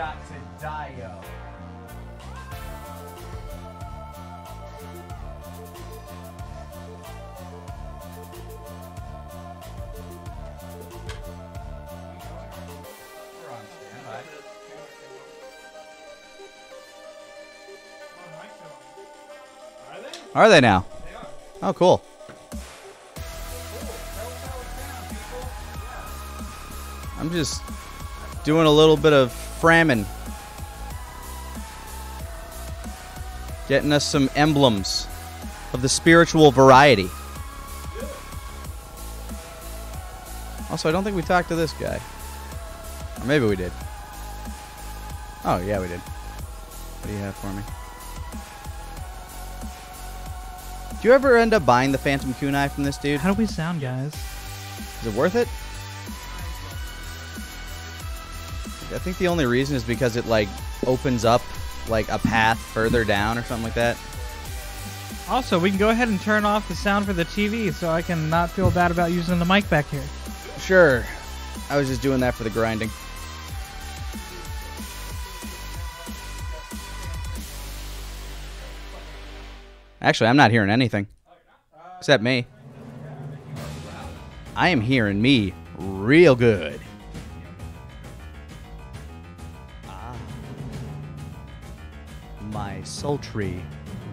shot to Dio. We're on standby. Are they now? Oh, cool. I'm just doing a little bit of framming. Getting us some emblems of the spiritual variety. Also, I don't think we talked to this guy. Or maybe we did. Oh, yeah, we did. What do you have for me? Do you ever end up buying the Phantom Kunai from this dude? How do we sound, guys? Is it worth it? I think the only reason is because it like opens up like a path further down or something like that. Also, we can go ahead and turn off the sound for the TV so I can not feel bad about using the mic back here. Sure. I was just doing that for the grinding. Actually, I'm not hearing anything. Except me. I am hearing me real good. Sultry,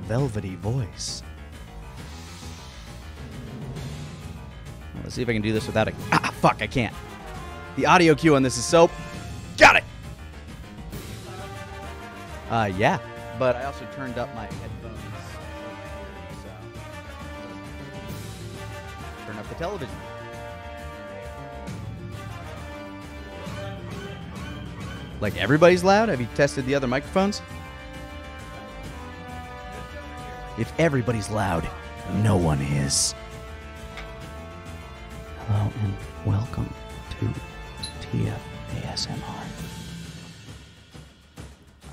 velvety voice. Let's see if I can do this without a. Ah, fuck, I can't. The audio cue on this is so. Got it! Uh, yeah. But I also turned up my headphones. So. Turn up the television. Like everybody's loud? Have you tested the other microphones? If everybody's loud, no one is. Hello and welcome to TF ASMR.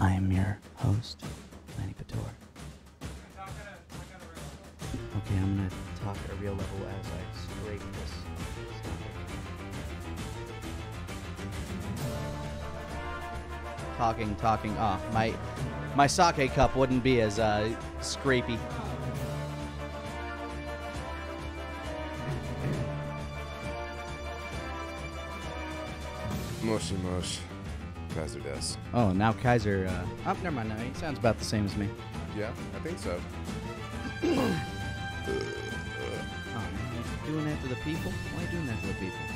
I am your host, Manny Pator. Okay, I'm gonna talk at a real level as I scrape this. Talking, talking. Ah, my my sake cup wouldn't be as uh, scrapey. Mushy mush. Kaiser does. Oh, now Kaiser. Uh, oh, never mind. No, he sounds about the same as me. Yeah, I think so. Oh man, doing that to the people? Why are you doing that to the people?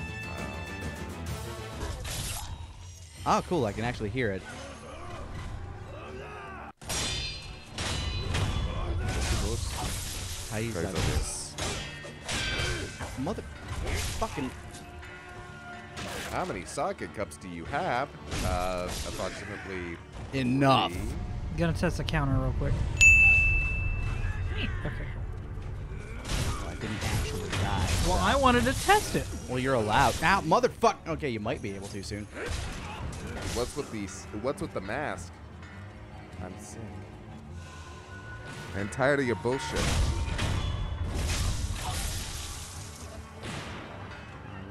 Oh, cool. I can actually hear it. How you Kaiser got does. Mother. Fucking. How many socket cups do you have? Uh, approximately. Enough. three. Gonna test the counter real quick. Okay. Oh, I didn't actually die. Well, I wanted to test it. Well, you're allowed. Now, motherfuck. Okay, you might be able to soon. What's with these? What's with the mask? I'm sick. I'm tired of your bullshit.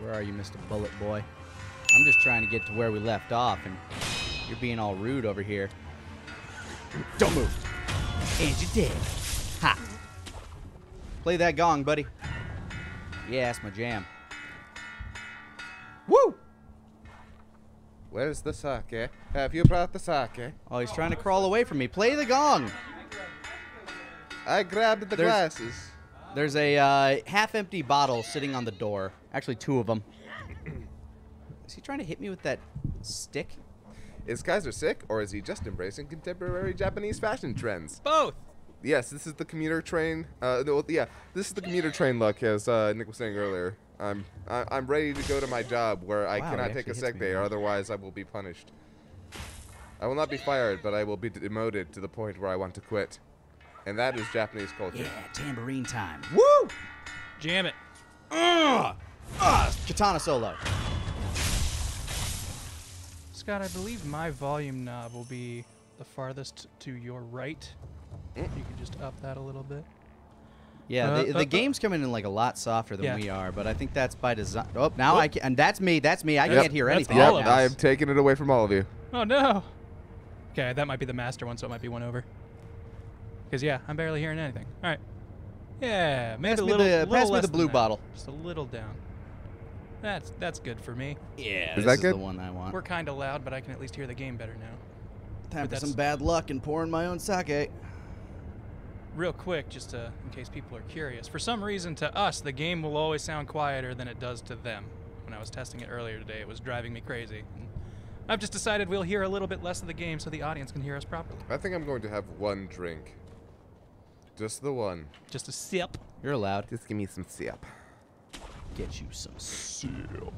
Where are you, Mr. Bullet Boy? I'm just trying to get to where we left off, and you're being all rude over here. Don't move. And you're dead. Ha. Play that gong, buddy. Yeah, that's my jam. Woo! Where's the sake? Have you brought the sake? Oh, he's trying to crawl away from me. Play the gong. I grabbed the There's- glasses. There's a uh, half-empty bottle sitting on the door. Actually, two of them. Is he trying to hit me with that stick? Is Kaiser sick, or is he just embracing contemporary Japanese fashion trends? Both. Yes, this is the commuter train. Uh, no, yeah, this is the commuter train look, as uh, Nick was saying earlier. I'm I, I'm ready to go to my job where I Wow, cannot take a actually sick day, or otherwise I will be punished. I will not be fired, but I will be demoted to the point where I want to quit, and that is Japanese culture. Yeah, tambourine time. Woo! Jam it. Ugh! Ugh! Katana solo. Scott, I believe my volume knob will be the farthest to your right. Mm. You can just up that a little bit. Yeah, Uh, the, uh, the uh. game's coming in like a lot softer than Yeah. we are, but I think that's by design. Oh, now. I can, and that's me. That's me. I Yep, can't hear that's anything. all Yep, of right now. I am taking it away from all of you. Oh no! Okay, that might be the master one, so it might be one over. Because yeah, I'm barely hearing anything. All right. Yeah, maybe Pass a me little, the- little pass me less the than blue that. bottle. Just a little down. That's that's good for me. Yeah, Is this that is the good? one I want. We're kind of loud, but I can at least hear the game better now. Time but for some bad luck and pouring my own sake. Real quick, just to, in case people are curious. For some reason, to us, the game will always sound quieter than it does to them. When I was testing it earlier today, it was driving me crazy. I've just decided we'll hear a little bit less of the game so the audience can hear us properly. I think I'm going to have one drink. Just the one. Just a sip. You're allowed. Just give me some sip. Get you some soup.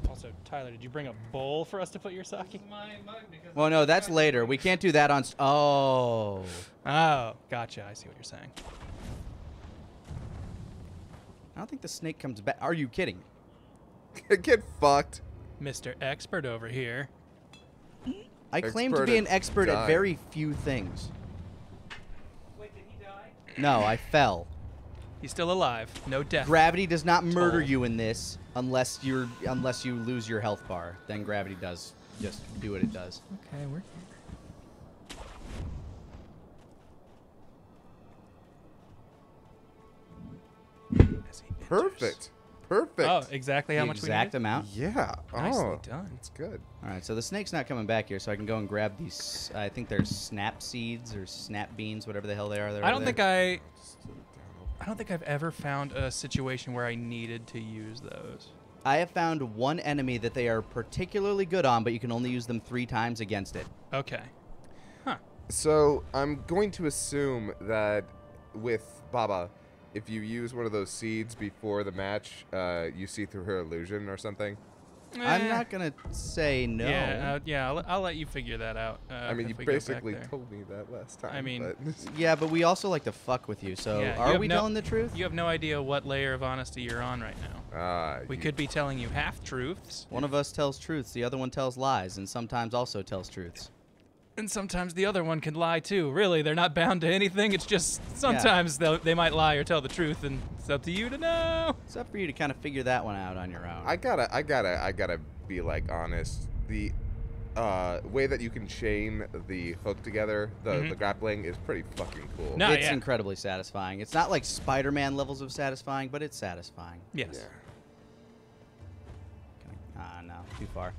Also, Tyler, did you bring a bowl for us to put your sake? Well, no, that's later. We can't do that on. St- oh. Oh, gotcha. I see what you're saying. I don't think the snake comes back. Are you kidding? Get fucked. Mr. Expert over here. I claim to be an expert at very few things. Wait, did he die? No, I fell. He's still alive. No death. Gravity does not murder Toll. you in this unless you're unless you lose your health bar. Then gravity does just do what it does. Okay, we're here. As he enters. Perfect. Perfect. Oh, exactly how the much exact we needed? amount. Yeah. Nicely oh, done. It's good. All right, so the snake's not coming back here, so I can go and grab these. I think they're snap seeds or snap beans, whatever the hell they are. They're I don't think. I. I don't think I've ever found a situation where I needed to use those. I have found one enemy that they are particularly good on, but you can only use them three times against it. Okay. Huh. So I'm going to assume that with Baba, if you use one of those seeds before the match, uh, you see through her illusion or something. I'm Eh, not gonna say no. Yeah, uh, yeah. I'll, let- I'll let you figure that out. Uh, I mean, you if we go back basically told me that last time. I mean- but Yeah, but we also like to fuck with you. So Yeah, are have we no- telling the truth? You have no idea what layer of honesty you're on right now. ah, We could be telling you half truths, One of us tells truths, the other one tells lies, and sometimes also tells truths. And sometimes the other one can lie too. Really, they're not bound to anything. It's just sometimes they'll they might lie or tell the truth, and it's up to you to know. It's up for you to kind of figure that one out on your own. I gotta, I gotta, I gotta be like honest. The uh, way that you can chain the hook together, the, Mhm. the grappling, is pretty fucking cool. No. It's yeah. incredibly satisfying. It's not like Spider-Man levels of satisfying, but it's satisfying. Yes. Yeah. Ah, no, too far.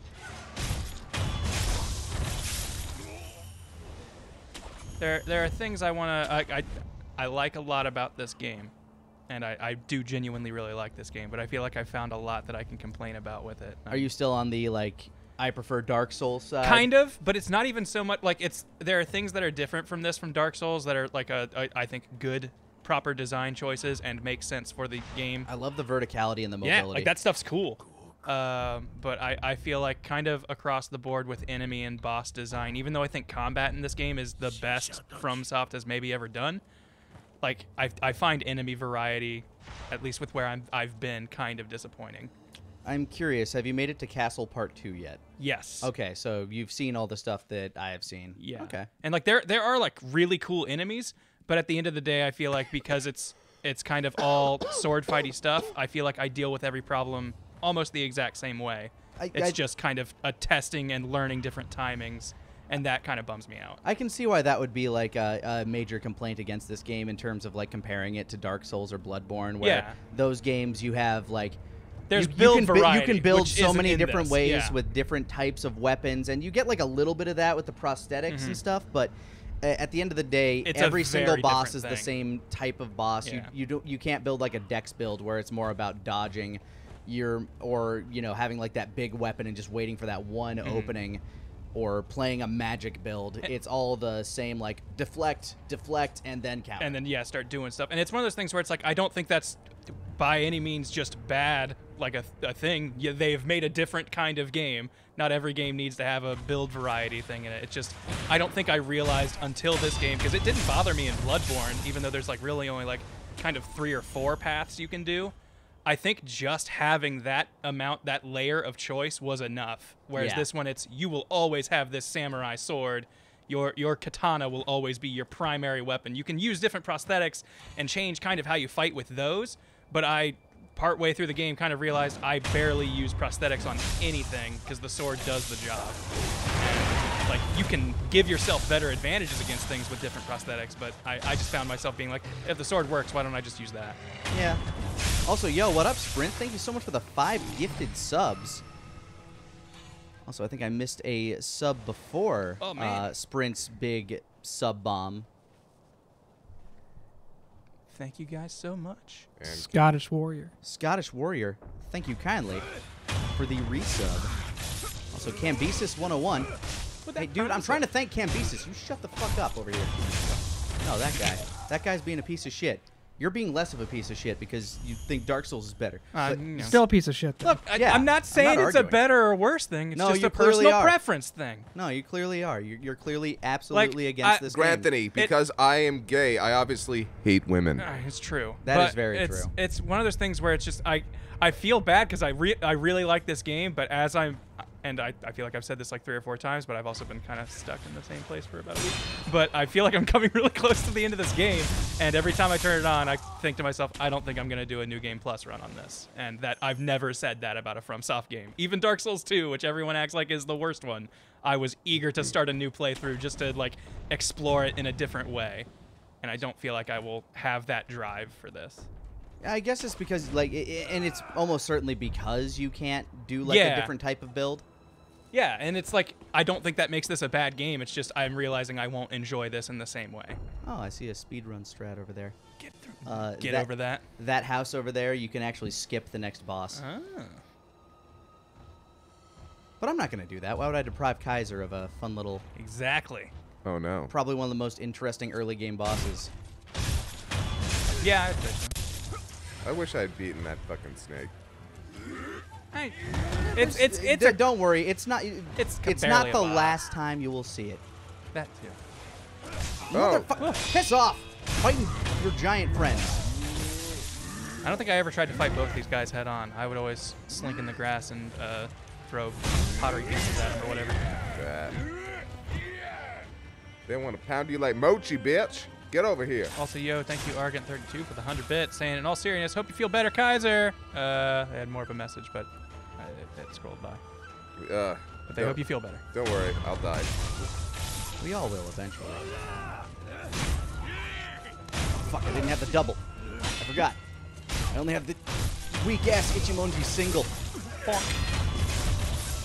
There, there are things I want to. I, I, I like a lot about this game, and I, I do genuinely really like this game. But I feel like I found a lot that I can complain about with it. Are you still on the like I prefer Dark Souls side? kind of? But it's not even so much like it's. There are things that are different from this from Dark Souls that are like a, a I think good, proper design choices and make sense for the game. I love the verticality and the mobility. Yeah, like that stuff's cool. Um, but I, I feel like kind of across the board with enemy and boss design, even though I think combat in this game is the best FromSoft has maybe ever done, like I, I find enemy variety, at least with where I'm, I've been, kind of disappointing. I'm curious. Have you made it to Castle Part Two yet? Yes. Okay, so you've seen all the stuff that I have seen. Yeah. Okay. And like there there are like really cool enemies, but at the end of the day, I feel like because it's it's kind of all sword fighty stuff, I feel like I deal with every problem almost the exact same way. I- it's I- just kind of a testing and learning different timings, and that kind of bums me out. I can see why that would be like a, a major complaint against this game in terms of like comparing it to Dark Souls or Bloodborne, where Yeah. those games you have like There's you, build you can, variety, you can build so many different this, ways yeah. with different types of weapons, and you get like a little bit of that with the prosthetics Mhm. and stuff. But at the end of the day, It's every single boss is the same type of boss. Yeah. You you don't you can't build like a dex build where it's more about dodging your or you know having like that big weapon and just waiting for that one Mhm. opening. Or playing a magic build, it's all the same. Like deflect, deflect, and then count. and then yeah, start doing stuff. And it's one of those things where it's like I don't think that's by any means just bad, like a, a thing. Yeah, they've made a different kind of game. Not every game needs to have a build variety thing in it. It's just I don't think I realized until this game because it didn't bother me in Bloodborne, even though there's like really only like kind of three or four paths you can do. I think just having that amount, that layer of choice was enough. Whereas Yeah. this one, it's you will always have this samurai sword. Your your katana will always be your primary weapon. You can use different prosthetics and change kind of how you fight with those. But I, partway through the game, kind of realized I barely use prosthetics on anything because the sword does the job. And like you can give yourself better advantages against things with different prosthetics. But I, I just found myself being like, if the sword works, why don't I just use that? Yeah. Also, yo, what up, Sprint? Thank you so much for the five gifted subs. Also, I think I missed a sub before Oh, man. Uh, Sprint's big sub bomb. Thank you guys so much. And Scottish warrior. Scottish Warrior, thank you kindly for the resub. Also, Cambesis 101. Hey, dude, I'm trying to thank Cambesis. You shut the fuck up over here. No, that guy. That guy's being a piece of shit. You're being less of a piece of shit because you think Dark Souls is better. Uh, But- you know. Still a piece of shit. Though. Look, I, Yeah, I'm I'm not not saying it's a better or worse thing. It's No, just you a personal are. preference thing. no, you clearly are. You're, you're clearly absolutely against I- this game. Granthony, because I am gay, I obviously hate women. Uh, It's true. That That is is very it's, true. It's one of those things where it's just I I feel bad because I re- I really like this game, but as I'm and I, I feel like I've said this like three or four times, but I've also been kind of stuck in the same place for about a week. But I feel like I'm coming really close to the end of this game, and every time I turn it on, I think to myself, I don't think I'm gonna do a new game plus run on this, and that I've never said that about a FromSoft game. Even Dark Souls 2, which everyone acts like is the worst one, I was eager to start a new playthrough just to like explore it in a different way and I don't feel like I will have that drive for this. I guess it's because, like, i- i- and it's almost certainly because you can't do, like, Yeah. a different type of build. Yeah, and it's like I don't think that makes this a bad game. It's just I'm realizing I won't enjoy this in the same way. Oh, I see a speedrun strat over there. Get through. Uh, Get that- over that. That house over there, you can actually skip the next boss. Ah. But I'm not going to do that. Why would I deprive Kaiser of a fun little, Exactly. Oh no. probably one of the most interesting early game bosses? Yeah, I. I wish I'd beaten that fucking snake. I, it's it's it's D- a, don't worry, it's not. It's it's not the lot. last time you will see it. that too. Oh. Motherfucker, piss off! Fighting your giant friends. I don't think I ever tried to fight both these guys head on. I would always slink in the grass and uh, throw pottery pieces at them or whatever. God. They want to pound you like mochi, bitch. Get over here. Also, yo, thank you, Argent32, for the 100 bits, saying, in all seriousness, hope you feel better, Kaiser. Uh, they had more of a message, but it, it scrolled by. Uh, But they hope you feel better. don't worry, I'll die. We all will eventually. Fuck, I didn't have the double. I forgot. I only have the weak ass Ichimonji single.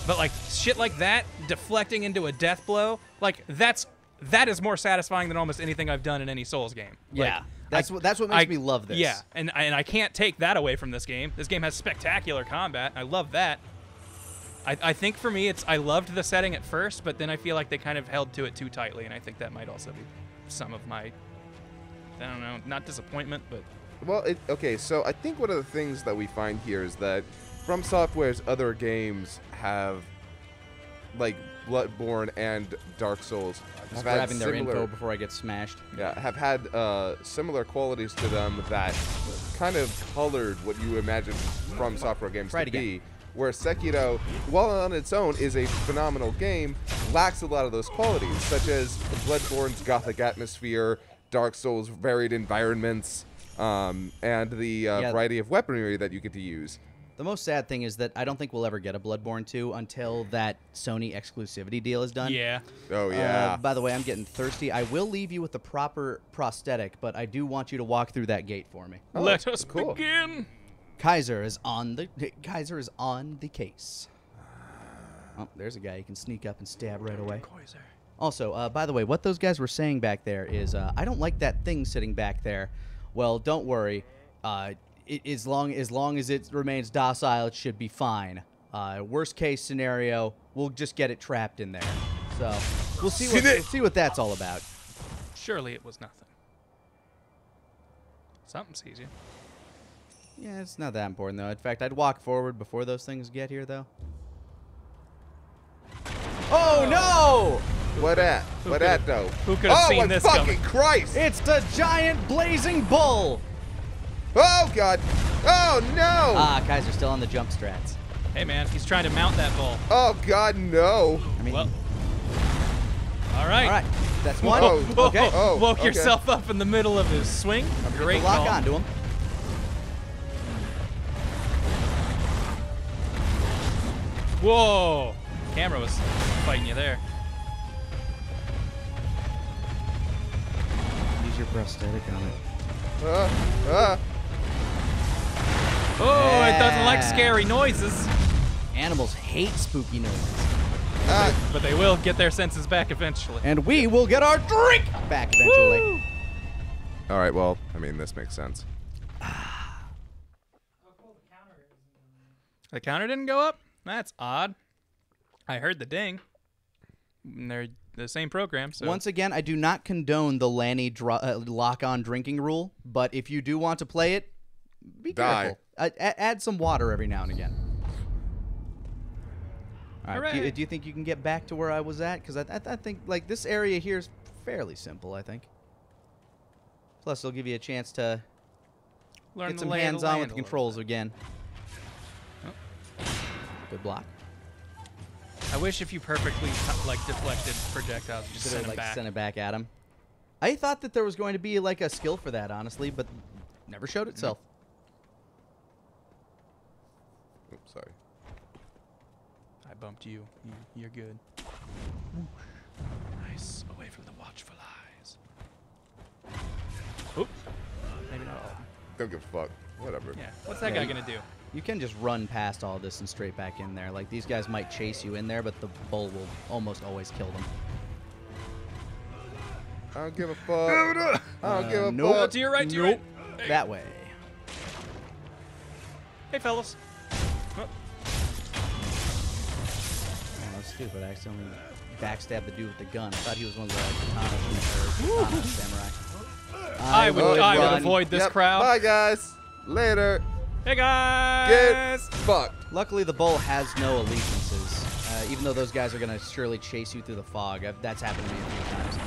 But like shit like that, deflecting into a death blow, like that's that is more satisfying than almost anything I've done in any Souls game. Like, Yeah, that's I- what that's what makes I- me love this. Yeah, and and I can't take that away from this game. This game has spectacular combat. I love that. I, I think for me, it's I loved the setting at first, but then I feel like they kind of held to it too tightly, and I think that might also be some of my I don't know, not disappointment, but Well, it, okay, so I think one of the things that we find here is that From Software's other games have, like Bloodborne and Dark Souls, Just have had grabbing their similar, info before I get smashed. yeah, have had uh, similar qualities to them that kind of colored what you imagine From Software games Try to be. Where Sekiro, while on its own is a phenomenal game, lacks a lot of those qualities, such as Bloodborne's gothic atmosphere, Dark Souls' varied environments, um, and the uh, Yeah. variety of weaponry that you get to use. The most sad thing is that I don't think we'll ever get a Bloodborne 2 until that Sony exclusivity deal is done. yeah. Oh Uh, yeah. by the way, I'm getting thirsty. I will leave you with the proper prosthetic, but I do want you to walk through that gate for me. Oh, Let us cool. begin. Kaiser is on the Kaiser is on the case. Oh, there's a guy you can sneak up and stab right away. Kaiser. Also, uh, by the way, what those guys were saying back there is, uh, I don't like that thing sitting back there. Well, don't worry. Uh, it, as long as long as it remains docile, it should be fine. Uh, worst case scenario, we'll just get it trapped in there. So we'll see what we'll see what that's all about. Surely it was nothing. Something sees you. Yeah, it's not that important though. In fact, I'd walk forward before those things get here, though. Oh no! what at? What could've- at though? who could've oh, seen my this fucking coming? Christ! It's the giant blazing bull. Oh, God. Oh, no. Ah, Kaiser still on the jump strats. Hey, man, he's trying to mount that ball. Oh, God, no. I mean, well, all right. All right. That's one. Whoa, whoa, okay. Oh, Woke okay. yourself up in the middle of his swing. Okay, Great Lock on to him. Whoa. Camera was fighting you there. Use your prosthetic on it. Uh, uh. Oh, it doesn't like scary noises, Animals hate spooky noises. ah. but they will get their senses back eventually. And we will get our drink back eventually. All right, well, I mean, this makes sense. The counter didn't go up? That's odd. I heard the ding. And They're the same program, so Once again, I do not condone the Lanny dro- uh, lock-on drinking rule, but if you do want to play it, be Die. careful. Uh, add some water every now and again. All right, do, you, do you think you can get back to where I was at? Because I, I, I think like this area here is fairly simple. I think. Plus, it'll give you a chance to learn get some lay of the hands-on with the controls again. Oh. Good block. I wish if you perfectly like deflected projectiles, you just send them like back. sent it back at him. I thought that there was going to be like a skill for that, honestly, but never showed itself. Oops, sorry. I bumped you. you you're good. Nice. Away from the watchful eyes. Oop. Maybe not. Don't give a fuck. Whatever. Yeah. What's that Yeah, guy gonna do? You can just run past all this and straight back in there. Like these guys might chase you in there, but the bull will almost always kill them. I don't give a fuck. I don't give a uh, nope. fuck. To your right. To your right. Hey. That way. Hey, fellas. Stupid. I accidentally backstabbed the dude with the gun. I thought he was one of the katana, katana samurai. I would- would I would avoid this Yep, crowd. Bye, guys. Later. Hey guys. Get guys. fucked. Luckily, the bull has no allegiances. Uh, even though those guys are gonna surely chase you through the fog. I've, that's happened to me a few times.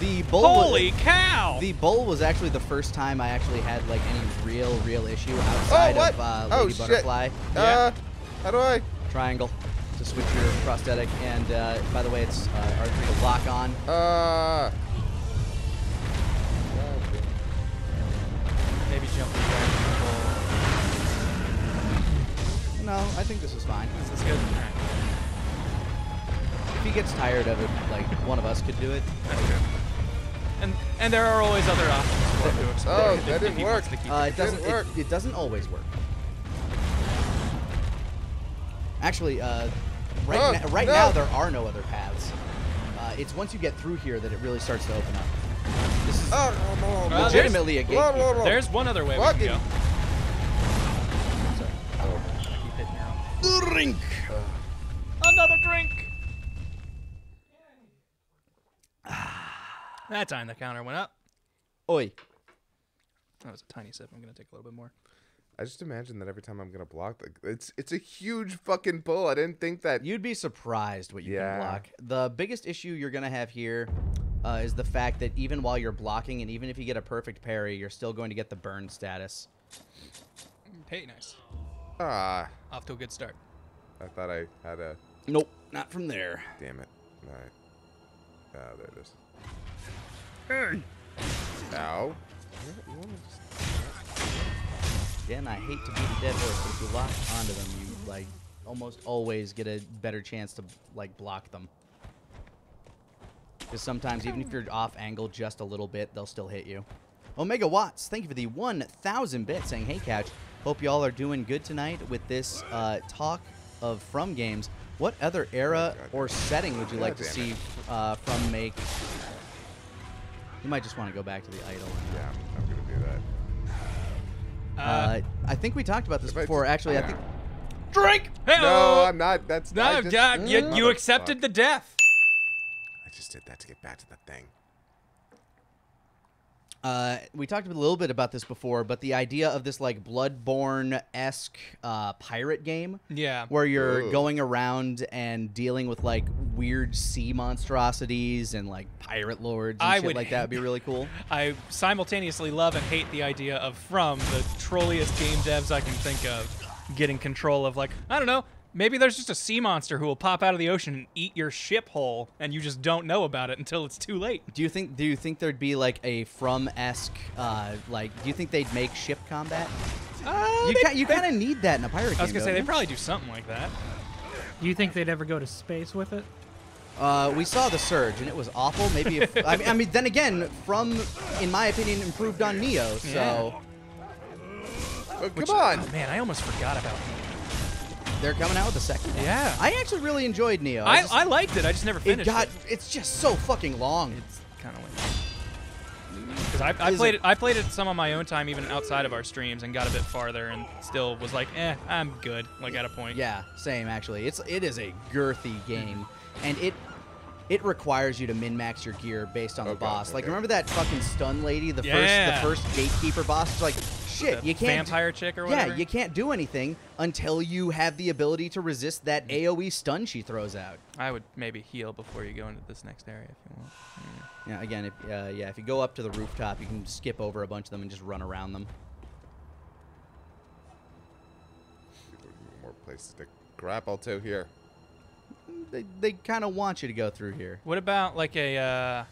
The bull. wa- Holy cow! The bull was actually the first time I actually had like any real, real issue outside what? of uh, Oh, Lady shit. Butterfly. Uh, how do I? Triangle to switch your prosthetic. And uh, by the way, it's uh, R3 to lock on. Uh. Maybe jumping back the ball. No, I think this is fine. This Is good? If he gets tired of it, like one of us could do it. That's good. And and there are always other options for him to explore. Oh, if- that if didn't he work. to Uh, it. it doesn't. didn't work. It, it doesn't always work. Actually, uh, right, Oh, na- right no. now there are no other paths. Uh, it's once you get through here that it really starts to open up. This is Oh, no, no, no. Legitimately a Blah, blah, gatekeeper. blah. There's one other way we can go. Sorry. Keep hitting your. Drink. Another drink. That time the counter went up. Oi. That was a tiny sip. I'm gonna take a little bit more. I just imagine that every time I'm gonna block, the, it's it's a huge fucking bull. I didn't think that. You'd be surprised what you Yeah. can block. The biggest issue you're gonna have here uh, is the fact that even while you're blocking, and even if you get a perfect parry, you're still going to get the burn status. Hey, nice. Ah, Off to a good start. I thought I had a. Nope, not from there. Damn it. All right. Ah, there it is. Ow. Wanna just- Again, I hate to beat a dead horse, but if you lock onto them, you like almost always get a better chance to like block them. Because sometimes, even if you're off angle just a little bit, they'll still hit you. Omega Watts, thank you for the 1,000 bits saying, Hey, Couch, hope y'all are doing good tonight with this uh, talk of From games. What other era or setting would you like to see uh, From make? You might just want to go back to the idol. Yeah, I'm gonna do that. Uh, I think we talked about this If I before. just- Actually, I yeah. think. Drink. Hey, No, I'm not. That's No, I just, God, you, you Motherfucker. accepted the death. I just did that to get back to the thing. Uh, we talked a little bit about this before, but the idea of this like Bloodborne esque uh, pirate game, Yeah. where you're Ugh. going around and dealing with like weird sea monstrosities and like pirate lords and I shit would like that would be really cool. I simultaneously love and hate the idea of from the trolliest game devs I can think of getting control of like I don't know maybe there's just a sea monster who will pop out of the ocean and eat your ship whole and you just don't know about it until it's too late. Do you think? Do you think there'd be like a from esque uh, like? Do you think they'd make ship combat? Uh, You they- ca- you kind of need that in a pirate game. I was gonna say they probably do something like that. Do you think they'd ever go to space with it? Uh, we saw the surge and it was awful. Maybe if I mean, I mean, then again, from in my opinion, improved on Nioh. So Oh, Which- come on. oh, man, I almost forgot about Nioh. They're coming out with a second. one. Yeah. I actually really enjoyed Nioh. I, just- I liked it. I just never finished it got it. it's just so fucking long. It's kind of like because I, I played it- it. I played it some on my own time, even outside of our streams, and got a bit farther, and still was like, eh, I'm good. Like at a point. Yeah, same actually. It's it is a girthy game, and it it requires you to min max your gear based on the Okay, boss. Like remember that fucking stun lady, the Yeah. first the first gatekeeper boss? It's like shit, The you can't d- vampire chick or Yeah, you can't do anything until you have the ability to resist that AOE stun she throws out. I would maybe heal before you go into this next area if you want. Yeah. Yeah, again, if uh, yeah, if you go up to the rooftop, you can skip over a bunch of them and just run around them. More places to grapple to here. They, they kind of want you to go through here. What about like a? Uh,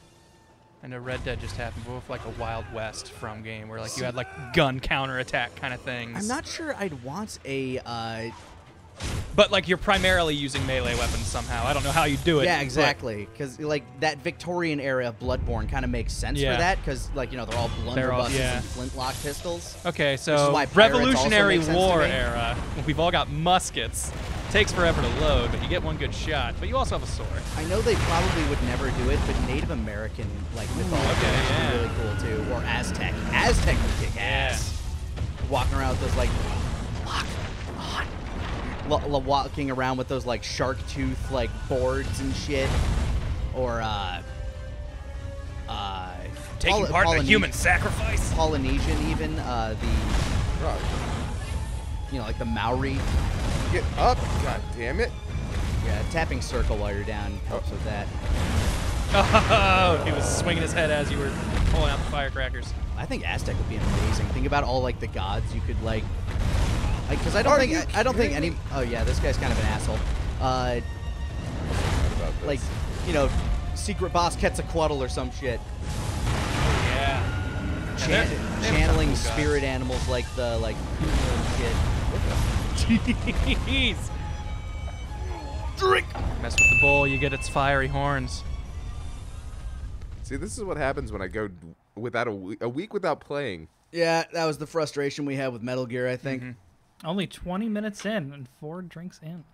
I know Red Dead just happened, but with like a Wild West from game where like you had like gun counter attack kind of things. I'm not sure I'd want a uh, But like you're primarily using melee weapons somehow. I don't know how you do it. Yeah, exactly. Because like that Victorian era of Bloodborne kind of makes sense Yeah. for that. Because like you know they're all They're all- blunderbusses yeah. and flintlock pistols. Okay, so Revolutionary also make sense to War era. We've all got muskets. Takes forever to load, but you get one good shot. But you also have a sword. I know they probably would never do it, but Native American like mythology okay, is really cool too. Or Aztec. Aztec would kick ass. Walking around with those like lock on. Lo- lo- walking around with those like shark tooth like boards and shit. Or uh uh Taking Poly- part in a human sacrifice. Polynesian even uh the Right. You know, like the Maori. Get up. God damn it. Yeah, tapping circle while you're down helps with that. Oh, he was swinging his head as you were pulling out the firecrackers. I think Aztec would be amazing. Think about all like the gods you could like, like because I don't Are think I, I don't think kidding any. Oh yeah, this guy's kind of an asshole. Uh, About this. like, you know, secret boss Quetzalcoatl or some shit. Yeah. And Chan- they're- they have channeling cool guys. spirit animals like the like Puma shit. Jeez. Drink. Mess with the bull, you get its fiery horns. See, this is what happens when I go without a, we- a week without playing. Yeah, that was the frustration we had with Metal Gear. I think Only 20 minutes in and four drinks in.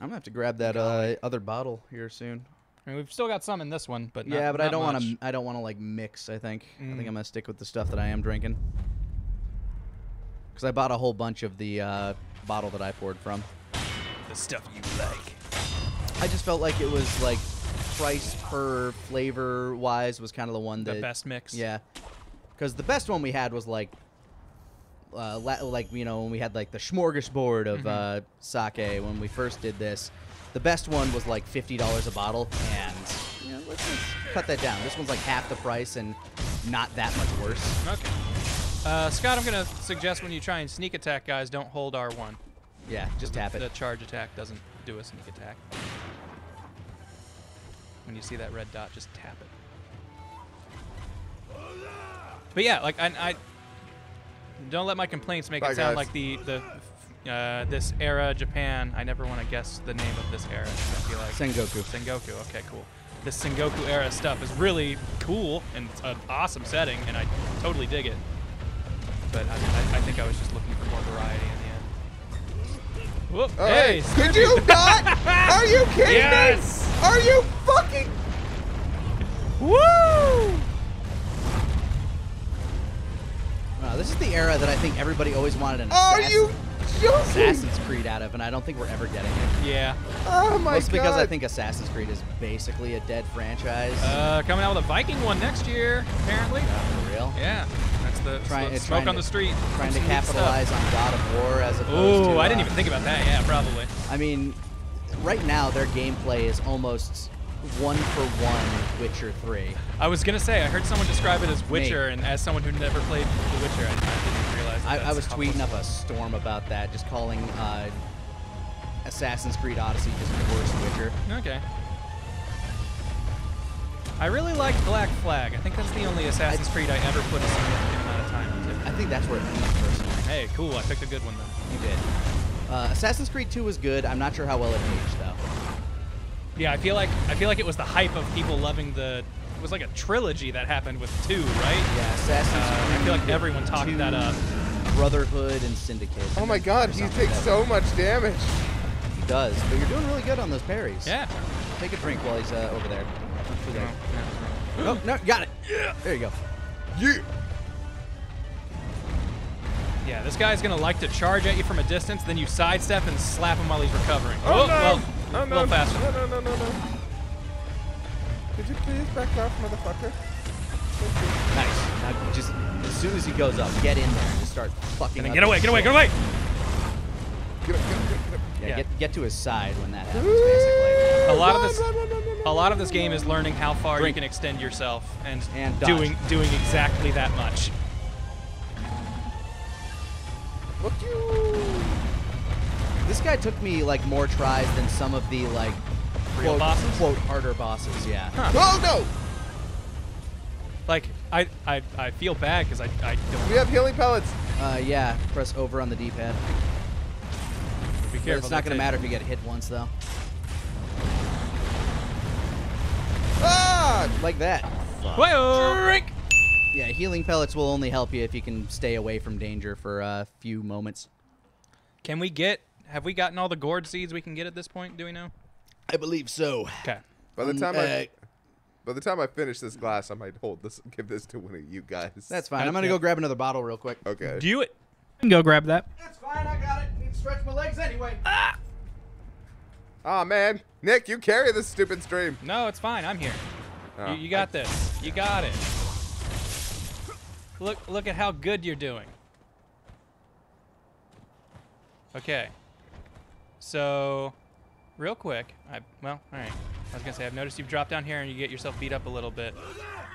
I'm gonna have to grab that uh, other bottle here soon. I mean, we've still got some in this one, but not, yeah, but I don't want to. I don't want to like mix. I think. I think Mm. I'm gonna stick with the stuff that I am drinking. Because I bought a whole bunch of the uh, bottle that I poured from. the stuff you like. I just felt like it was like price per flavor wise was kind of the one that The best mix. Yeah. Because the best one we had was like. Uh, la- like you know when we had like the smorgasbord of Mhm. uh, sake when we first did this, the best one was like fifty dollars a bottle, and you know, let's, let's cut that down. This one's like half the price and not that much worse. Okay. Uh, Scott, I'm gonna suggest when you try and sneak attack guys, don't hold R1. Yeah, just tap The it. The charge attack doesn't do a sneak attack. When you see that red dot, just tap it. But yeah, like I, I don't let my complaints make Bye, it sound guys. like the the uh, this era Japan. I never want to guess the name of this era. I feel like Sengoku. Sengoku. Okay, cool. This Sengoku era stuff is really cool and it's an awesome setting, and I totally dig it. But I, I, I think I was just looking for more variety in the end. Whoop! All hey, right. Could you not? Are you kidding Yes! me? Are you fucking? Woo! Wow, this is the era that I think everybody always wanted an Are Assassin- you joking? Assassin's Creed out of, and I don't think we're ever getting it. Yeah. Oh my Mostly god. because I think Assassin's Creed is basically a dead franchise. Uh, coming out with a Viking one next year, apparently. for real. Yeah. That's the, Trying- the smoke on to- the street. Trying to Some neat stuff. capitalize on God of War as opposed to. Ooh, I didn't uh, even think about that. Yeah, probably. I mean, right now their gameplay is almost one for one Witcher 3. I was gonna say I heard someone describe it as Witcher, and as someone who never played The Witcher, I, I didn't realize. That I, I was tweeting up a storm about that, just calling uh, Assassin's Creed Odyssey just the worst Witcher. Okay. I really liked Black Flag. I think that's the only Assassin's Creed I ever put a significant amount of time into. I think that's where it peaked personally. Hey, cool. I picked a good one then. You did. Uh, Assassin's Creed 2 was good. I'm not sure how well it aged though. Yeah, I feel like I feel like it was the hype of people loving the. It was like a trilogy that happened with two, right? Yeah, Assassin's Uh, I feel like everyone talked 2, that up. Brotherhood and Syndicate. Oh my god, he takes so much damage. He does, but you're doing really good on those parries. Yeah. Take a drink while he's uh, over there. Through there. No, Oh, no, got it. Yeah. There you go. Yeah. Yeah, this guy's gonna like to charge at you from a distance, then you sidestep and slap him while he's recovering. Oh, no. well, oh, a no. little faster. No, no, no, no, no. Could you please back off, motherfucker? Thank you. Nice. Now, just as soon as he goes up, get in there and just start fucking. And up get away, get away, get away! Get up, get up, get up, get up. Yeah, Yeah. Get, get to his side when that happens, basically. A lot of this, a lot of this game is learning how far Drink. you can extend yourself and, And doing doing exactly that much. Look you. This guy took me like more tries than some of the like Real quote, bosses? quote harder bosses. Yeah. Huh. Oh no! Like I I, I feel bad because I I don't We have healing pellets. Uh, yeah. Press over on the D-pad. be But careful. it's not gonna matter if you get hit once though. Ah! Like that. Whoa! Drink. Yeah, healing pellets will only help you if you can stay away from danger for a few moments. Can we get? Have we gotten all the gourd seeds we can get at this point? Do we know? I believe so. Okay. By the Um, time uh, I, by the time I finish this glass, I might hold this, give this to one of you guys. That's fine. I- I'm gonna go grab another bottle real quick. okay. Do it. You can go grab that. That's fine. I got it. Need to stretch my legs anyway. Ah man, Nick, you carry this stupid stream. No, it's fine. I'm here. Oh, you, you got I- this. You got it. Look look at how good you're doing. Okay. So, real quick, I well, all right. I was gonna say I've noticed you've dropped down here and you get yourself beat up a little bit.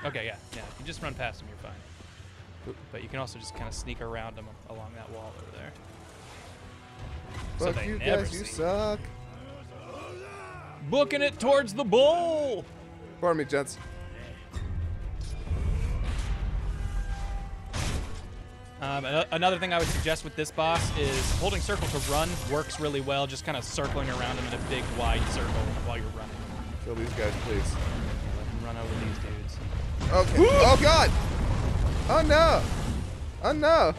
Okay, yeah, yeah. You just run past them, you're fine. But you can also just kind of sneak around them along that wall over there. So Fuck you guys, you suck. Booking it towards the bowl. Pardon me, gents. Um, another thing I would suggest with this boss is holding circle to run works really well. Just kind of circling around him in a big wide circle while you're running. Kill these guys, please. Let him run over these dudes. Okay. Oh god. Oh no. Oh no.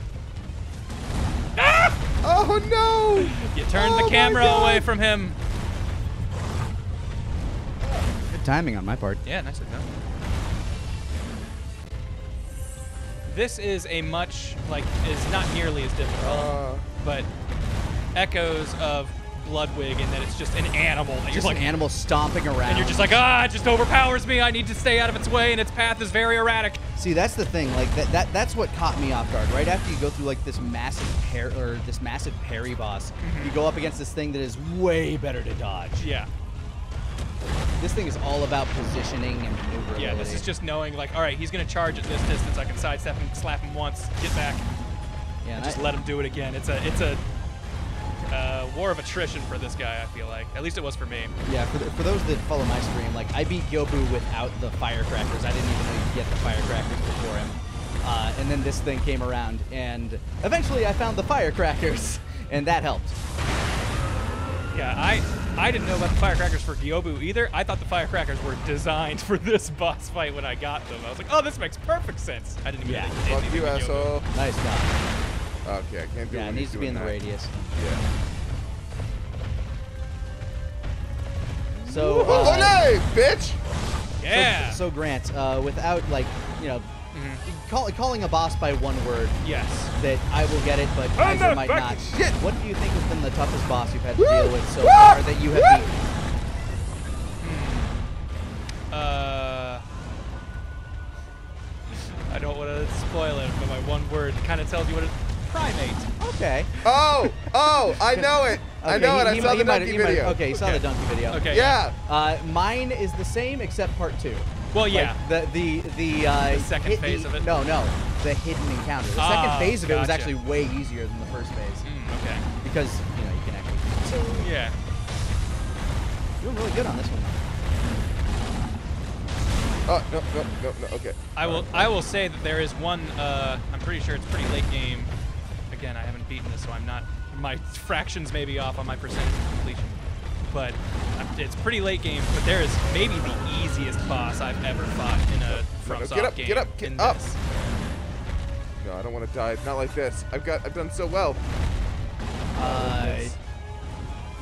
Ah! Oh no. You turned Oh the camera away from him. Good timing on my part. Yeah, nicely done. This is a much like is not nearly as difficult, Uh, but echoes of Ludwig in that it's just an animal that you're Just like an animal stomping around. and you're just like ah, it just overpowers me. I need to stay out of its way, and its path is very erratic. See, that's the thing. Like that, that that's what caught me off guard. Right after you go through like this massive par or this massive parry boss, you go up against this thing that is way better to dodge. Yeah. This thing is all about positioning and maneuverability. Yeah, this is just knowing like, all right, he's gonna charge at this distance. I can sidestep him, slap him once, get back, yeah, and and just I- let him do it again. It's a it's a uh, war of attrition for this guy. I feel like, at least it was for me. Yeah, for, the, for those that follow my stream, like I beat Gyobu without the firecrackers. I didn't even know you could get the firecrackers before him. Uh, and then this thing came around, and eventually I found the firecrackers, and that helped. Yeah, I I didn't know about the firecrackers for Gyobu either. I thought the firecrackers were designed for this boss fight when I got them. I was like, oh, this makes perfect sense. I didn't even Yeah. know they did fuck anything you, to Gyobu. asshole. Nice job. Okay, I can't do Yeah, it he's needs to be in doing the radius. Yeah. So, oh, uh, hey, bitch! Yeah. So, so Grant, uh, without like, you know, Mhm. Call, calling a boss by one word, yes. that I will get it, but I'm Kaiser might fucking not. shit. What do you think has been the toughest boss you've had to Woo! deal with so Woo! far that you have beaten? Uh, I don't want to spoil it, but my one word kind of tells you what it. Primate. Okay. Oh, oh, I know it. I know he- it. I he saw might- the might- donkey he might- video. okay, you saw the donkey video. Okay. Yeah. Uh, mine is the same except part two. Well, yeah. Like the the the, uh, The second hit- phase of it? No, no, the hidden encounter. The Ah, second phase of it was actually way easier than the first phase Mm, okay. because you know you can actually. Yeah. Doing really good on this one. though. Oh no, no, no, no. Okay. I will. I will say that there is one. Uh, I'm pretty sure it's pretty late game. Again, I haven't beaten this, so I'm not. My fractions may be off on my percentage of completion. But it's pretty late game. But there is maybe the easiest boss I've ever fought in a FromSoft get up, game. get up, get up. this. No, I don't want to die. Not like this. I've got. I've done so well. Uh,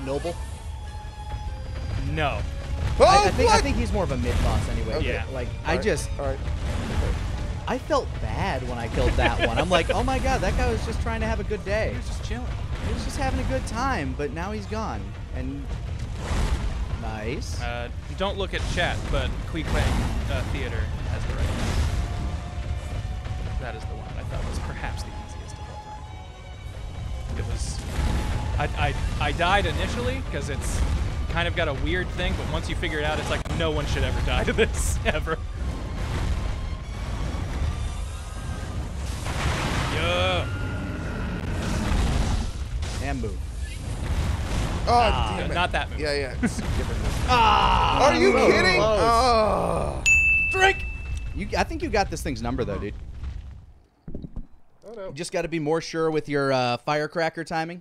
Noble. No. Oh, I, I think I think he's more of a mid boss anyway. Okay. Yeah. Like All I right, just All right. I felt bad when I killed that one. I'm like, oh my god, that guy was just trying to have a good day. He was just chilling. He was just having a good time, but now he's gone. And nice. Uh, don't look at chat, but Kui Kwang uh, Theater has the right one. That is the one I thought was perhaps the easiest of all time. It was. I, I, I died initially because it's kind of got a weird thing, but once you figure it out, it's like no one should ever die to this ever. Yeah. and move. Oh, damn it. Not that move. Yeah, yeah. It's a different move. Ah! Are you so kidding? close. Oh. Drink. You, I think you got this thing's number though, dude. Oh, no. You just got to be more sure with your uh, firecracker timing.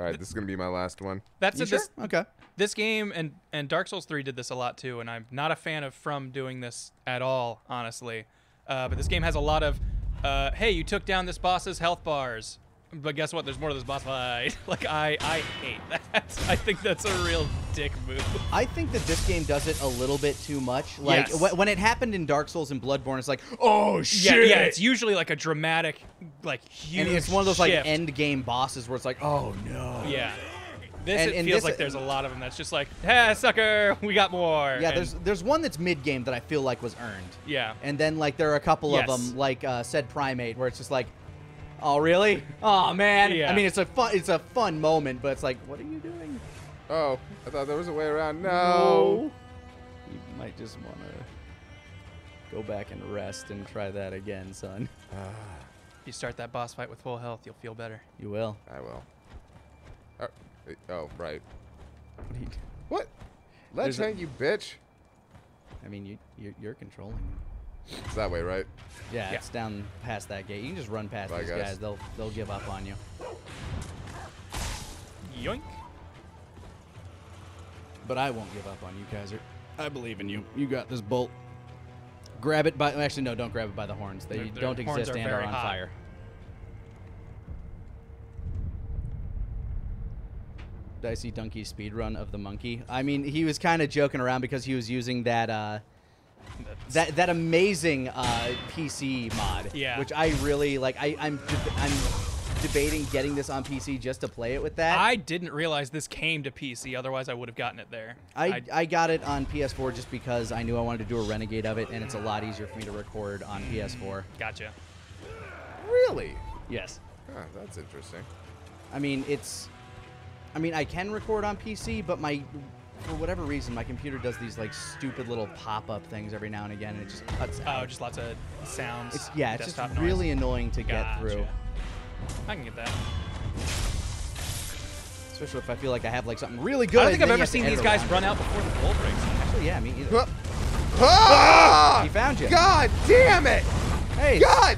All right, this is gonna be my last one. That's You it. sure? This, Okay. this game and and Dark Souls 3 did this a lot too, and I'm not a fan of From doing this at all, honestly. Uh, but this game has a lot of, uh, hey, you took down this boss's health bars, but guess what? There's more to this boss fight. like I I hate that. I think that's a real dick move. I think that this game does it a little bit too much. Like Yes. wh- when it happened in Dark Souls and Bloodborne, it's like, oh shit. yeah. It's usually like a dramatic, like huge. and it's one of those like shift. end game bosses where it's like, oh no. Yeah. This And- it and feels this- like there's a lot of them that's just like, ah, sucker, we got more. Yeah, And- there's there's one that's mid game that I feel like was earned. yeah. And then like there are a couple Yes. of them like uh, said primate where it's just like, oh really? Oh man. Yeah. I mean it's a fun it's a fun moment, but it's like, what are you doing? Oh, I thought there was a way around. No. You might just want to go back and rest and try that again, son. If you start that boss fight with full health, you'll feel better. You will. I will. Oh, oh, right. What do you- What? Ledge There's a- hang, you bitch. I mean, you you're, you're controlling. Them. It's that way, right? Yeah, Yeah. it's down past that gate. You can just run past Bye, these guys. guys. They'll they'll give up on you. Yoink. But I won't give up on you, Kaiser. I believe in you. You got this bolt. Grab it by. Actually, no, don't grab it by the horns. They Their- their don't horns exist are and are very on hot. fire. Dicey Donkey speedrun of the monkey. I mean, he was kind of joking around because he was using that uh, That's- that that amazing uh, PC mod. Yeah. Which I really like. I, I'm deb- I'm debating getting this on PC just to play it with that. I didn't realize this came to PC. Otherwise, I would have gotten it there. I, I got it on PS4 just because I knew I wanted to do a renegade of it, and it's a lot easier for me to record on PS4. gotcha. Really? Yes. Ah, that's interesting. I mean, it's. I mean, I can record on PC, but my. For whatever reason, my computer does these like stupid little pop-up things every now and again, and it just cuts out. Oh, just lots of sounds. it's yeah, it's just desktop noise. really annoying to get through, I can get that. especially if I feel like I have like something really good. I don't think I've ever seen these guys run out before the bolt breaks. Actually, yeah, me either. Ah! Ah! He found you. God damn it! Hey, God!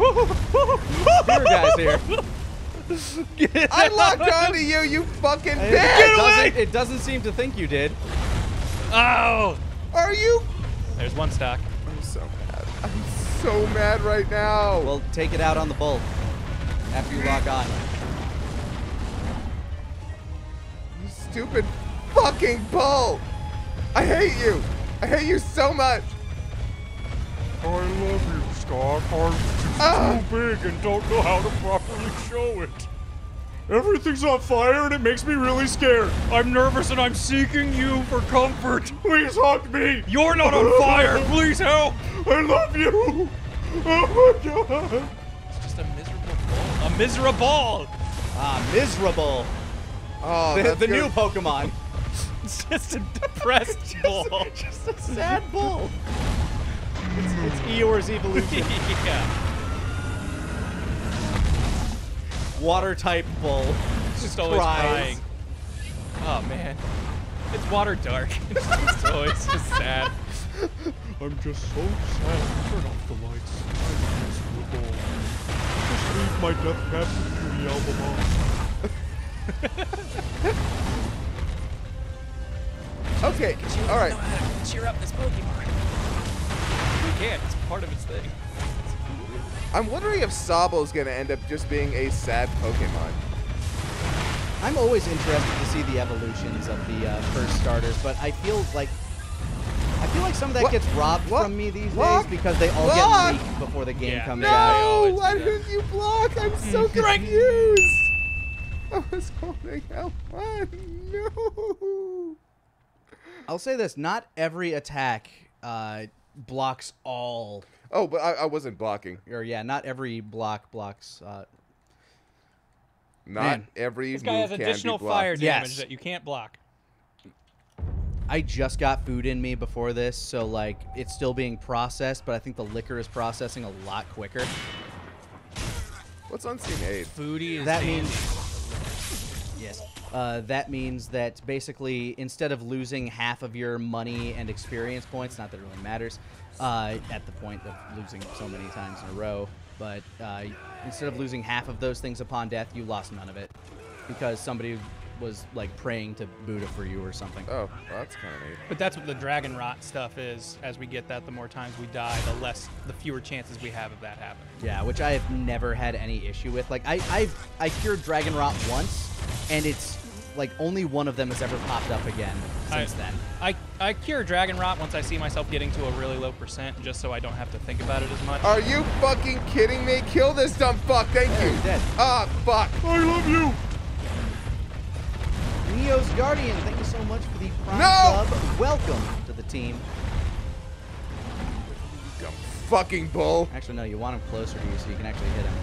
spear guys here. I locked onto you, you fucking It bitch! doesn't, it doesn't seem to think you did. Oh! Are you? There's one stock. I'm so mad. I'm so mad right now. Well, take it out on the bull after you lock on. you stupid fucking bull! I hate you! I hate you so much! I love you, Scott. I'm Ah! too big and don't know how to properly show it. Everything's on fire and it makes me really scared. I'm nervous and I'm seeking you for comfort. Please hug me. You're not on fire! Please help! I love you. Oh my god. It's just a miserable ball. A miserable! Ah, miserable. Oh, The, that's the good. new Pokemon. It's just a depressed bull. Just a sad bull. It's, it's Eeyore's evolution. yeah. Water type bull. It's just always Cries. crying. Oh man. It's water dark. It's just always just sad. I'm just so sad. Turn off the lights. I'm miserable. Just leave my death cab beauty album on. Okay, all right. cheer up this Pokemon. We can't. It's part of its thing. I'm wondering if Sobble's gonna end up just being a sad Pokemon. I'm always interested to see the evolutions of the uh, first starters, but I feel like I feel like some of that What? gets robbed What? from me these Block! days because they all Block! get leaked before the game Yeah, comes they- out. they always No! do Why that. did you block? I'm so confused. I was holding out one. No. I'll say this: not every attack uh, blocks all, Oh, but I, I wasn't blocking. or yeah, not every block blocks. Uh, Not Man. every This guy move has additional fire damage Yes. that you can't block. I just got food in me before this, so like it's still being processed, but I think the liquor is processing a lot quicker. What's unseen aid? Foodie is That means yes. Uh, that means that basically instead of losing half of your money and experience points, not that it really matters, uh, at the point of losing so many times in a row, but uh, instead of losing half of those things upon death, you lost none of it. Because somebody was like praying to Buddha for you or something. Oh, well, that's kind of neat. But that's what the dragon rot stuff is. As we get that, the more times we die, the less, the fewer chances we have of that happening. Yeah, which I have never had any issue with. Like I, I've I cured Dragon Rot once, and it's like only one of them has ever popped up again since I- then. I, I cure dragon rot once I see myself getting to a really low percent, just so I don't have to think about it as much. Are you fucking kidding me? Kill this dumb fuck. Thank Yeah, you. he's dead. Ah, fuck. I love you. Neo's Guardian, thank you so much for the prime No! sub. Welcome to the team. Dumb fucking bull. Actually, no, you want him closer to you so you can actually hit him.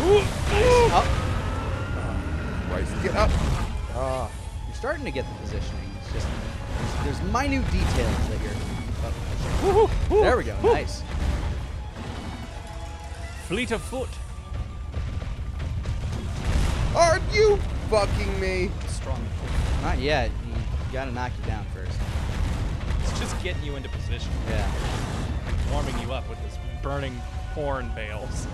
Oh, Christ, get up. oh, you're starting to get the positioning. It's just there's, there's minute details that you're. Oh, there we go. Nice. Fleet of foot. Are you fucking me? Strong. Not yet. You gotta knock you down first. It's just getting you into position, Yeah. warming you up with this burning horn bales.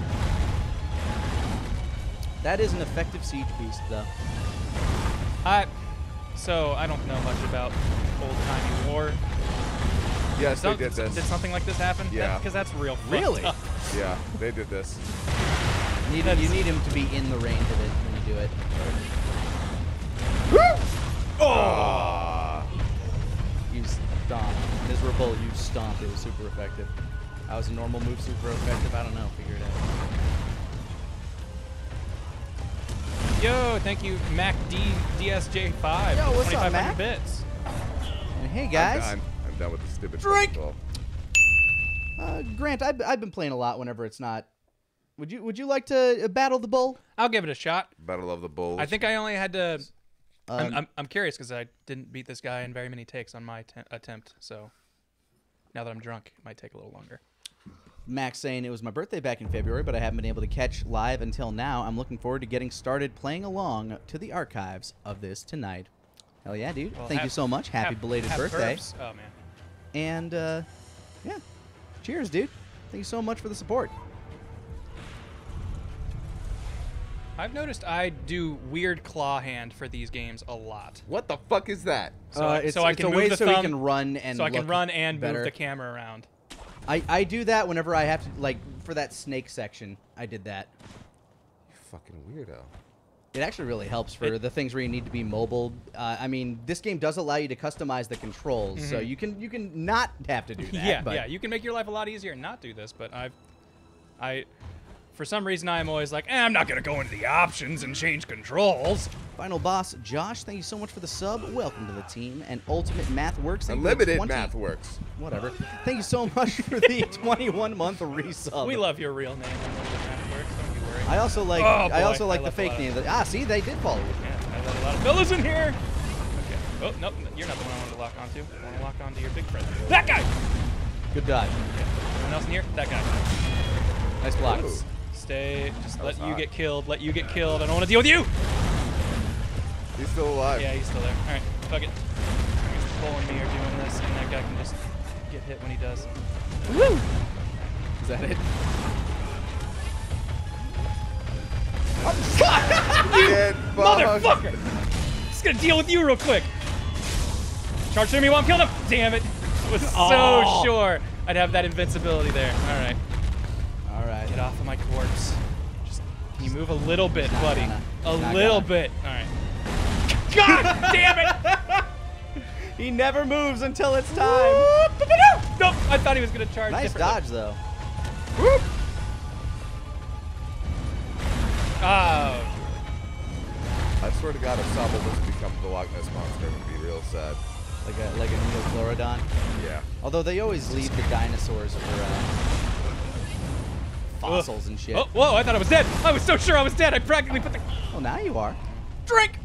That is an effective siege beast, though. I, so I don't know much about old timey war. Yes, they did this. Did something like this happen? Yeah. Because that's real. Really? up. Yeah, they did this. You need, you need him to be in the range of it when you do it. Ah. You stomp. Miserable, you stomp. It was super effective. How was a normal move super effective? I don't know. Figure it out. Yo, thank you, Mac D DSJ5. Yo, what's up, 2500 Mac? bits. And hey, I'm guys. done. I'm done with the stupid Drink! festival. Uh, Grant, I've, I've been playing a lot whenever it's not. Would you Would you like to uh, battle the bull? I'll give it a shot. Battle of the Bulls. I think I only had to. I'm, Um, I'm, I'm curious because I didn't beat this guy in very many takes on my te- attempt. So now that I'm drunk, it might take a little longer. Max saying it was my birthday back in February, but I haven't been able to catch live until now. I'm looking forward to getting started playing along to the archives of this tonight. Hell yeah, dude! Well, Thank hap- you so much. Happy hap- belated happy birthday! Oh man. And uh, yeah, cheers, dude. Thank you so much for the support. I've noticed I do weird claw hand for these games a lot. What the fuck is that? So, Uh, I- it's, so I it's can a move way the so thumb, we can run and so I can run and better. move the camera around. I, I do that whenever I have to like for that snake section. I did that. You fucking weirdo. It actually really helps for It- the things where you need to be mobile. Uh, I mean, this game does allow you to customize the controls, so you can you can not have to do that. Mm-hmm. yeah, but yeah. You can make your life a lot easier and not do this, but I've, I, for some reason, I'm always like, eh, I'm not gonna go into the options and change controls. Final boss, Josh. Thank you so much for the sub. Welcome to the team. And Ultimate Math Works. thank you for the Unlimited 20 math works. Whatever. Thank you so much for the 21 month resub. We love your real name. Unlimited Math Works, Don't you worry. I also like Oh, I also like I the fake lot of- name. That, ah, see, they did follow you. Yeah, I let a lot of fellas in here. Okay. Oh nope, you're not the one I wanted to lock onto. I want to lock onto your big friend. That guy. Good dodge. Anyone else in here? That guy. Nice block. Ooh. Stay. Just That let you hot. get killed. Let you get killed. I don't want to deal with you. He's still alive. Yeah, he's still there. All right, fuck it. He's pulling me or doing this, and that guy can just get hit when he does. Woo! Is that it? Get fucked. Motherfucker! Just gonna deal with you real quick. Charge through me while I'm killing him. Damn it! I was so Oh. sure I'd have that invincibility there. All right, All right. Get off of my corpse. Just can you move a little bit, Not buddy? gonna. A little gonna. bit. All right. God damn it! He never moves until it's time. Nope. I thought he was gonna charge. Nice differently. dodge though. Oh. I swear to God, if Sobble doesn't become the Loch Ness monster, I'm gonna be real sad. Like a like a Neochlorodon. Yeah. Although they always leave the dinosaurs for uh, fossils and shit. Oh, whoa! I thought I was dead. I was so sure I was dead. I practically put the Well, now you are. drink.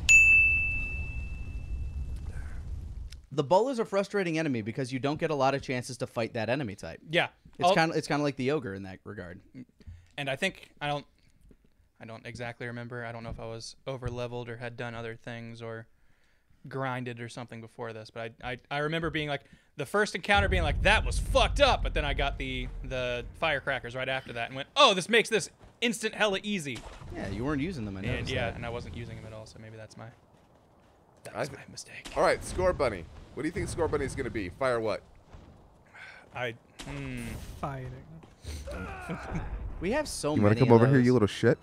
The bull is a frustrating enemy because you don't get a lot of chances to fight that enemy type. Yeah. It's kind of it's kind of like the ogre in that regard. and I think I don't I don't exactly remember. I don't know if I was over leveled or had done other things or grinded or something before this, but I, I I remember being like the first encounter being like that was fucked up, but then I got the the firecrackers right after that and went, "Oh, this makes this instant hella easy." Yeah, you weren't using them. I And yeah, that. and I wasn't using them at all, so maybe that's my that I was th- my mistake. All right, Scorbunny. What do you think Scorbunny is gonna be? Fire what? I hmm. Fighting. We have so You many. You want to come of over here, you little shit?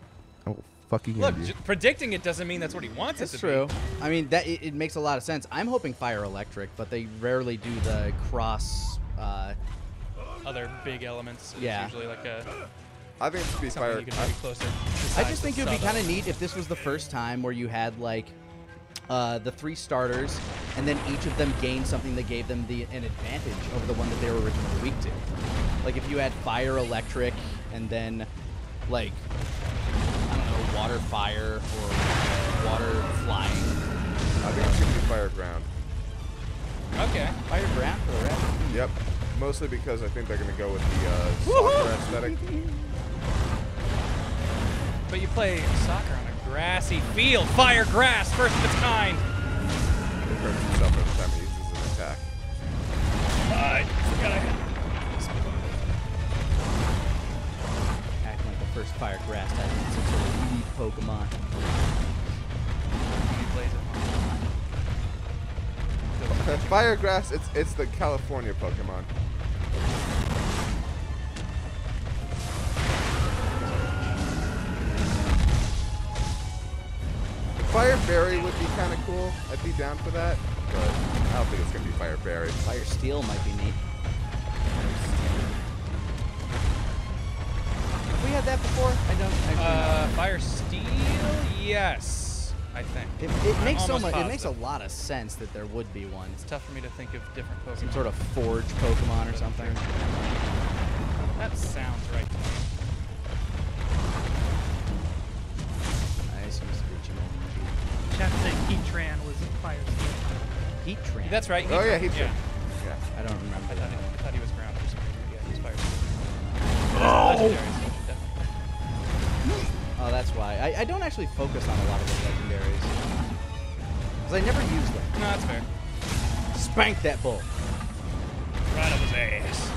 Fucking Look, hand j- predicting it doesn't mean that's what he wants That's it to true. be. I mean, that it, it makes a lot of sense. I'm hoping fire electric, but they rarely do the cross. Uh, Other big elements. It's Yeah. usually like a I think it's gonna be fire. you can I- be closer. I just think it would be kind of neat if this was the first time where you had like uh, the three starters, and then each of them gained something that gave them the an advantage over the one that they were originally weak to. Like if you had fire, electric, and then like I don't know, water, fire, or water, flying. I think it's gonna be fire ground. Okay. Fire ground for the rest. Yep. Mostly because I think they're gonna go with the uh, soccer aesthetic. But you play soccer on a grassy field. Fire grass, first of its kind. He hurts himself every time he uses an attack. I forgot I had. Acting like the first fire grass type Pokemon. He plays it. fire grass. It's it's the California Pokemon. Fire Fairy would be kind of cool. I'd be down for that, but I don't think it's gonna be Fire Fairy. Fire steel might be neat. Have we had that before? I don't actually Uh, know. fire steel? Yes, I think. It, it makes so almost much. It makes a lot of sense that there would be one. It's tough for me to think of different Pokemon. Some sort of forge Pokemon or something. That sounds right to me. Nice, Mr. Ichigo. Chat saying Heatran was fire steel. Heat That's right. Oh yeah, he's yeah. yeah. I don't remember I that. thought, he. I thought he was ground for some reason. Yeah, he's fire steel. Oh! Oh, that's why. I, I don't actually focus on a lot of the legendaries. Because I never use them. No, that's fair. Spank that bull. Right up his ass.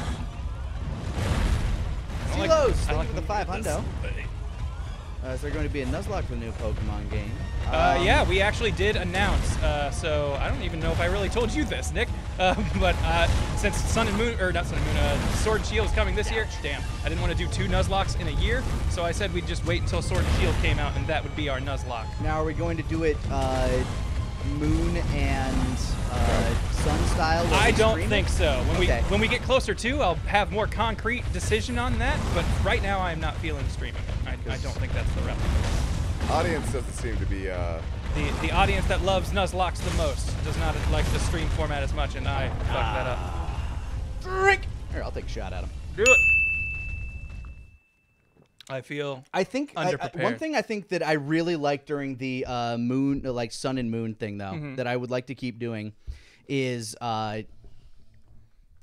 Like- Silos, I thank like you for the five hundo. Uh, is there going to be a Nuzlocke for the new Pokemon game? Uh, Um, yeah, we actually did announce. Uh, so I don't even know if I really told you this, Nick. Uh, but uh, since Sun and Moon, or not Sun and Moon, uh, Sword and Shield is coming this year. Damn, I didn't want to do two Nuzlockes in a year, so I said we'd just wait until Sword and Shield came out, and that would be our Nuzlocke. Now, are we going to do it uh, Moon and uh, Sun style? I we don't stream think so. When Okay. we when we get closer to, I'll have more concrete decision on that. But right now, I'm not feeling streaming. I, I don't think that's the route. Audience doesn't seem to be. The the audience that loves Nuzlockes the most does not like the stream format as much, and I fucked that up. Drink. Here, I'll take a shot at him. Do it. I feel I think I- I- one thing I think that I really like during the uh, moon, uh, like sun and moon thing, though, Mm-hmm. that I would like to keep doing, is uh,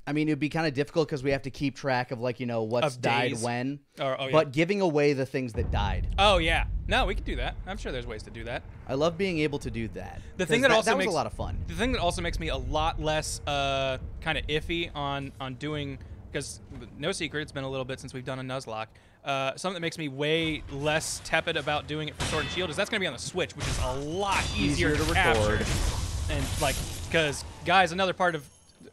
I mean, it'd be kind of difficult because we have to keep track of like you know what's Of died days. when. Or- oh, yeah. But giving away the things that died, Oh yeah. No, we could do that. I'm sure there's ways to do that. I love being able to do that. The 'Cause thing that also that makes was a lot of fun. The thing that also makes me a lot less uh, kind of iffy on on doing because no secret, it's been a little bit since we've done a Nuzlocke. Uh, something that makes me way less tepid about doing it for Sword and Shield is that's going to be on the Switch, which is a lot easier, Easier to capture. record. And like, because guys, another part of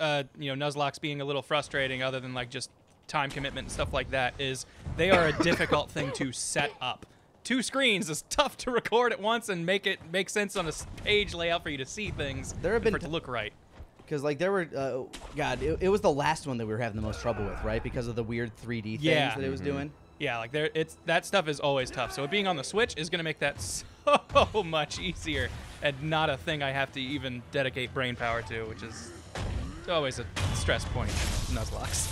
uh, you know Nuzlocke's being a little frustrating, other than like just time commitment and stuff like that, is they are a difficult thing to set up. Two screens is tough to record at once and make it make sense on a page layout for you to see things. There have been for it to look right. Because like there were, uh, God, it, it was the last one that we were having the most trouble with, right? Because of the weird 3D things Yeah. that it was doing. Yeah, like there, it's that stuff is always tough. So it being on the Switch is gonna make that so much easier, and not a thing I have to even dedicate brain power to, which is always a stress point. in Nuzlockes.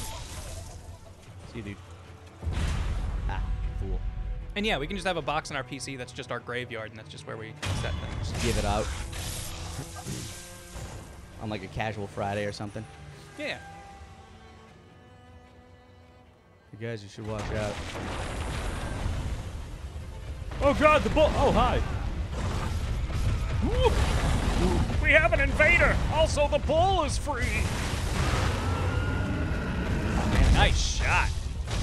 See you, dude. Ah, fool. And yeah, we can just have a box on our PC that's just our graveyard, and that's just where we set things. Give it out. On like a casual Friday or something. Yeah. You guys, you should watch out. Oh god, the bull. Oh, hi. We have an invader. Also, the bull is free. Nice shot.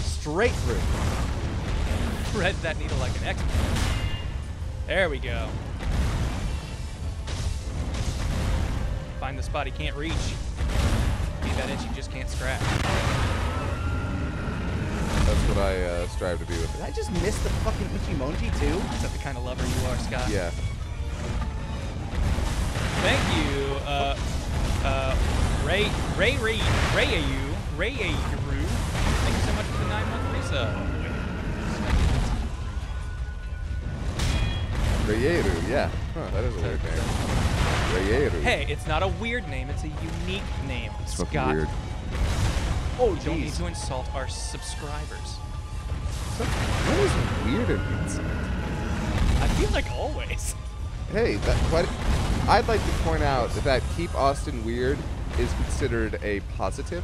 Straight through. Thread that needle like an X. There we go. Find the spot he can't reach. Be that itch he just can't scratch. That's what I uh, strive to be with Did. I just miss the fucking Ichimonji too? Is that the kind of lover you are, Scott? Yeah. Thank you, uh, uh, Ray, Ray, Ray, Ray, Ayu, Ray, Ayu. Thank you so much for the nine month resub. Rayeru, yeah. Huh, that is a weird name. Rayeru. Hey, it's not a weird name; it's a unique name. It's Scott, weird. Oh, you don't need to insult our subscribers. What is weird in insult? I feel like always. Hey, that, what, I'd like to point out that that keep Austin weird is considered a positive.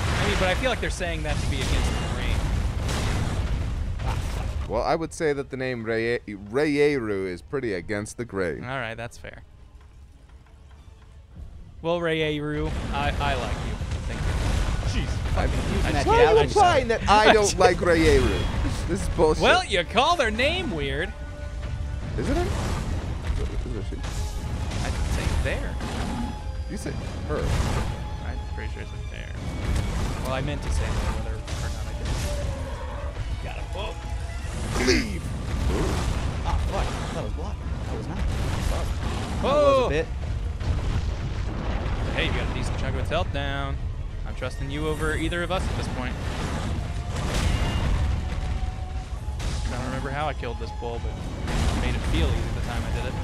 I mean, but I feel like they're saying that to be against the grain. Well, I would say that the name Raye- Rayeru is pretty against the grain. All right, that's fair. Well, Ray Aru, I, I like you. Thank you. Jeez. I've been I that Why are you implying that I don't like Rayeru? This is bullshit. Well, you call their name weird. isn't it? Is it she? I'd say there. You said her. I'm pretty sure it's a there. Well, I meant to say that, whether or not I did. Got it. Whoa. Leave. Ah, fuck. I thought it was blocked. That was not. Fuck. That was a bit. Hey, you got a decent chunk of its health down. I'm trusting you over either of us at this point. I don't remember how I killed this bull, but it made it feel easy the time I did it.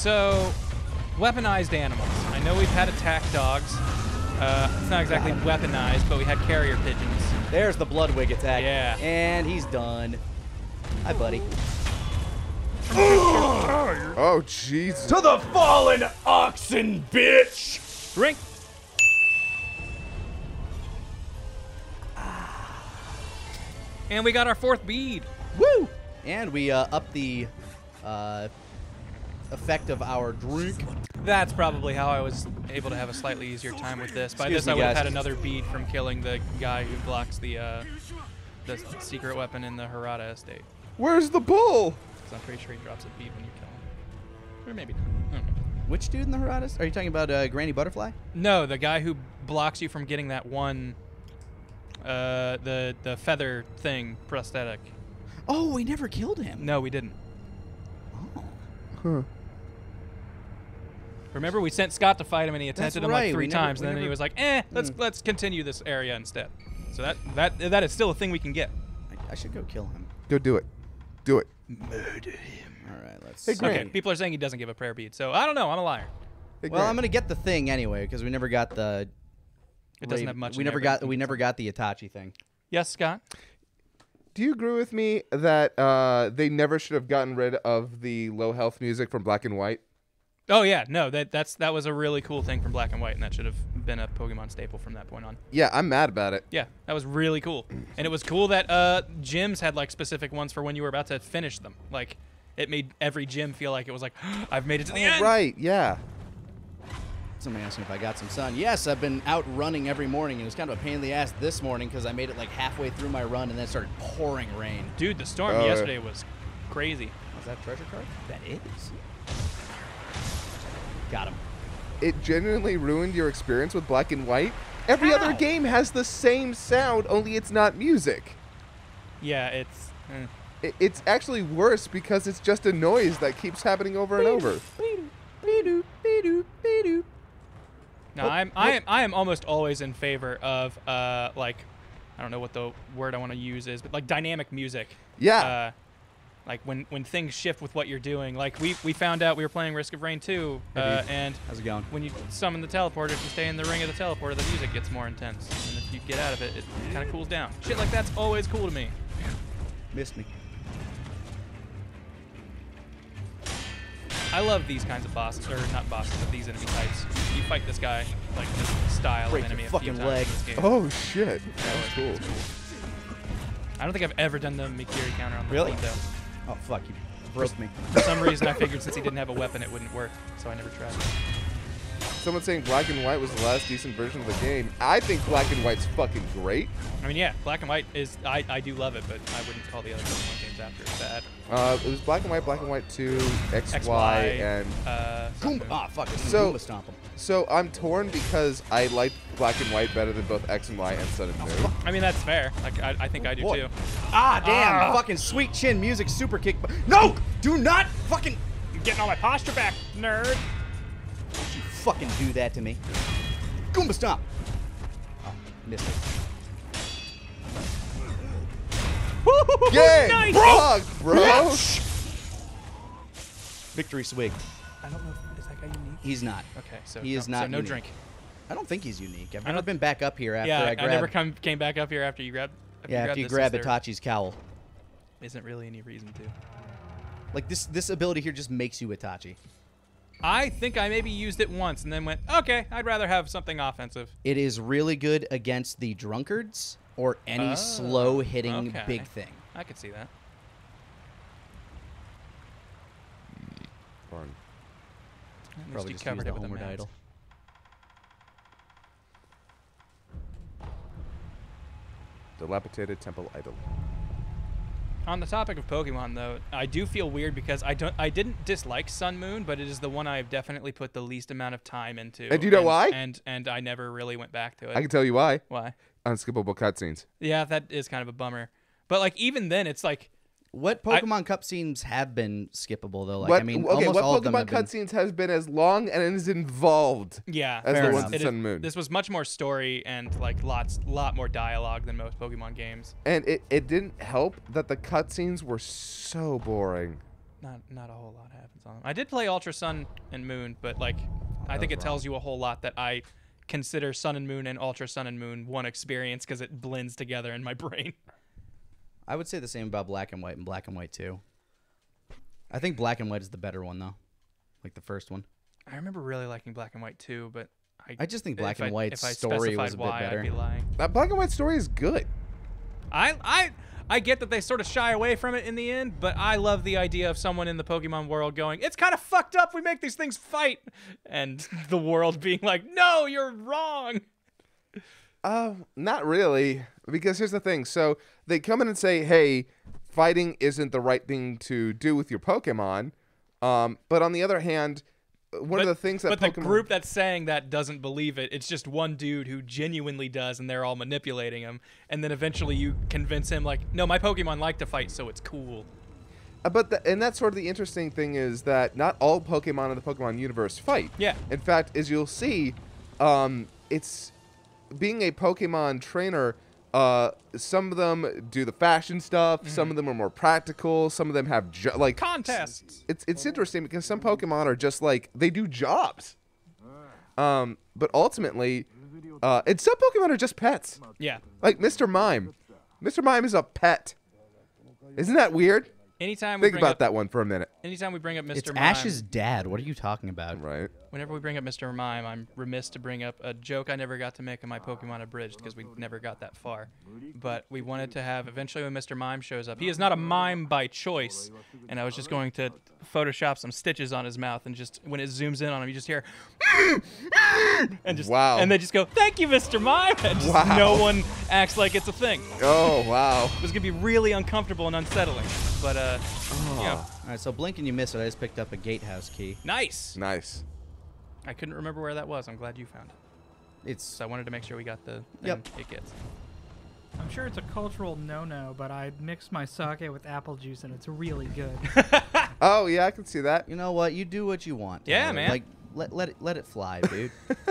So, weaponized animals. I know we've had attack dogs. Uh, it's not exactly weaponized, but we had carrier pigeons. There's the Bloodwig attack. Yeah. And he's done. Hi, buddy. Oh, Jesus. To the fallen oxen, bitch. Drink. And we got our fourth bead. Woo! And we uh, up the uh, effect of our drink. That's probably how I was able to have a slightly easier time with this. By Excuse this, me, I would have had another bead from killing the guy who blocks the uh, the secret weapon in the Hirata estate. Where's the bull? 'Cause I'm pretty sure he drops a bead when you kill him. Or maybe not. I don't know. Which dude in the Hiratas? Are you talking about uh, Granny Butterfly? No, the guy who blocks you from getting that one, uh, the the feather thing prosthetic. Oh, we never killed him. No, we didn't. Oh. Huh. Remember, we sent Scott to fight him, and he That's attempted him like three we never- times, we and then he was like, "Eh, let's Hmm. let's continue this area instead." So that that that is still a thing we can get. I, I should go kill him. Go do it. Do it. Murder him. All right, let's. Hey, Okay, people are saying he doesn't give a prayer bead, so I don't know. I'm a liar. Hey, well, I'm gonna get the thing anyway because we never got the. It doesn't have much. We never got. We never got the Itachi thing. Yes, Scott. Do you agree with me that uh, they never should have gotten rid of the low health music from Black and White? Oh yeah, no, that that's that was a really cool thing from Black and White, and that should have been a Pokemon staple from that point on. Yeah, I'm mad about it. Yeah, that was really cool, and it was cool that uh, gyms had like specific ones for when you were about to finish them. Like, it made every gym feel like it was like, I've made it to the end. Right? Yeah. Somebody asked me if I got some sun. Yes, I've been out running every morning, and it was kind of a pain in the ass this morning because I made it like halfway through my run, and then it started pouring rain. Dude, the storm Oh, yesterday was crazy. Was that treasure card? That is. Got him. It genuinely ruined your experience with Black and White. Every other game has the same sound, only it's not music. Yeah, it's. eh. It's actually worse because it's just a noise that keeps happening over and over. No, I'm I am I am almost always in favor of uh like I don't know what the word I want to use is, but like dynamic music. Yeah. Uh, like when when things shift with what you're doing. Like we we found out we were playing Risk of Rain 2, uh, and How's it going? when you summon the teleporter, if you stay in the ring of the teleporter, the music gets more intense, and if you get out of it, it kind of cools down. Shit like that's always cool to me. Missed me. I love these kinds of bosses, or not bosses, but these enemy types. You fight this guy like this style Break of enemy your a few fucking times leg. in this game. Oh shit. That was cool. I don't think I've ever done the Mikiri counter on the Really? Fiend, though. Oh fuck, you broke me. For some reason, I figured since he didn't have a weapon, it wouldn't work, so I never tried. Someone saying Black and White was the last decent version of the game. I think Black and White's fucking great. I mean, yeah, Black and White is I, I do love it, but I wouldn't call the other Pokemon games after it bad. Uh, it was Black and White, Black and White 2, XY, XY, and uh, Sun Boom! Ah, fuck. It's So- so, stomp him. So I'm torn because I like Black and White better than both X and Y and Sun and Moon. I mean, that's fair. Like I, I think I do Boy. too. Ah, damn! Ah. Fucking sweet chin music, super kick. No! Do not fucking. I'm getting all my posture back, nerd. Don't you fucking do that to me. Goomba stop. Oh, missed it. Yeah, Nice! fuck, bro. Victory swig. I don't know. He's not. Okay, so He is not So no unique. drink. I don't think he's unique. I've never been back up here after yeah, I grabbed. I, never come came back up here after you grabbed. After yeah, you after you grab Itachi's cowl. Isn't really any reason to. Like this, this ability here just makes you Itachi. I think I maybe used it once and then went, okay, I'd rather have something offensive. It is really good against the drunkards or any Oh, slow hitting okay. big thing. I could see that. Fun. At Probably you just covered used it with a homeward mask. idol. Dilapidated Temple Idol. On the topic of Pokemon, though, I do feel weird because I don't, I didn't dislike Sun Moon, but it is the one I've definitely put the least amount of time into. And do you know why? And and I never really went back to it. I can tell you why. why? Unskippable cutscenes. Yeah, that is kind of a bummer. But like even then, it's like What Pokemon cup scenes have been skippable though? Like what, I mean, okay, almost what all of Pokemon cutscenes has been as long and as involved yeah, as Fair the enough. ones in Sun and Moon? This was much more story and like lots, lot more dialogue than most Pokemon games. and it, it didn't help that the cutscenes were so boring. Not not a whole lot happens on them. I did play Ultra Sun and Moon, but like I think it tells you a whole lot that I consider Sun and Moon and Ultra Sun and Moon one experience because it blends together in my brain. I would say the same about Black and White and Black and White too. I think Black and White is the better one though, like the first one. I remember really liking Black and White too, but I, I just think Black and I- White's story was specified a bit why, better. I'd be lying. That black and white story is good. I I I get that they sort of shy away from it in the end, but I love the idea of someone in the Pokemon world going, "It's kind of fucked up. We make these things fight," and the world being like, "No, you're wrong." Uh, not really. Because here's the thing. So they come in and say, hey, fighting isn't the right thing to do with your Pokemon. Um, but on the other hand, one but, of the things that but Pokemon the group that's saying that doesn't believe it. It's just one dude who genuinely does, and they're all manipulating him. And then eventually you convince him, like, no, my Pokemon like to fight, so it's cool. Uh, but the, and that's sort of the interesting thing is that not all Pokemon in the Pokemon universe fight. Yeah. In fact, as you'll see, um, it's being a Pokemon trainer. Uh, some of them do the fashion stuff. Some of them are more practical. Some of them have jo- like Contests. It's it's interesting because some Pokemon are just like they do jobs. Um, but ultimately, uh, and some Pokemon are just pets. Yeah. Like Mr. Mime. Mr. Mime is a pet. Isn't that weird? Anytime we Think bring about up, that one for a minute. Anytime we bring up Mr. It's Mime, Ash's dad. What are you talking about? Right. whenever we bring up Mr. Mime, I'm remiss to bring up a joke I never got to make in my Pokemon Abridged because we never got that far. But we wanted to have eventually when Mr. Mime shows up. He is not a mime by choice, and I was just going to Photoshop some stitches on his mouth, and just when it zooms in on him, you just hear, and just Wow. and they just go, "Thank you, Mr. Mime," and just Wow. no one acts like it's a thing. Oh wow. It was gonna be really uncomfortable and unsettling, but uh, you know, All right, so blink and you miss it. I just picked up a gatehouse key. nice. Nice. I couldn't remember where that was. I'm glad you found it. It's So I wanted to make sure we got the thing Yep. it gets. I'm sure it's a cultural no-no, but I mixed my sake with apple juice and it's really good. Oh yeah, I can see that. you know what? You do what you want. Yeah, Tyler. man. Like let let it let it fly, dude.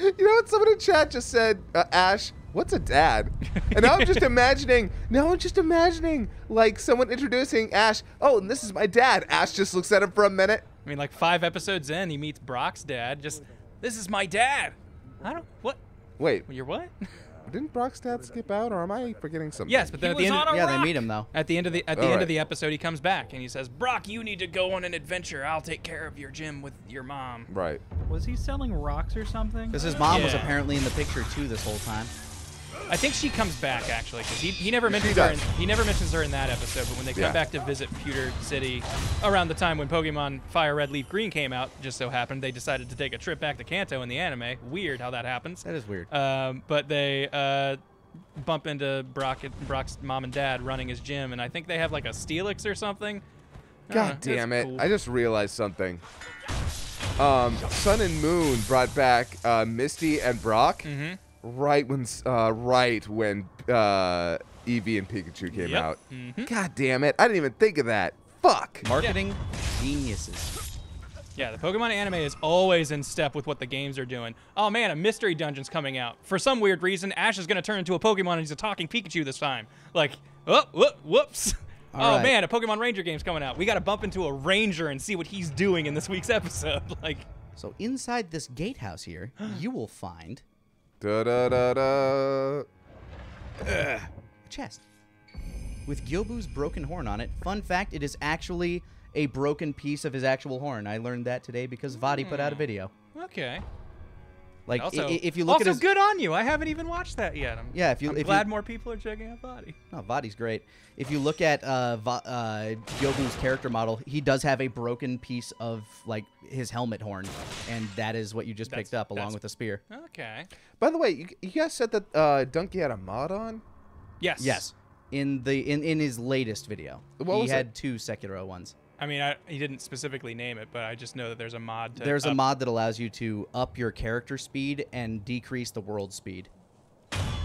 You know what? Someone in chat just said, uh, Ash, what's a dad? And now I'm just imagining, now I'm just imagining like someone introducing Ash. Oh, and this is my dad. Ash just looks at him for a minute. I mean, like five episodes in, he meets Brock's dad. Just, this is my dad. I don't. What? Wait, You're what? didn't Brock's dad skip out, or am I forgetting something? yes, but then He at the end. on a yeah, they meet him though. at the end of the at the All end right. of the episode, he comes back and he says, "Brock, you need to go on an adventure. I'll take care of your gym with your mom." Right. Was he selling rocks or something? Because his mom was apparently in the picture too this whole time. I think she comes back actually because he, he never mentions her. In, he never mentions her in that episode. But when they come Yeah. back to visit Pewter City, around the time when Pokemon Fire Red Leaf Green came out, just so happened they decided to take a trip back to Kanto in the anime. Weird how that happens. That is weird. Um, but they uh, bump into Brock, Brock's mom and dad running his gym, and I think they have like a Steelix or something. I don't know. God It's damn it! cool. I just realized something. Um, Sun and Moon brought back uh, Misty and Brock Mhm. Right when uh, right when uh, Eevee and Pikachu came Yep. out. Mhm. God damn it! I didn't even think of that. Fuck. Marketing geniuses. Yeah, the Pokemon anime is always in step with what the games are doing. Oh man, a mystery dungeon's coming out. For some weird reason, Ash is gonna turn into a Pokemon and he's a talking Pikachu this time. Like, oh, whoop, whoops. All oh right. man, a Pokemon Ranger game's coming out. We gotta bump into a Ranger and see what he's doing in this week's episode. Like, So inside this gatehouse here, you will find Da da da da. a chest with Gyobu's broken horn on it. Fun fact: it is actually a broken piece of his actual horn. I learned that today because Vaati put out a hmm. video. okay. Like, Also, i- if you look also at his, good on you. I haven't even watched that yet. I'm, Yeah, if you- I'm if you- glad more people are checking out Vaati. No, Vaati's great. If you look at uh, Va- uh, Gyobu's character model, he does have a broken piece of like his helmet horn, and that is what you just That's- picked up along that's- with the spear. Okay. By the way, you, you guys said that uh, Dunkey had a mod on. Yes. Yes, in the in, in his latest video, What he was had it? two Sekiro ones. I mean, I, he didn't specifically name it, but I just know that there's a mod. To There's a mod that allows you to up your character speed and decrease the world speed.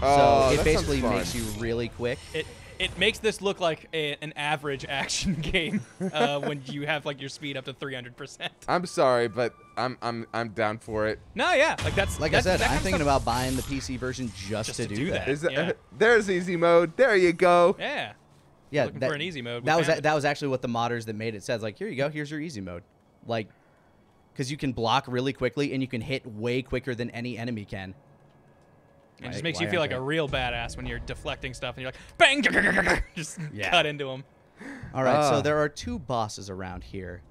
Oh, so it basically makes you really quick. It it makes this look like a, an average action game uh, when you have like your speed up to 300 percent. I'm sorry, but I'm I'm I'm down for it. No, yeah, like that's Like that's, I said, that I'm thinking about buying the PC version just, Just to, to do, do that. that. Is that, Yeah. there's easy mode. There you go. Yeah. Yeah, Looking that, for an easy mode, That was found it. that was actually what the modders that made it said. Like, here you go. Here's your easy mode. Like, because you can block really quickly and you can hit way quicker than any enemy can. It just makes you feel like a real badass when you're deflecting stuff and you're like bang, just Yeah. cut into them. All right, so Ah. there are two bosses around here.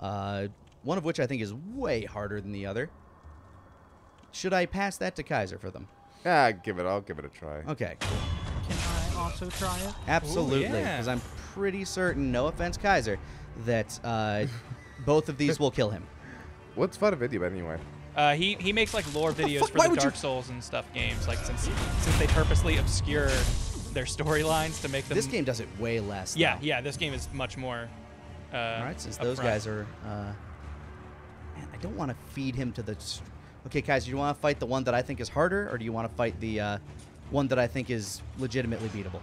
Uh, one of which I think is way harder than the other. Should I pass that to Kaiser for them? Ah, give it. I'll give it a try. Okay, Can I also try it? absolutely, yeah. because I'm pretty certain, no offense, Kaiser, that uh, both of these will kill him. What's fun of video anyway? Uh, he he makes like lore videos fuck? for Why the would you- Dark Souls and stuff games. Like since since they purposely obscure their storylines to make them. This game does it way less. Yeah, though. yeah. This game is much more. Uh, All right, since those upfront. guys are, uh, man, I don't want to feed him to the. s- Okay, guys, do you want to fight the one that I think is harder, or do you want to fight the uh, one that I think is legitimately beatable?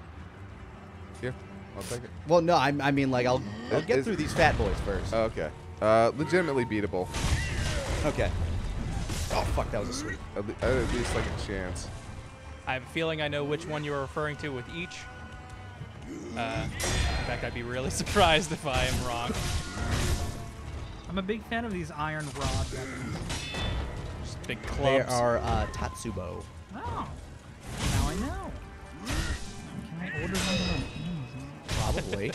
Here, I'll take it. Well, no, I, I mean like I'll, I'll get is- through these fat boys first. Okay. Uh, legitimately beatable. okay. Oh fuck, that was a sweep. At, le- at least like a chance. I have a feeling I know which one you are referring to with each. Uh, in fact, I'd be really surprised if I am wrong. I'm a big fan of these iron rod weapons. Just big They clubs. are uh, Tatsubo. Oh, now I know. Can I order them? in Probably.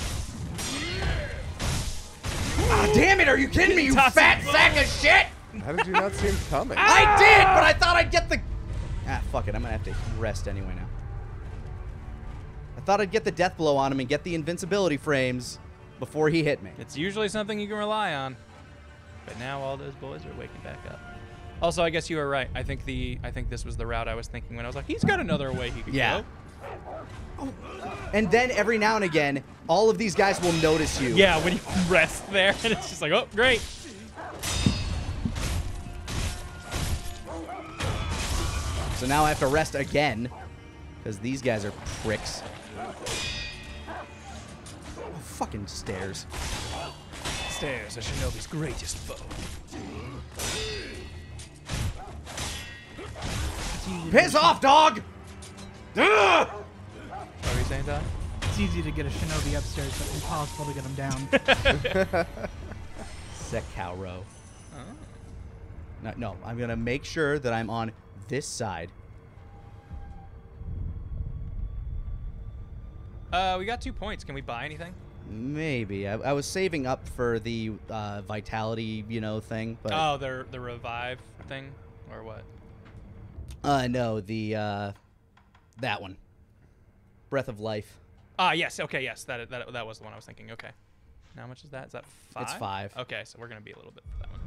ah, damn it! Are you kidding me? You Toss fat sack of shit! How did you not see him coming? I did, but I thought I'd get the. Ah, fuck it. I'm gonna have to rest anyway now. I thought I'd get the death blow on him and get the invincibility frames before he hit me. It's usually something you can rely on. But now all those boys are waking back up. Also, I guess you were right. I think the I think this was the route I was thinking when I was like, he's got another way he could Yeah. go. Oh. And then every now and again, all of these guys will notice you. Yeah, when you rest there, and it's just like, oh, great. So now I have to rest again because these guys are pricks. Oh, fucking stairs. Stairs are Shinobi's greatest foe. Piss off, dog! Ugh! What were you saying, Todd? It's easy to get a shinobi upstairs, but impossible to get him down. Sekiro. No, no, I'm gonna make sure that I'm on this side. Uh, we got two points. Can we buy anything? Maybe I, I was saving up for the uh, vitality, you know, thing, but Oh, the the revive thing, or what? Uh, no, the uh, that one, Breath of Life. Ah, yes. Okay, yes. That that that was the one I was thinking. Okay. How much is that? Is that five? It's five. Okay, so we're gonna be a little bit for that one.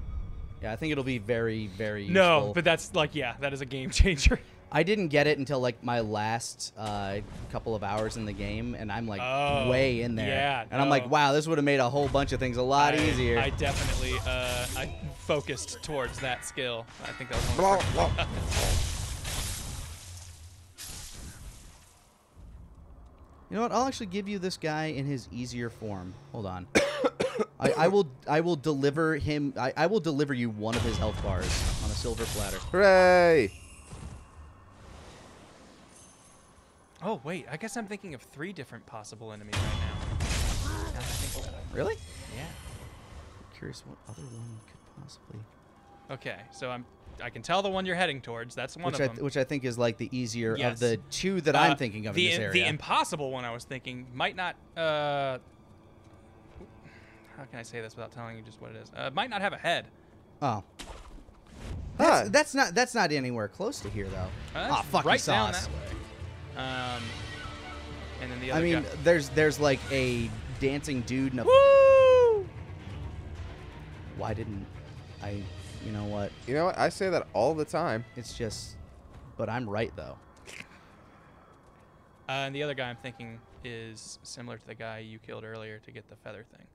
Yeah, I think it'll be very, very. No, useful. but that's like, yeah, that is a game changer. I didn't get it until like my last uh, couple of hours in the game, and I'm like Oh, way in there. yeah, and I'm like, wow, this would have made a whole bunch of things a lot I, easier. I definitely uh, I focused towards that skill. I think that was one Blah, of the blah. You know what? I'll actually give you this guy in his easier form. Hold on. I, I will. I will deliver him. I, I will deliver you one of his health bars on a silver platter. Hooray! Oh wait, I guess I'm thinking of three different possible enemies right now. Now that I think about it. Really? Yeah. curious what other one could possibly. Okay, so I'm I can tell the one you're heading towards. That's one Which of I, them. which I think is like the easier Yes. of the two that Uh, I'm thinking of the, in this The impossible one I was thinking might not. Uh, how can I say this without telling you just what it is? Uh, might not have a head. oh. Huh. That's, that's not that's not anywhere close to here though. Uh, Ah, that's fucking right down sauce. that way. Um, and then the other. I mean, guy. there's there's like a dancing dude in a. Woo! Why didn't I? You know what? You know what? I say that all the time. It's just, but I'm right though. Uh, and the other guy I'm thinking is similar to the guy you killed earlier to get the feather thing.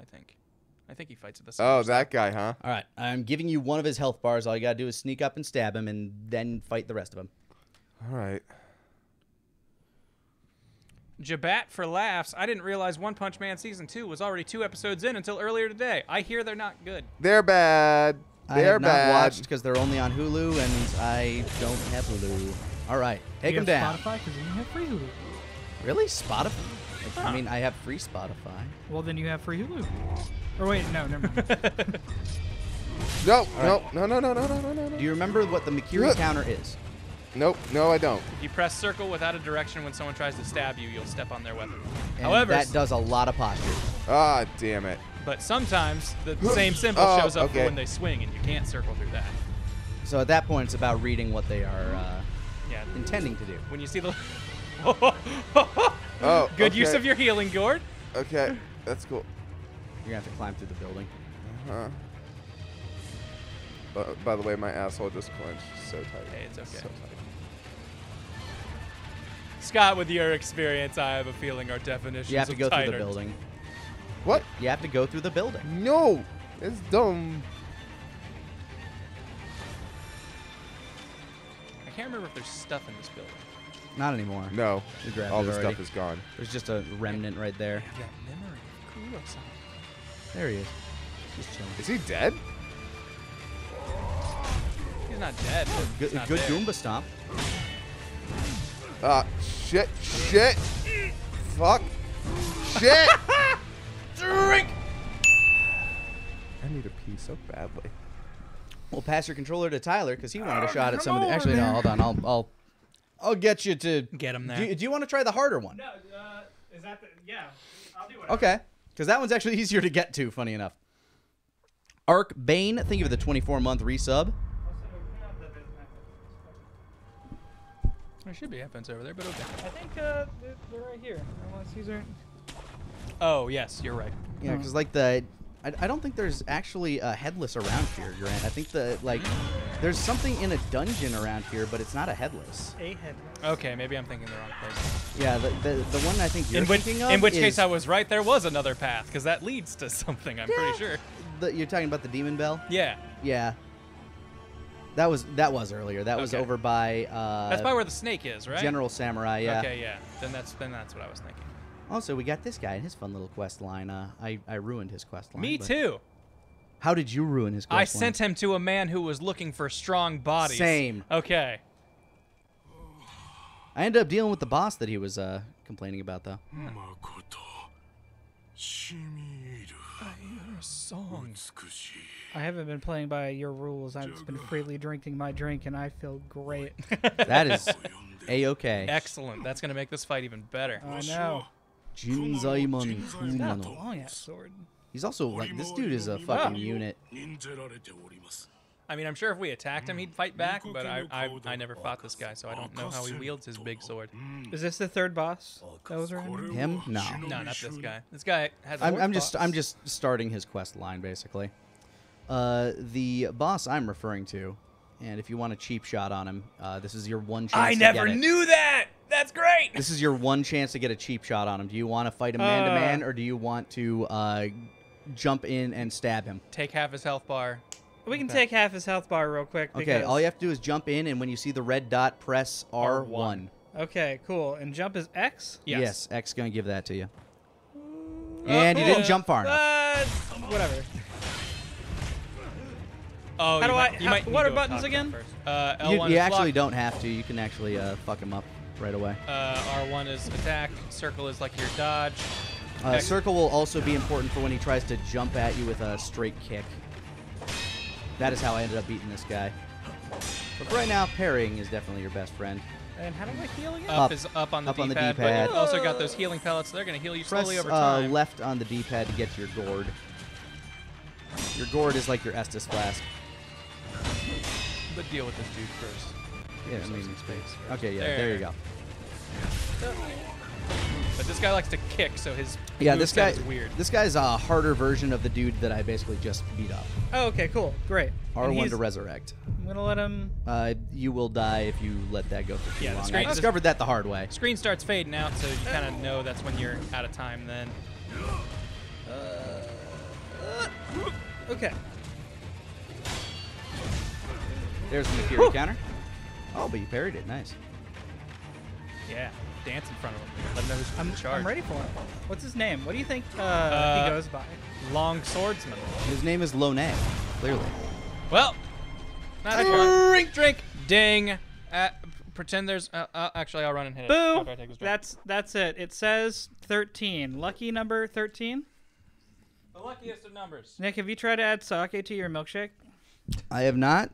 I think. I think he fights at the same Oh, that guy, huh? All right, I'm giving you one of his health bars. All you gotta do is sneak up and stab him, and then fight the rest of them. All right. Jabat for laughs. I didn't realize One Punch Man season two was already two episodes in until earlier today. I hear they're not good. They're bad. I they're have not bad. watched because they're only on Hulu, and I don't have Hulu. All right, take them down. Spotify because you have free Hulu. Really, Spotify? Huh. I mean, I have free Spotify. Well, then you have free Hulu. Or wait, no, never mind. no, no, right. no, no, no, no, no, no, no. Do you remember what the Mikiri counter is? Nope, no, I don't. If you press circle without a direction when someone tries to stab you, you'll step on their weapon. And However, that does a lot of posture. Ah, damn it but sometimes the same symbol Oh, shows up okay. for when they swing, and you can't circle through that. So at that point, it's about reading what they are uh, Yeah. intending to do. When you see the. Oh, Good use of your healing gourd. Okay, that's cool. You're gonna have to climb through the building. Uh huh. But, by the way, my asshole just clenched so tight. Hey, it's okay. So tight. Scott, with your experience, I have a feeling our definitions You have to of go through the building. What? You have to go through the building. No, it's dumb. I can't remember if there's stuff in this building. Not anymore. No, We all the already. stuff is gone. There's just a remnant right there. I have that memory of Kurosan. There he is. Just chilling. Is he dead? He's not dead. but Good, he's not good there. Goomba stomp. Ah, shit, shit, fuck, shit. Drink. I need a pee so badly. We'll pass your controller to Tyler because he wanted a shot at some of the. Actually, no. Hold on. I'll I'll I'll get you to Get him there. Do, you- do you want to try the harder one? No, uh, Is that the, yeah? I'll do it. Okay. Because that one's actually easier to get to, funny enough. Arc Bane, thank you for the 24 month resub. There should be headphones over there, but okay. I think uh, they're, they're right here. Unless these aren't. Oh yes, you're right. Yeah, because like the, I, I don't think there's actually a headless around here, Grant. I think the like, there's something in a dungeon around here, but it's not a headless. A head. Okay, maybe I'm thinking the wrong place. Yeah, the the, the one I think you're In which, thinking of in which is case I was right. There was another path because that leads to something. I'm pretty sure. The, you're talking about the demon bell. Yeah, Yeah. That was that was earlier. That was over by uh, that's by where the snake is, right? General Samurai. Yeah. Okay, yeah. Then that's then that's what I was thinking. Also, we got this guy and his fun little quest line. Uh, I, I ruined his quest line. Me too. How did you ruin his quest I line? sent him to a man who was looking for strong bodies. Same. Okay. I ended up dealing with the boss that he was uh, complaining about, though. song. I haven't been playing by your rules. I've just been freely drinking my drink, and I feel great. that is a okay. Excellent. That's gonna make this fight even better. I know. Jinzaemon Kumano. Oh, sword. He's also like, this dude is a fucking unit. I mean, I'm sure if we attacked him, he'd fight back, but I, I, I never fought this guy, so I don't know how he wields his big sword. Is this the third boss that was around? Him? No. No, not this guy. This guy has. I'm, I'm just, I'm just starting his quest line basically. Uh, the boss I'm referring to, and if you want a cheap shot on him, uh, this is your one chance. I never knew that. That's great. This is your one chance to get a cheap shot on him. Do you want to fight him man to man, or do you want to uh, jump in and stab him? Take half his health bar. We can take half his health bar real quick. Okay, all you have to do is jump in, and when you see the red dot, press R1. R1. Okay, cool. And jump is X. Yes. X gonna give that to you. And you didn't jump far enough. Uh, whatever. Oh, How you do might, I- you how- might what are buttons again? Uh, L1 You, you actually don't have to. You can actually uh, fuck him up right away. Uh, R1 is attack. Circle is like your dodge. Uh, circle will also be important for when he tries to jump at you with a straight kick. That is how I ended up beating this guy. But for right now, parrying is definitely your best friend. And how do I heal again? Up, Up. is up on the Up on the D-pad, D-pad. but you also got those healing pellets. They're gonna heal you Press slowly over uh, time. left on the D-pad to get to your gourd. Your gourd is like your Estus flask. But deal with this dude first. Yeah, I mean, space. Okay, yeah, There. there, you go. But this guy likes to kick, so his Yeah, this guy. is weird. This guy's a harder version of the dude that I basically just beat up. Oh, okay, cool, great. R1 to resurrect. I'm gonna let him. Uh, you will die if you let that go for too Yeah, long. screen I discovered that the hard way. Screen starts fading out, so you kind of know that's when you're out of time. Then Okay. There's the Fury counter. Oh, but you parried it. Nice. yeah, dance in front of him. Let him know who's I'm, in charge. I'm ready for him. What's his name? What do you think uh, Uh, he goes by? Long swordsman. His name is Lone. Clearly. Well, not a drink, drink, ding. Uh, pretend there's. Uh, uh, actually, I'll run and hit it. Boo! after I take this drink. That's that's it. It says 13. Lucky number 13. the luckiest of numbers. Nick, have you tried to add sake to your milkshake? I have not.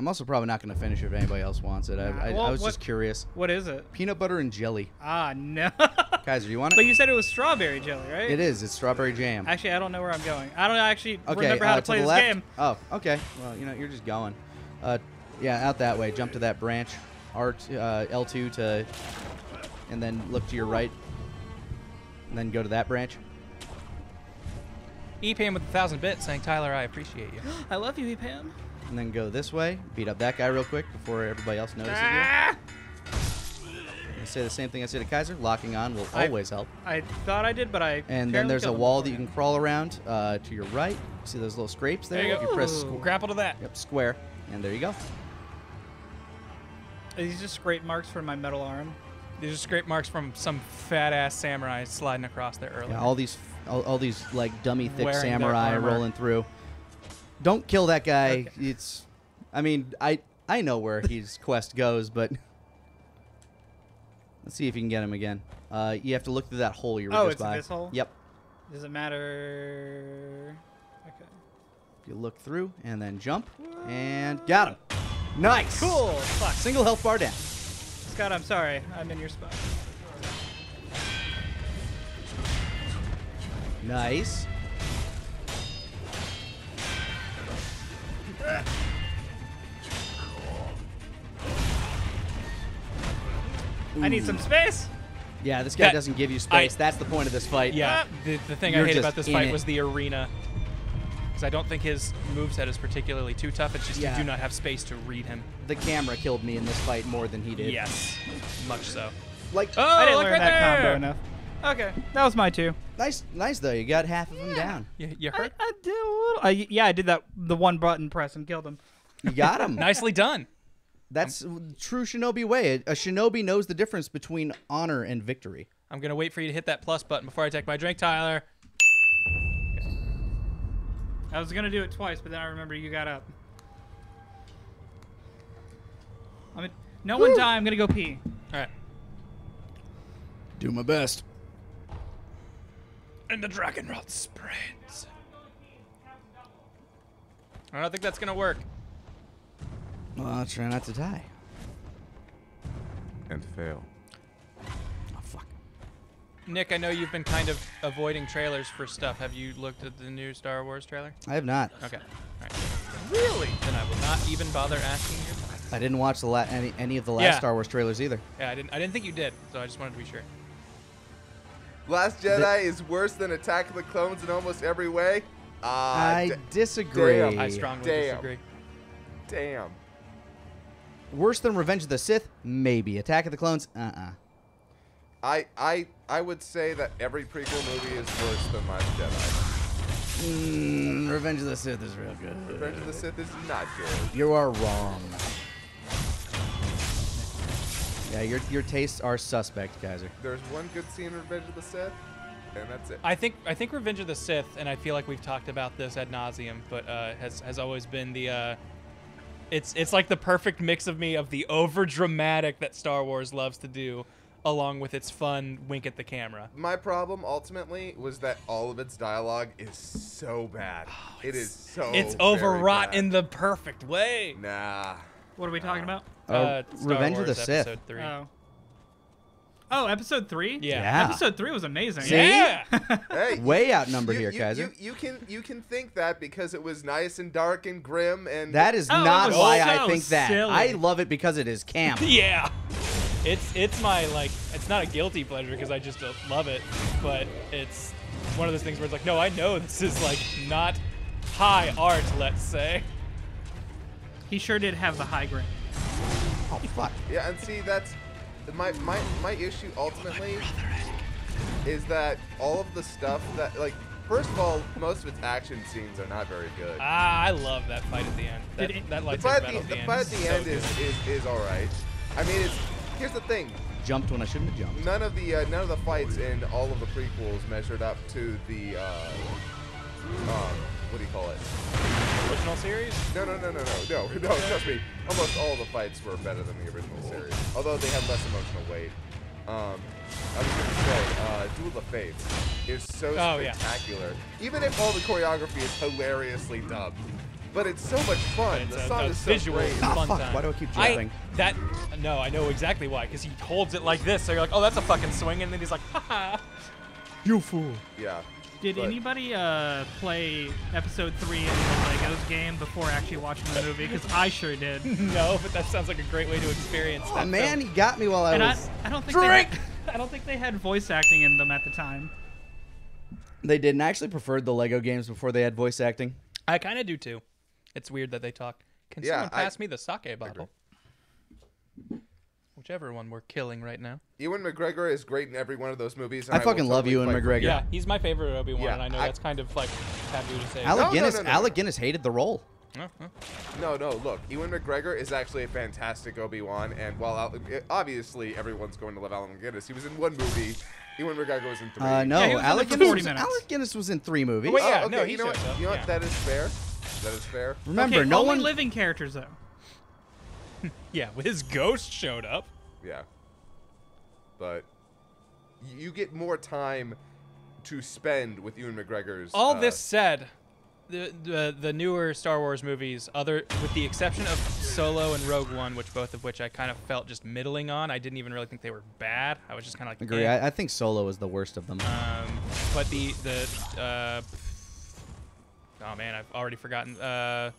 I'm also probably not going to finish it if anybody else wants it. I, Nah, I, well, I was what- just curious. What is it? Peanut butter and jelly. Ah, no. Kaiser, you want it? but you said it was strawberry jelly, right? it is. It's strawberry jam. Actually, I don't know where I'm going. I don't actually okay. remember how uh, to play the this left. game. Oh, okay. Well, you know, you're just going. Uh, yeah, out that way. Jump to that branch. R t- uh, L2 to, and then look to your right. And then go to that branch. EPAM with a thousand bits saying, Tyler, I appreciate you. I love you, Pam. And then go this way. Beat up that guy real quick before everybody else notices you. Ah! I say the same thing I say to Kaiser. Locking on will I- always help. I thought I did, but I. And then there's a wall that you can crawl around uh, to your right. See those little scrapes there? There you go. you press Ooh. squ- Grapple to that. yep, square, and there you go. Are these just scrape marks from my metal arm? These are scrape marks from some fat ass samurai sliding across there earlier. Yeah, all these, all, all these like dummy thick Wearing samurai rolling through. Don't kill that guy. Okay. It's, I mean, I I know where his quest goes, but let's see if you can get him again. Uh, you have to look through that hole you were Oh, just it's by. this hole? Yep. Does it matter? Okay. You look through and then jump and got him. Nice. Cool. Fuck. Single health bar down. Scott, I'm sorry. I'm in your spot. Nice. I need some space. Yeah, this guy That- doesn't give you space. I- That's the point of this fight. Yeah, uh, the, the thing You're I hate about this fight it. was the arena. Because I don't think his moveset is particularly too tough. It's just Yeah. you do not have space to read him. The camera killed me in this fight more than he did. Yes, much so. Like, Oh, I didn't look learn right that there! combo enough. Okay, that was my two. nice, nice though. You got half of them down. You, you I, hurt? I did a little. I, yeah, I did that. The one button press and killed him. You got him. Nicely done. That's true shinobi way. A, a shinobi knows the difference between honor and victory. I'm gonna wait for you to hit that plus button before I take my drink, Tyler. I was gonna do it twice, but then I remember you got up. I mean, no one die. I'm gonna go pee. All right. Do my best. And the dragon rod spreads. I don't think that's gonna work. Well, I'll try not to die. And fail. Oh fuck. Nick, I know you've been kind of avoiding trailers for stuff. Have you looked at the new Star Wars trailer? I have not. Okay. All right. Really? Then I will not even bother asking you. I didn't watch the la- any any of the last Yeah. Star Wars trailers either. Yeah, I didn't. I didn't think you did, so I just wanted to be sure. Last Jedi is worse than Attack of the Clones in almost every way. Ah, I disagree. damn. I strongly Damn. disagree. damn. Worse than Revenge of the Sith? Maybe. Attack of the Clones? Uh-uh. I I I would say that every prequel movie is worse than Last Jedi. Mm, Revenge of the Sith is real good. Revenge of the Sith is not good. You are wrong. Yeah, your your tastes are suspect, Kaiser. There's one good scene in Revenge of the Sith, and that's it. I think I think Revenge of the Sith, and I feel like we've talked about this ad nauseum, but uh, has has always been the. Uh, it's it's like the perfect mix of me of the over dramatic that Star Wars loves to do, along with its fun wink at the camera. My problem ultimately was that all of its dialogue is so bad. it is so. it's very overwrought bad. in the perfect way. Nah. What are we talking about? Uh, Star Revenge of the Sith. Episode three. Oh. Oh, episode three. yeah. Yeah. Episode three was amazing. See? Yeah. Hey. Way outnumbered you, here, you, Kaiser. You, you can you can think that because it was nice and dark and grim and that is Oh, not why so I think that. silly. I love it because it is camp. Yeah. It's it's my like it's not a guilty pleasure because I just love it, but it's one of those things where it's like, no, I know this is like not high art, let's say. He sure did have the high grade. Oh fuck. yeah and see that's my my my issue ultimately is that all of the stuff that like first of all most of its action scenes are not very good. Ah, I love that fight at the end. That, Did it- that the lightsaber fight at battle the, at the the end. fight at the so end is, good. is is all right. I mean it's here's the thing. Jumped when I shouldn't have jumped. None of the uh, none of the fights in all of the prequels measured up to the uh, um, what do you call it? original series. No, no, no, no, no, no, no. Trust me. Almost all the fights were better than the original series, although they have less emotional weight. Um, I was going to say, uh, Duel of the Fates is so Oh, yeah. spectacular. Even if all the choreography is hilariously dubbed, but it's so much fun. It's The a- song a is so visual great. Ah, fun fuck, time. why do I keep I, that no, I know exactly why. Because he holds it like this, so you're like, oh, that's a fucking swing, and then he's like, haha. You fool. Yeah. Did But- anybody uh, play episode three of the Legos game before actually watching the movie? Because I sure did. no, but that sounds like a great way to experience Oh that. man, film. he got me while I And was. I don't think Drink! They, I don't think they had voice acting in them at the time. They didn't I actually preferred the Lego games before they had voice acting. I kind of do too. It's weird that they talk. Can Yeah, someone I- pass me the sake bottle? Whichever one we're killing right now. Ewan McGregor is great in every one of those movies. and I will fucking love totally Ewan McGregor. Yeah, he's my favorite Obi Wan, Yeah, and I know I- that's kind of like taboo to say. Alec No, no, Guinness. no, no. Alec Guinness hated the role. Oh, oh. No, no, look, Ewan McGregor is actually a fantastic Obi-Wan, and while Al- obviously everyone's going to love Alan Guinness, he was in one movie. Ewan McGregor was in three. Uh, no, Yeah, he was in Alec it Guinness. Was. Alec Guinness was in three movies. Oh, wait, yeah, okay, no, he you know what? You know yeah. what? That is fair. That is fair. Remember, okay, no only one. living characters though. Yeah, with his ghost showed up. Yeah. But you get more time to spend with Ewan McGregor's. All uh, this said, the, the the newer Star Wars movies, other with the exception of Solo and Rogue One, which both of which I kind of felt just middling on. I didn't even really think they were bad. I was just kind of like, Agree. eh. I, I think Solo is the worst of them. Um, but the the uh, oh man, I've already forgotten. Uh,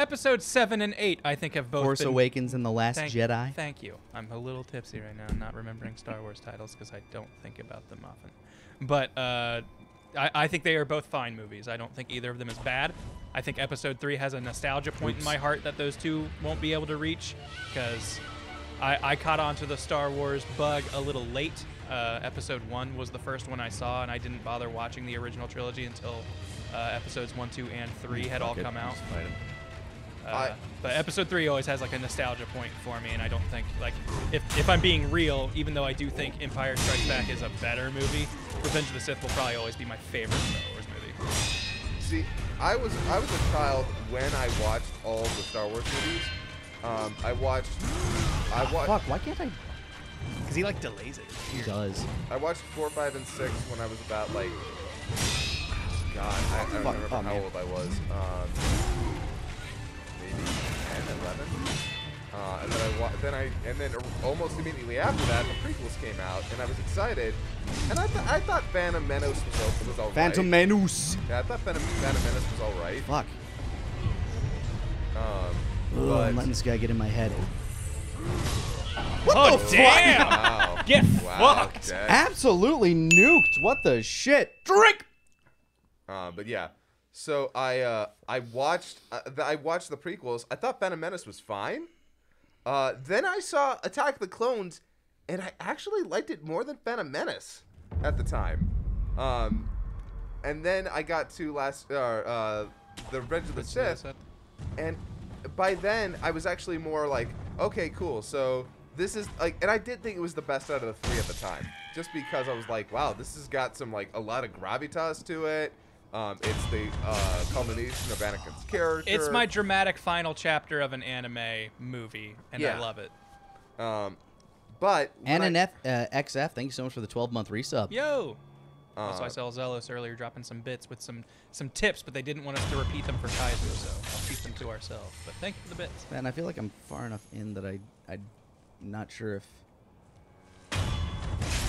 episode seven and eight, I think, have both Force been Awakens and The Last Thank, Jedi. Thank you. I'm a little tipsy right now. I'm not remembering Star Wars titles because I don't think about them often. But uh, I, I think they are both fine movies. I don't think either of them is bad. I think Episode Three has a nostalgia point in my heart that those two won't be able to reach because I, I caught on to the Star Wars bug a little late. Uh, episode One was the first one I saw, and I didn't bother watching the original trilogy until uh, episodes One, Two, and Three had all Fuck it, come out. Just fight 'em. Uh, I- but episode three always has like a nostalgia point for me, and I don't think like if if I'm being real, even though I do think Empire Strikes Back is a better movie, Revenge of the Sith will probably always be my favorite Star Wars movie. See, I was I was a child when I watched all the Star Wars movies. Um, I watched I watched Fuck, why can't I? Because he like delays it. He does. I watched four, five, and six when I was about like God, I, I don't Fuck, remember oh, how man. old I was. Um, maybe 10, 11. Uh, and then I wa- then I and then almost immediately after that, the prequels came out, and I was excited. And I th- I thought Phantom Menace was was all right. Phantom Menace. Yeah, I thought Phantom, Phantom Menace was all right. Fuck. Um, Ugh, but I'm letting this guy get in my head. oh damn! wow, Get wow, fucked. Dead. Absolutely nuked. What the shit? Drink. Uh, but yeah, so I uh, I watched uh, the, I watched the prequels. I thought Phantom Menace was fine. Uh, then I saw Attack of the Clones, and I actually liked it more than Phantom Menace at the time. Um, and then I got to last uh, uh, the Revenge of the Sith, and by then I was actually more like, okay, cool. So this is like, and I did think it was the best out of the three at the time, just because I was like, wow, this has got some like a lot of gravitas to it. Um, it's the uh, culmination of Anakin's character. It's my dramatic final chapter of an anime movie, and I love it. Um, but when And an F, uh, XF. Thank you so much for the 12 month resub. Yo. Also, I uh, saw Zealous earlier dropping some bits with some some tips, but they didn't want us to repeat them for Kaiser, so I'll keep them to ourselves. But thank you for the bits. Man, I feel like I'm far enough in that I, I'm not sure if.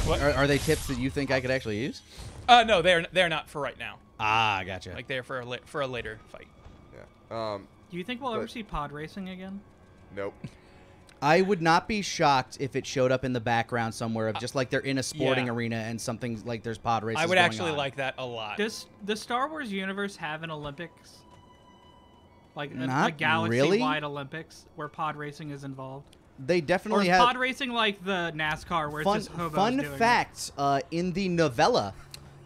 What? Are, are they tips that you think I could actually use? Uh, no, they're they're not for right now. Ah, gotcha. Like they're for a for a later fight. yeah. Um, Do you think we'll ever see pod racing again? nope. I would not be shocked if it showed up in the background somewhere of just like they're in a sporting yeah. arena and something like there's pod races. I would going actually on. like that a lot. Does the Star Wars universe have an Olympics? Like a, a galaxy-wide Olympics where pod racing is involved? They Or definitely is have pod racing like the NASCAR where fun. it's just hobos Fun doing it? fact: uh, in the novella,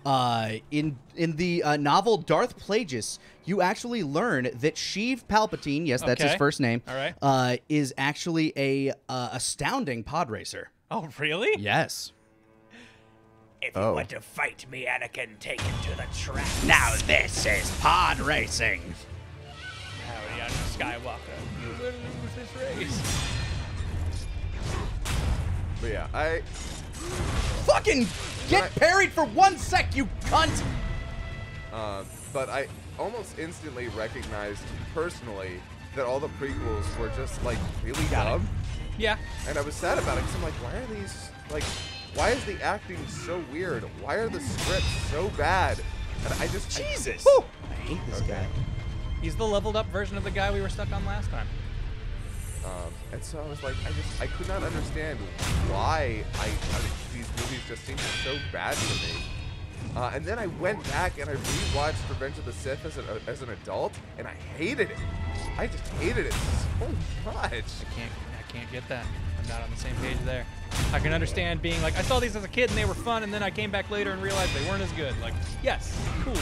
uh, in in the uh, novel Darth Plagueis, you actually learn that Sheev Palpatine, yes, that's his first name, All right. uh, is actually a uh, astounding pod racer. oh, really? Yes. If Oh. you want to fight me, Anakin, take him to the track. Now this is pod racing. Howdy, I'm Skywalker. You will lose this race. But yeah, I Fucking get Right. parried for one sec, you cunt! Um, but I almost instantly recognized personally that all the prequels were just like really dumb, Yeah. and I was sad about it because I'm like, why are these like, why is the acting so weird? Why are the scripts so bad? And I just I- Jesus! Whew! I hate this Okay. guy. He's the leveled up version of the guy we were stuck on last time. Um, and so I was like, I just I could not understand why I, I these movies just seemed so bad to me. Uh, and then I went back and I rewatched Revenge of the Sith as an, as an adult, and I hated it. I just hated it so much. I can't I can't get that. I'm not on the same page there. I can understand being like I saw these as a kid and they were fun and then I came back later and realized they weren't as good. Like, yes, cool.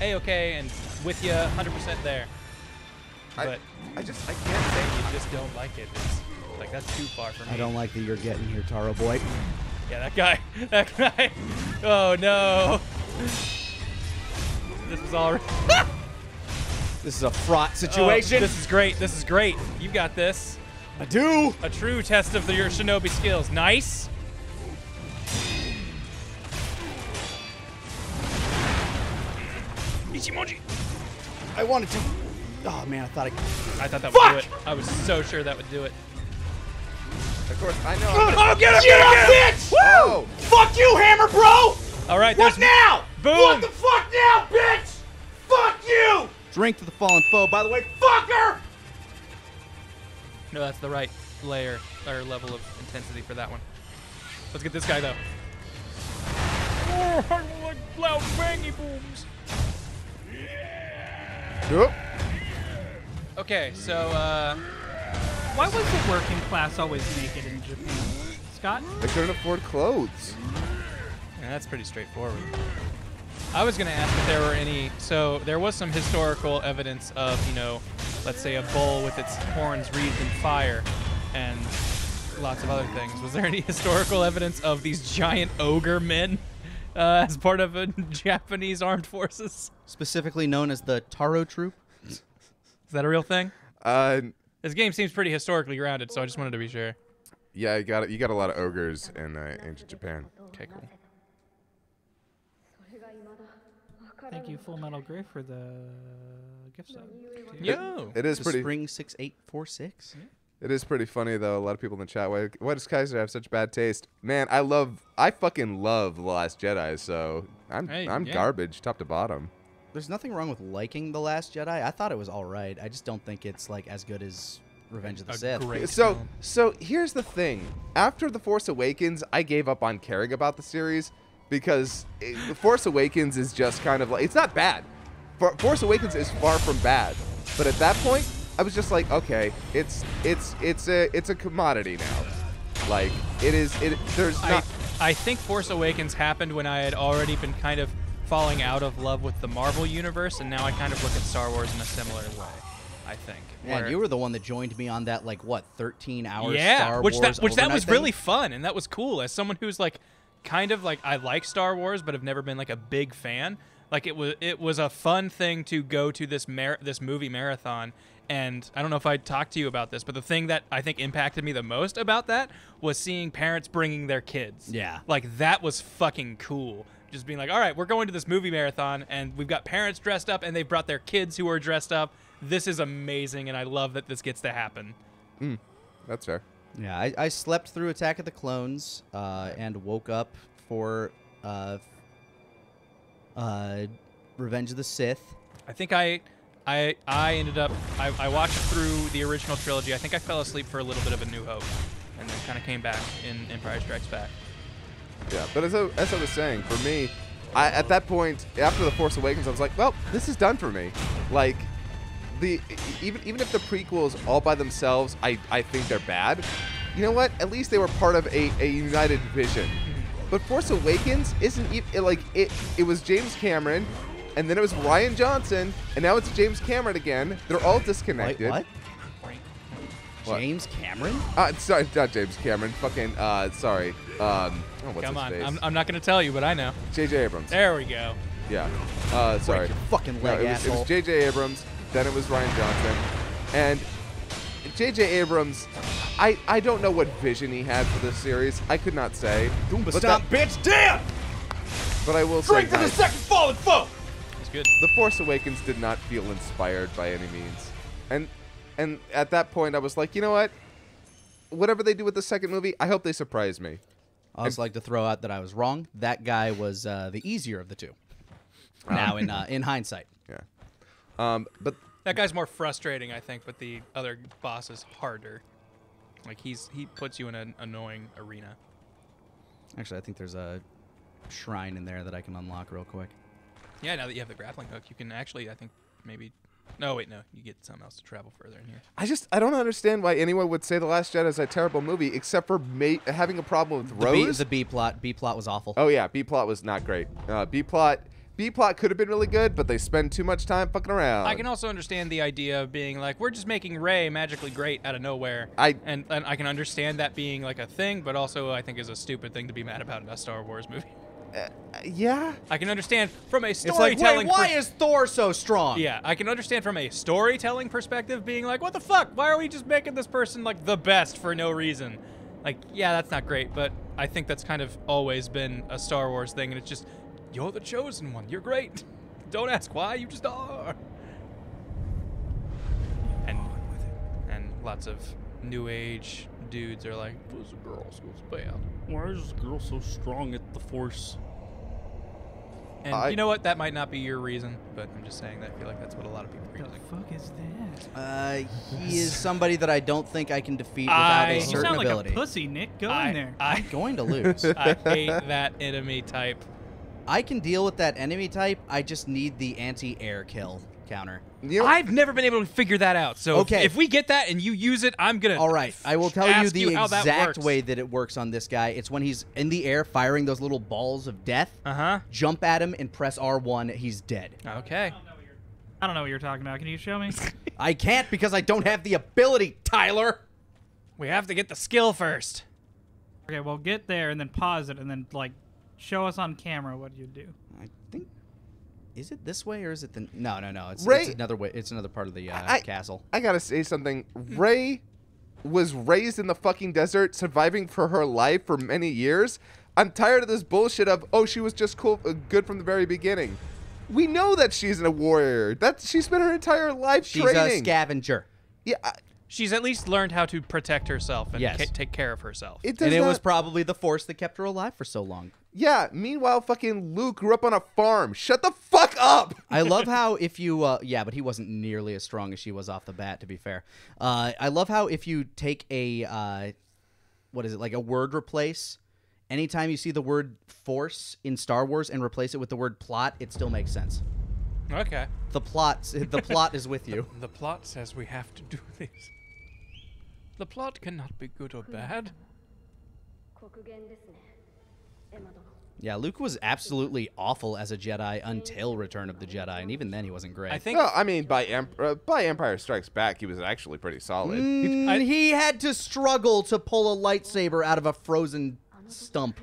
A okay and with you 100% there. I, But I just I can't say you just don't like it. It's like that's too far for me. I don't like that you're getting here, Taro boy. Yeah, that guy. That guy. Oh no. This is all This is a fraught Oh, situation. this is great. This is great. You got this. I do. A true test of the, your shinobi skills. Nice. Ichimonji. I wanted to. Oh man, I thought I. I thought that would do it. I was so sure that would do it. Of course, I know. I'm gonna- Oh, get him! Get him, bitch! Oh, Fuck you, Hammer Bro! All right, What now? Boom. What the fuck now, bitch? Fuck you, Drink to the fallen foe. By the way, fucker! No, that's the right layer or level of intensity for that one. Let's get this guy though. Oh, I like loud bangy booms. Oop. Okay, so uh, Why was the working class always naked in Japan? Scott? They couldn't afford clothes. yeah, that's pretty straightforward. I was gonna ask if there were any. So there was some historical evidence of, you know, let's say a bull with its horns wreathed in fire, and lots of other things. Was there any historical evidence of these giant ogre men uh, as part of a Japanese armed forces? specifically known as the Taro Troop. Is that a real thing? Uh, This game seems pretty historically grounded, so I just wanted to be sure. yeah, you got you got a lot of ogres in uh, ancient Japan. Okay, cool. Thank you, Full Metal Grey, for the gift sub. Yo. It is pretty. Spring six eight four six. It is pretty funny though. A lot of people in the chat. Why, why does Kaiser have such bad taste? Man, I love. I fucking love the Last Jedi. So I'm Hey, I'm yeah. garbage, top to bottom. There's nothing wrong with liking the Last Jedi. I thought it was all right. I just don't think it's like as good as Revenge of the A Sith. great So film. so here's the thing. After the Force Awakens, I gave up on caring about the series because it, the Force Awakens is just kind of like it's not bad. For, Force Awakens is far from bad, but at that point, I was just like, okay, it's it's it's a it's a commodity now. Like it is. It there's I, not. I think Force Awakens happened when I had already been kind of falling out of love with the Marvel universe, and now I kind of look at Star Wars in a similar way. I think. Man, Where- you were the one that joined me on that like what 13 hour yeah, Star which Wars that which that was thing? really fun, and that was cool. As someone who's like, kind of like I like Star Wars, but have never been like a big fan. Like it was it was a fun thing to go to this mar- this movie marathon. And I don't know if I talked to you about this, but the thing that I think impacted me the most about that was seeing parents bringing their kids. Yeah. Like that was fucking cool. Just being like, all right, we're going to this movie marathon, and we've got parents dressed up, and they've brought their kids who are dressed up. This is amazing, and I love that this gets to happen. That's fair. Yeah, I, I slept through Attack of the Clones uh, and woke up for uh, uh, Revenge of the Sith. I think I, I, I ended up. I, I watched through the original trilogy. I think I fell asleep for a little bit of A New Hope, and then kind of came back in Empire Strikes Back. Yeah, but as I, as I was saying, for me, I, at that point, after the Force Awakens, I was like, well, this is done for me. Like, the even even if the prequels all by themselves, I, I think they're bad. You know what? At least they were part of a, a united vision. But Force Awakens isn't even like it. It was James Cameron, and then it was Rian Johnson, and now it's James Cameron again. They're all disconnected. what? What? James Cameron? Uh, sorry, not James Cameron. Fucking uh, sorry. Um, oh, what's Come his on, face? I'm, I'm not going to tell you, but I know. J.J. Abrams. There we go. Yeah. Uh, sorry. your fucking No, it was, it asshole. was J.J. Abrams. Then it was Rian Johnson, and J.J. Abrams. I I don't know what vision he had for this series. I could not say. But, that- bitch, damn! but I will say, Drink to the guys, second fallen foe! It's good. The Force Awakens did not feel inspired by any means, and and at that point I was like, you know what? Whatever they do with the second movie, I hope they surprise me. I also like to throw out that I was wrong. That guy was uh, the easier of the two. Now, in uh, in hindsight, Yeah. Um, but That guy's more frustrating, I think, but the other boss is harder. Like he's he puts you in an annoying arena. actually, I think there's a shrine in there that I can unlock real quick. Yeah, now that you have the grappling hook, you can actually, I think, maybe. No, wait, no, you get something else to travel further in here. I just I don't understand why anyone would say The Last Jedi is a terrible movie, except for ma- having a problem with The B, Rose. the B plot, B plot was awful. oh yeah, B plot was not great. Uh, B plot B plot could have been really good, but they spend too much time fucking around. I can also understand the idea of being like, we're just making Rey magically great out of nowhere. I- and and I can understand that being like a thing, but also I think is a stupid thing to be mad about in a Star Wars movie. Uh, yeah. I can understand from a it's like, storytelling. wait, why is Thor so strong? Yeah, I can understand from a storytelling perspective being like, what the fuck? Why are we just making this person like the best for no reason? Like, yeah, that's not great, but I think that's kind of always been a Star Wars thing, and it's just, you're the chosen one. You're great. Don't ask why, you just are. And and lots of new age dudes are like, those girls goes bad. Why is this girl so strong at the Force? And I- you know what? That might not be your reason, but I'm just saying that I feel like that's what a lot of people are What the fuck is that? Uh, he is somebody that I don't think I can defeat without I- a You You certain sound like ability. a pussy, Nick. Go I, in there. I, am Going to lose. I hate that enemy type. I can deal with that enemy type. I just need the anti-air kill counter. You know, I've never been able to figure that out. So if- Okay. if, we get that and you use it, I'm gonna. All right, I will tell you the how that exact works. way that it works on this guy. It's when he's in the air firing those little balls of death. Uh huh. Jump at him and press R1. He's dead. Okay. I don't know what you're talking about. Can you show me? I can't because I don't have the ability, Tyler. We have to get the skill first. okay, well, get there and then pause it and then like show us on camera what you do. I think. Is it this way or is it the? No, no, no. It's, Ray- it's another way. It's another part of the uh, I- castle. I gotta say something. Rey was raised in the fucking desert, surviving for her life for many years. I'm tired of this bullshit of oh she was just cool, uh, good from the very beginning. We know that she's a warrior. That she spent her entire life She's training. a scavenger. yeah, I- She's at least learned how to protect herself and Yes. ca- take care of herself. it does And it not, was probably the force that kept her alive for so long. yeah. Meanwhile, fucking Luke grew up on a farm. Shut the fuck up. I love how if you, uh, yeah, but he wasn't nearly as strong as she was off the bat. To be fair, uh, I love how if you take a, uh, what is it like a word replace, anytime you see the word force in Star Wars and replace it with the word plot, it still makes sense. okay. The plot, the plot is with you. The plot says we have to do this. The plot cannot be good or bad. Yeah, Luke was absolutely awful as a Jedi until Return of the Jedi, and even then he wasn't great. I think. Well, I mean, by uh, by Empire Strikes Back, he was actually pretty solid. Mm, I, he had to struggle to pull a lightsaber out of a frozen stump.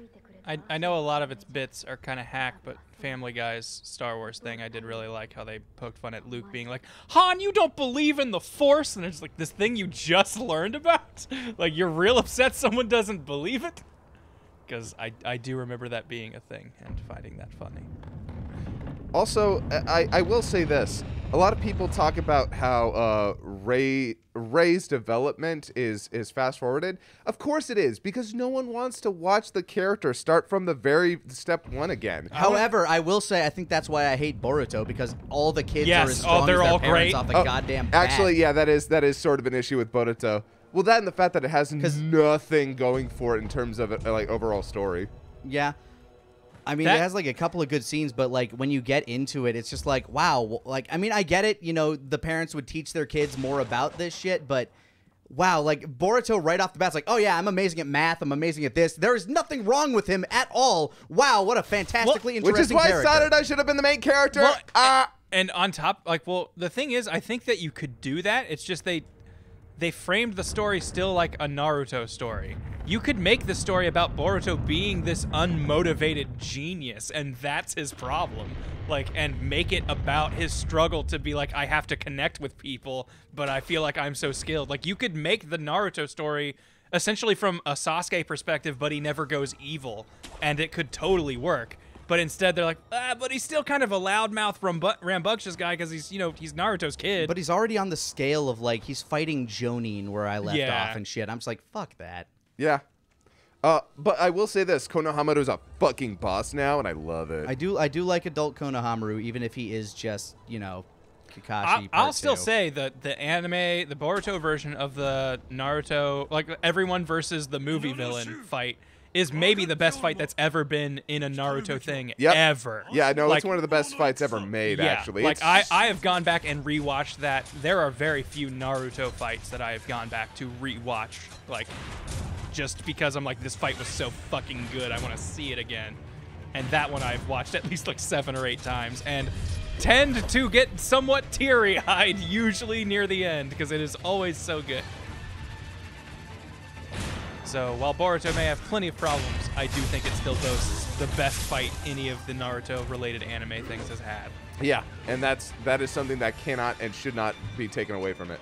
I, I know a lot of its bits are kind of hack, but Family Guy's Star Wars thing, I did really like how they poked fun at Luke being like, Han, you don't believe in the Force? And it's like, this thing you just learned about? like, you're real upset someone doesn't believe it? Because I, I do remember that being a thing and finding that funny. Also, I, I will say this: a lot of people talk about how uh, Rey Rey's development is is fast forwarded. Of course it is, because no one wants to watch the character start from the very step one again. However, I will say I think that's why I hate Boruto because all the kids Yes, are as oh, they're as their all parents great. off the Oh, goddamn bat. Actually, yeah, that is that is sort of an issue with Boruto. Well, that and the fact that it has nothing going for it in terms of uh, like overall story. yeah. I mean, That- it has like a couple of good scenes, but like when you get into it, it's just like, wow. Like, I mean, I get it. You know, the parents would teach their kids more about this shit, but wow, like Boruto right off the bat's like, oh yeah, I'm amazing at math. I'm amazing at this. There is nothing wrong with him at all. Wow, what a fantastically interesting Which is why character. Sarada should have been the main character. Well, Ah. And on top, like, well, the thing is, I think that you could do that. It's just they they framed the story still like a Naruto story. You could make the story about Boruto being this unmotivated genius, and that's his problem. Like, and make it about his struggle to be like, I have to connect with people, but I feel like I'm so skilled. Like, you could make the Naruto story essentially from a Sasuke perspective, but he never goes evil, and it could totally work. But instead, they're like, ah, but he's still kind of a loudmouth, rambu- rambunctious guy because he's, you know, he's Naruto's kid. But he's already on the scale of like he's fighting Jonin where I left Yeah. off and shit. I'm just like, fuck that. Yeah. Uh, but I will say this: Konohamaru is a fucking boss now, and I love it. I do I do like adult Konohamaru, even if he is just you know Kakashi. I'll, part I'll still two. say that the anime, the Boruto version of the Naruto, like everyone versus the movie villain fight, is maybe the best fight that's ever been in a Naruto thing Yep. ever. yeah, no, like, it's one of the best fights ever made. yeah, actually, like It's- I, I have gone back and rewatched that. There are very few Naruto fights that I have gone back to rewatch, like just because I'm like, this fight was so fucking good. I want to see it again. And that one I've watched at least like seven or eight times, and tend to get somewhat teary-eyed usually near the end because it is always so good. So while Boruto may have plenty of problems, I do think it still boasts the best fight any of the Naruto-related anime things has had. yeah, and that's that is something that cannot and should not be taken away from it.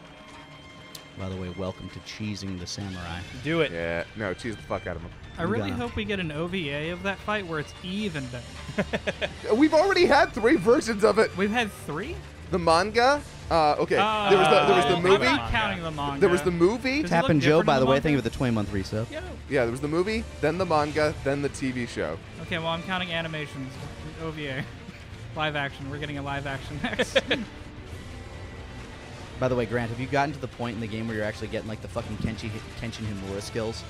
By the way, welcome to cheesing the samurai. Do it. Yeah, no, cheese the fuck out of him. I really gonna- hope we get an OVA of that fight where it's even better. We've already had three versions of it. We've had three. The manga. Uh, okay, there was the there was the Oh, movie. I'm not counting the manga. There was the movie. Does Tap and Joe, by the the way, think of you the 20 month resub. Yeah. Yeah, there was the movie, then the manga, then the TV show. Okay, well I'm counting animations. OVA. Live action. We're getting a live action next. By the way, Grant, have you gotten to the point in the game where you're actually getting like the fucking Kenshi Kenshin Himura skills?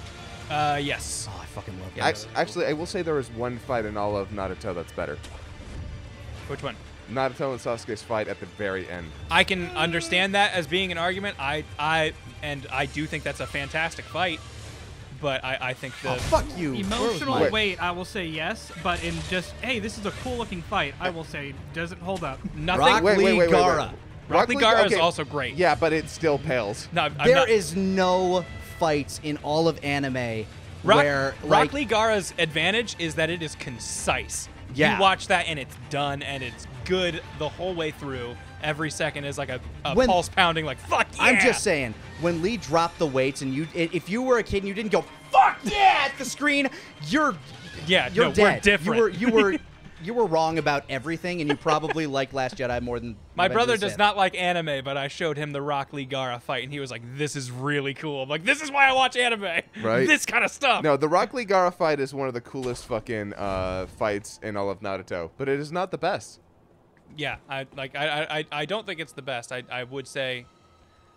Uh, yes. Oh, I fucking love Ac- those. Actually, I will say there is one fight in all of Naruto that's better. Which one? Naruto and Sasuke's fight at the very end. I can understand that as being an argument. I, I, and I do think that's a fantastic fight. But I, I think the Oh, fuck you. Emotional my- weight, I will say yes, but in just hey, this is a cool looking fight, I will say doesn't hold up. nothing. Rock Wait, wait, wait, wait, wait. Gaara. Rock Lee Lee- Gaara is also great. Yeah, but it still pales. No, I'm There not, is no fights in all of anime Rock, where Rock like Lee Gaara's advantage is that it is concise. Yeah. You watch that and it's done and it's good the whole way through. Every second is like a, a When- pulse pounding, like fuck yeah. I'm just saying, when Lee dropped the weights and you, if you were a kid and you didn't go "fuck yeah" at the screen, you're Yeah, you're no, we're different. You were you were you were wrong about everything, and you probably like Last Jedi more than My Revenge of brother does Sith. not like anime, but I showed him the Rock Lee Gaara fight, and he was like, "This is really cool." I'm like, "This is why I watch anime, Right. This kind of stuff." No, the Rock Lee Gaara fight is one of the coolest fucking uh, fights in all of Naruto, but it is not the best. Yeah, I like. I, I, I don't think it's the best. I, I would say,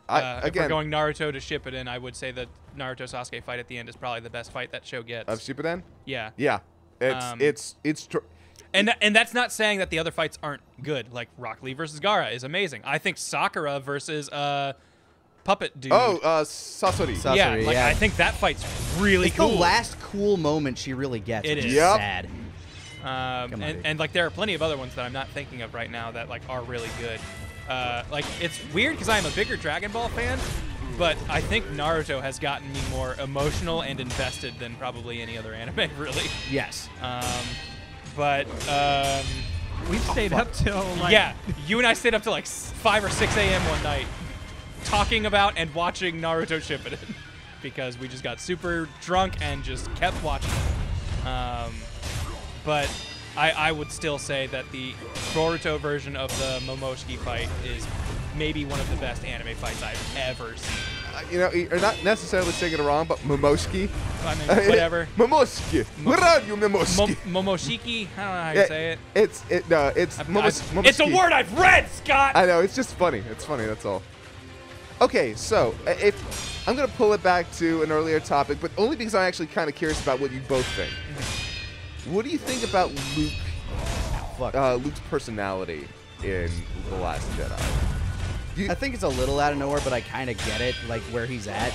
I, uh, if we're going Naruto to Shippuden, I would say the Naruto Sasuke fight at the end is probably the best fight that show gets. of Shippuden. yeah, Yeah, it's Um, it's it's. Tr- and and that's not saying that the other fights aren't good. Like Rock Lee versus Gaara is amazing. I think Sakura versus uh, Puppet Dude. oh, uh, Sasori. Sa- yeah, like yeah. I think that fight's really It's cool. the last cool moment she really gets. It is which is. is Yep. sad. Um, on, and, and like there are plenty of other ones that I'm not thinking of right now that like are really good. Uh, like it's weird because I'm a bigger Dragon Ball fan, but I think Naruto has gotten me more emotional and invested than probably any other anime really. Yes. Um, but um, We stayed up till like yeah, you and I stayed up till like five or six a.m. one night talking about and watching Naruto Shippuden because we just got super drunk and just kept watching. it. Um, but I, I would still say that the Boruto version of the Momoshiki fight is maybe one of the best anime fights I've ever seen. You know, you're not necessarily saying it wrong, but Momoski. I mean, whatever. Momoshiki. Where are you, Mo- Momoshiki? I don't know how you Yeah, say it. It's it. No, it's I- Momos- I- it's a word I've read, Scott. I know. It's just funny. It's funny. That's all. Okay, so if I'm gonna pull it back to an earlier topic, but only because I'm actually kind of curious about what you both think. What do you think about Luke? Fuck. Uh, Luke's personality in the Last Jedi. I think it's a little out of nowhere, but I kind of get it, like where he's at.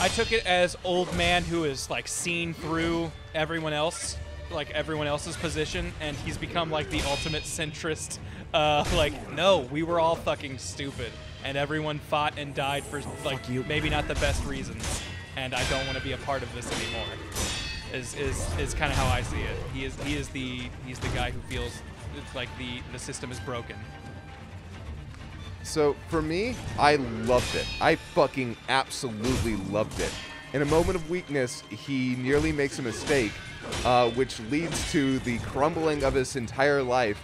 I took it as old man who is like seen through everyone else, like everyone else's position, and he's become like the ultimate centrist. Uh, like, no, we were all fucking stupid, and everyone fought and died for like you. maybe not the best reasons, and I don't want to be a part of this anymore. Is is is kind of how I see it. He is he is the he's the guy who feels it's like the the system is broken. So for me, I loved it. I fucking absolutely loved it. In a moment of weakness, he nearly makes a mistake, uh, which leads to the crumbling of his entire life,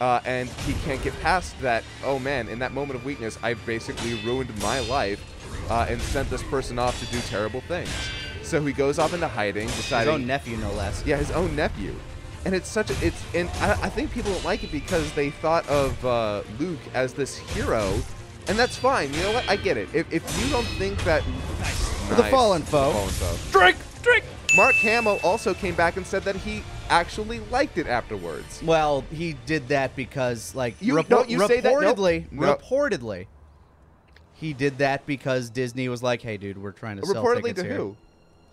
uh, and he can't get past that. Oh man, in that moment of weakness, I basically ruined my life uh, and sent this person off to do terrible things. So he goes off into hiding, His own nephew, no less. yeah, his own nephew. And it's such a it's and I, I think people don't like it because they thought of uh, Luke as this hero, and that's fine. You know what? I get it. If, if you don't think that nice, The fallen foe. fallen foe. Drink, drink. Mark Hamill also came back and said that he actually liked it afterwards. Well, he did that because, like, You- repo- don't you say that? Nope. reportedly, Nope. reportedly, he did that because Disney was like, "Hey, dude, we're trying to sell Reportedly tickets to here." who?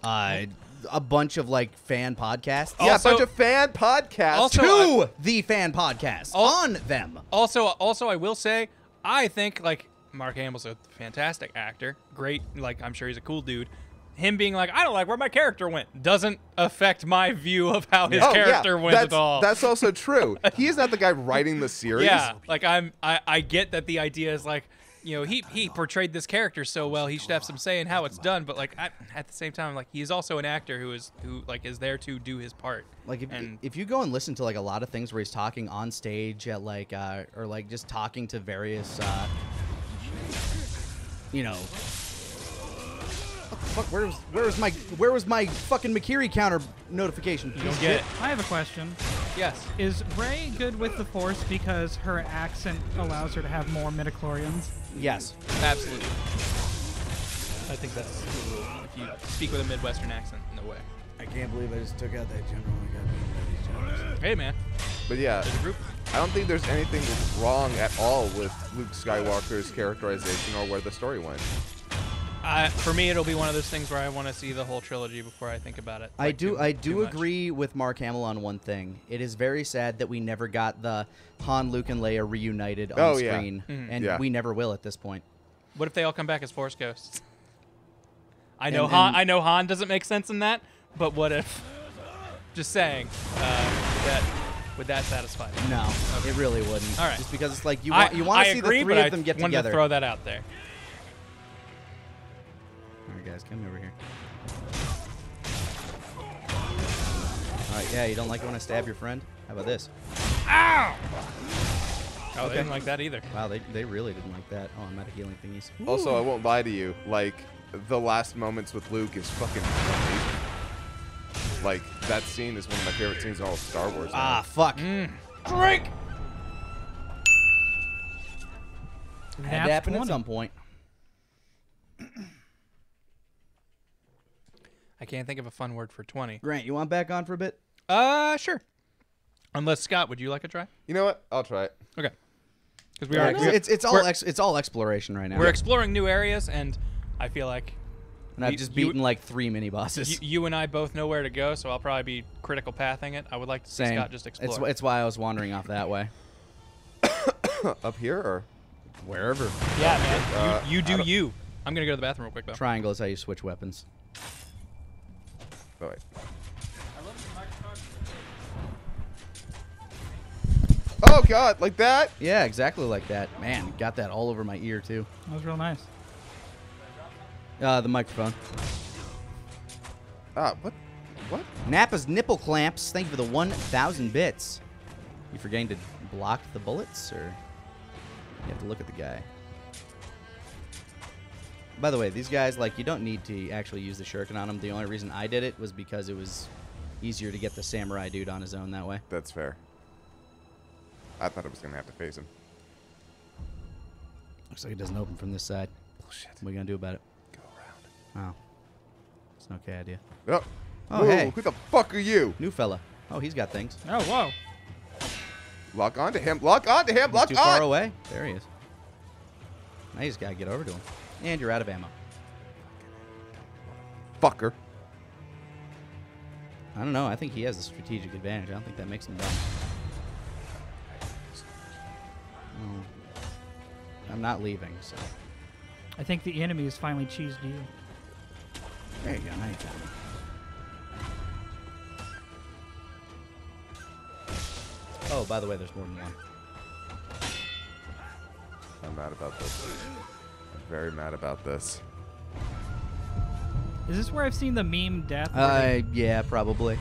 Uh, a bunch of like fan podcasts. yeah, a bunch of fan podcasts. Also- to the fan podcast Al- on them. Also, also, I will say, I think like Mark Hamill's a fantastic actor. Great, like I'm sure he's a cool dude. Him being like, I don't like where my character went, doesn't affect my view of how his Oh, character yeah, went that's, at all. That's also true. he is not the guy writing the series. yeah, like I'm, I, I get that the idea is like, you know, he he portrayed this character so well, he should have some say in how it's done. But like I, at the same time, like he's also an actor who is who like is there to do his part. Like if, And- if you go and listen to like a lot of things where he's talking on stage at like uh, or like just talking to various uh, you know fuck where was where was my where was my fucking Mikiri counter notification? You don't get it. I have a question. Yes. Is Rey good with the Force because her accent allows her to have more midichlorians? Yes. Absolutely. I think that's the rule. If you speak with a Midwestern accent, in no way. I can't believe I just took out that general and got beaten by these generals. Hey, man. But yeah, a group. I don't think there's anything wrong at all with Luke Skywalker's characterization or where the story went. Uh, for me, it'll be one of those things where I want to see the whole trilogy before I think about it. I do too- I do agree with Mark Hamill on one thing. It is very sad that we never got the Han, Luke, and Leia reunited on Oh, yeah. screen, Mhm. and Yeah. we never will at this point. What if they all come back as Force ghosts? I know And- Han. and- I know Han doesn't make sense in that, but what if? Just saying. Uh, that would that satisfy? you? No, it really wouldn't. All right. Just because it's like you I, want you want I to see agree, the three but of them I get wanted together. to throw that out there. All right, guys, come over here. All right, yeah, you don't like it when I stab your friend? How about this? Ow! Oh, they didn't like that either. Wow, they, they really didn't like that. Oh, I'm out of healing thingies. Also, I won't lie to you. Like, the last moments with Luke is fucking amazing. Like, that scene is one of my favorite scenes in all of Star Wars. now. Ah, fuck. Mm. Drink. Had to happen at some point. I can't think of a fun word for twenty. Grant, you want back on for a bit? Uh, sure. Unless Scott, would you like a try? You know what? I'll try it. Okay. Because we Yeah, are 'cause we're, it's it's all we're, ex, it's all exploration right now. we're exploring new areas, and I feel like and I've you- just you- beaten like three mini bosses. you, you and I both know where to go, so I'll probably be critical pathing it. I would like to see Same. Scott just explore. it's why I was wandering off that way. Up here, or? Wherever. yeah, man. Uh, you you do you. I'm gonna go to the bathroom real quick though. Triangle is how you switch weapons. Oh, wait. Oh, God, like that? Yeah, exactly like that. Man, got that all over my ear too. That was real nice. Uh, the microphone. Ah, what? What? Nappa's nipple clamps. Thank you for the 1,000 bits. You forgetting to block the bullets, or you have to look at the guy? By the way, these guys, like, you don't need to actually use the shuriken on them. The only reason I did it was because it was easier to get the samurai dude on his own that way. That's fair. I thought I was going to have to face him. Looks like it doesn't open from this side. Bullshit. What are we gonna do about it? Go around. Oh, it's an okay idea. Oh. Oh, Whoa, hey. Who the fuck are you? New fella. Oh, he's got things. Oh, whoa. Lock onto him. Lock onto him. He's Lock too on. far away. There he is. Now you just gotta get over to him. And you're out of ammo. Fucker. I don't know. I think he has a strategic advantage. I don't think that makes him dumb. Oh. I'm not leaving, so. I think the enemy has finally cheesed you. There you go. Now you got me. Oh, by the way, there's more than one. I'm mad about this. I'm very mad about this. Is this where I've seen the meme death? Uh, yeah, probably.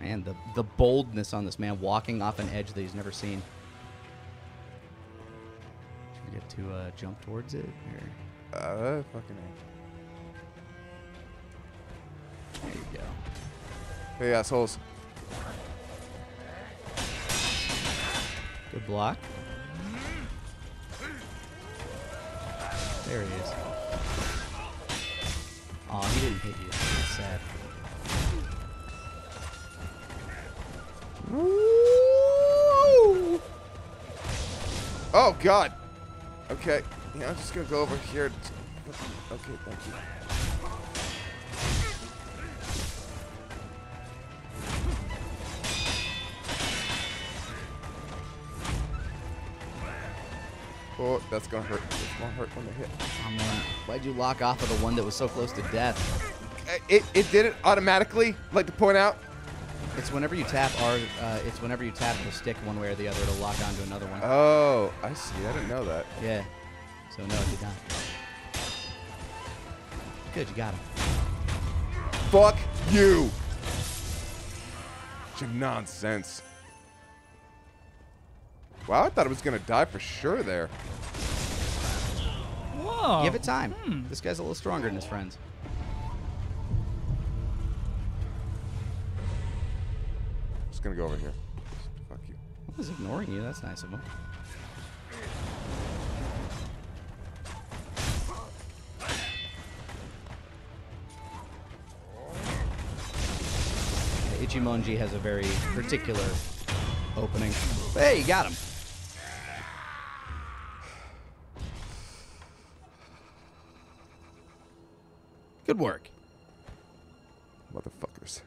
Man, the the boldness on this man walking off an edge that he's never seen. Should we get to uh, jump towards it? Or? Uh, fucking A. There you go. Hey, assholes. Good block. There he is. Aw, he didn't hit you. That's sad. Oh, God. Okay. Yeah, I'm just to go over here. Okay, thank you. Oh, that's gonna hurt. It's gonna hurt when they hit. Oh man, why'd you lock off of the one that was so close to death? Uh, It, it did it automatically. I'd like to point out. It's whenever you tap R. Uh, it's whenever you tap the stick one way or the other, it'll lock onto another one. Oh, I see. I didn't know that. yeah. So no, it did not. Good, you got him. Fuck you. Some nonsense. Wow, I thought it was going to die for sure there. Whoa. Give it time. Hmm. This guy's a little stronger than his friends. Just going to go over here. Fuck you. I was ignoring you. That's nice of him. Ichimonji has a very particular opening. Hey, you got him. Good work. Motherfuckers.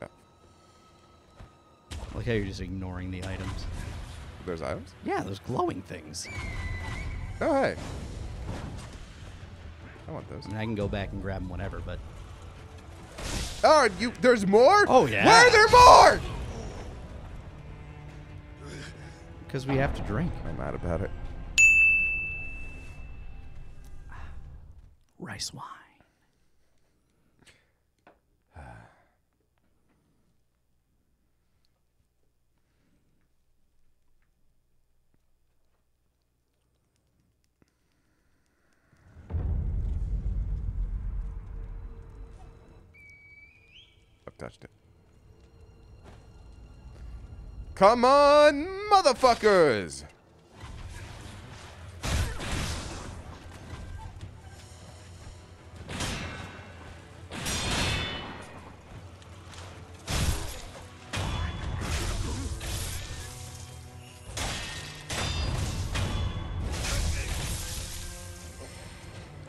Yeah, I like how you're just ignoring the items. there's items. Yeah, those glowing things. Oh hey. I want those. I mean, I can go back and grab them whenever, but Oh, you. There's more. Oh, yeah. Where are there more? Because we have to drink. I'm mad about it. Rice wine. I've touched it. Come on, motherfuckers!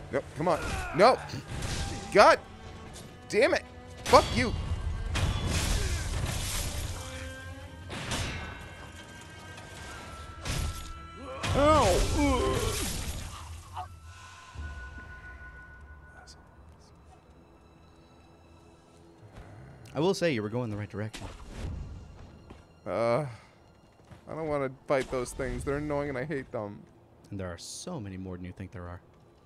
Nope, come on. Nope. God damn it. Fuck you. Will say you were going the right direction. Uh, I don't want to fight those things. They're annoying and I hate them. And there are so many more than you think there are.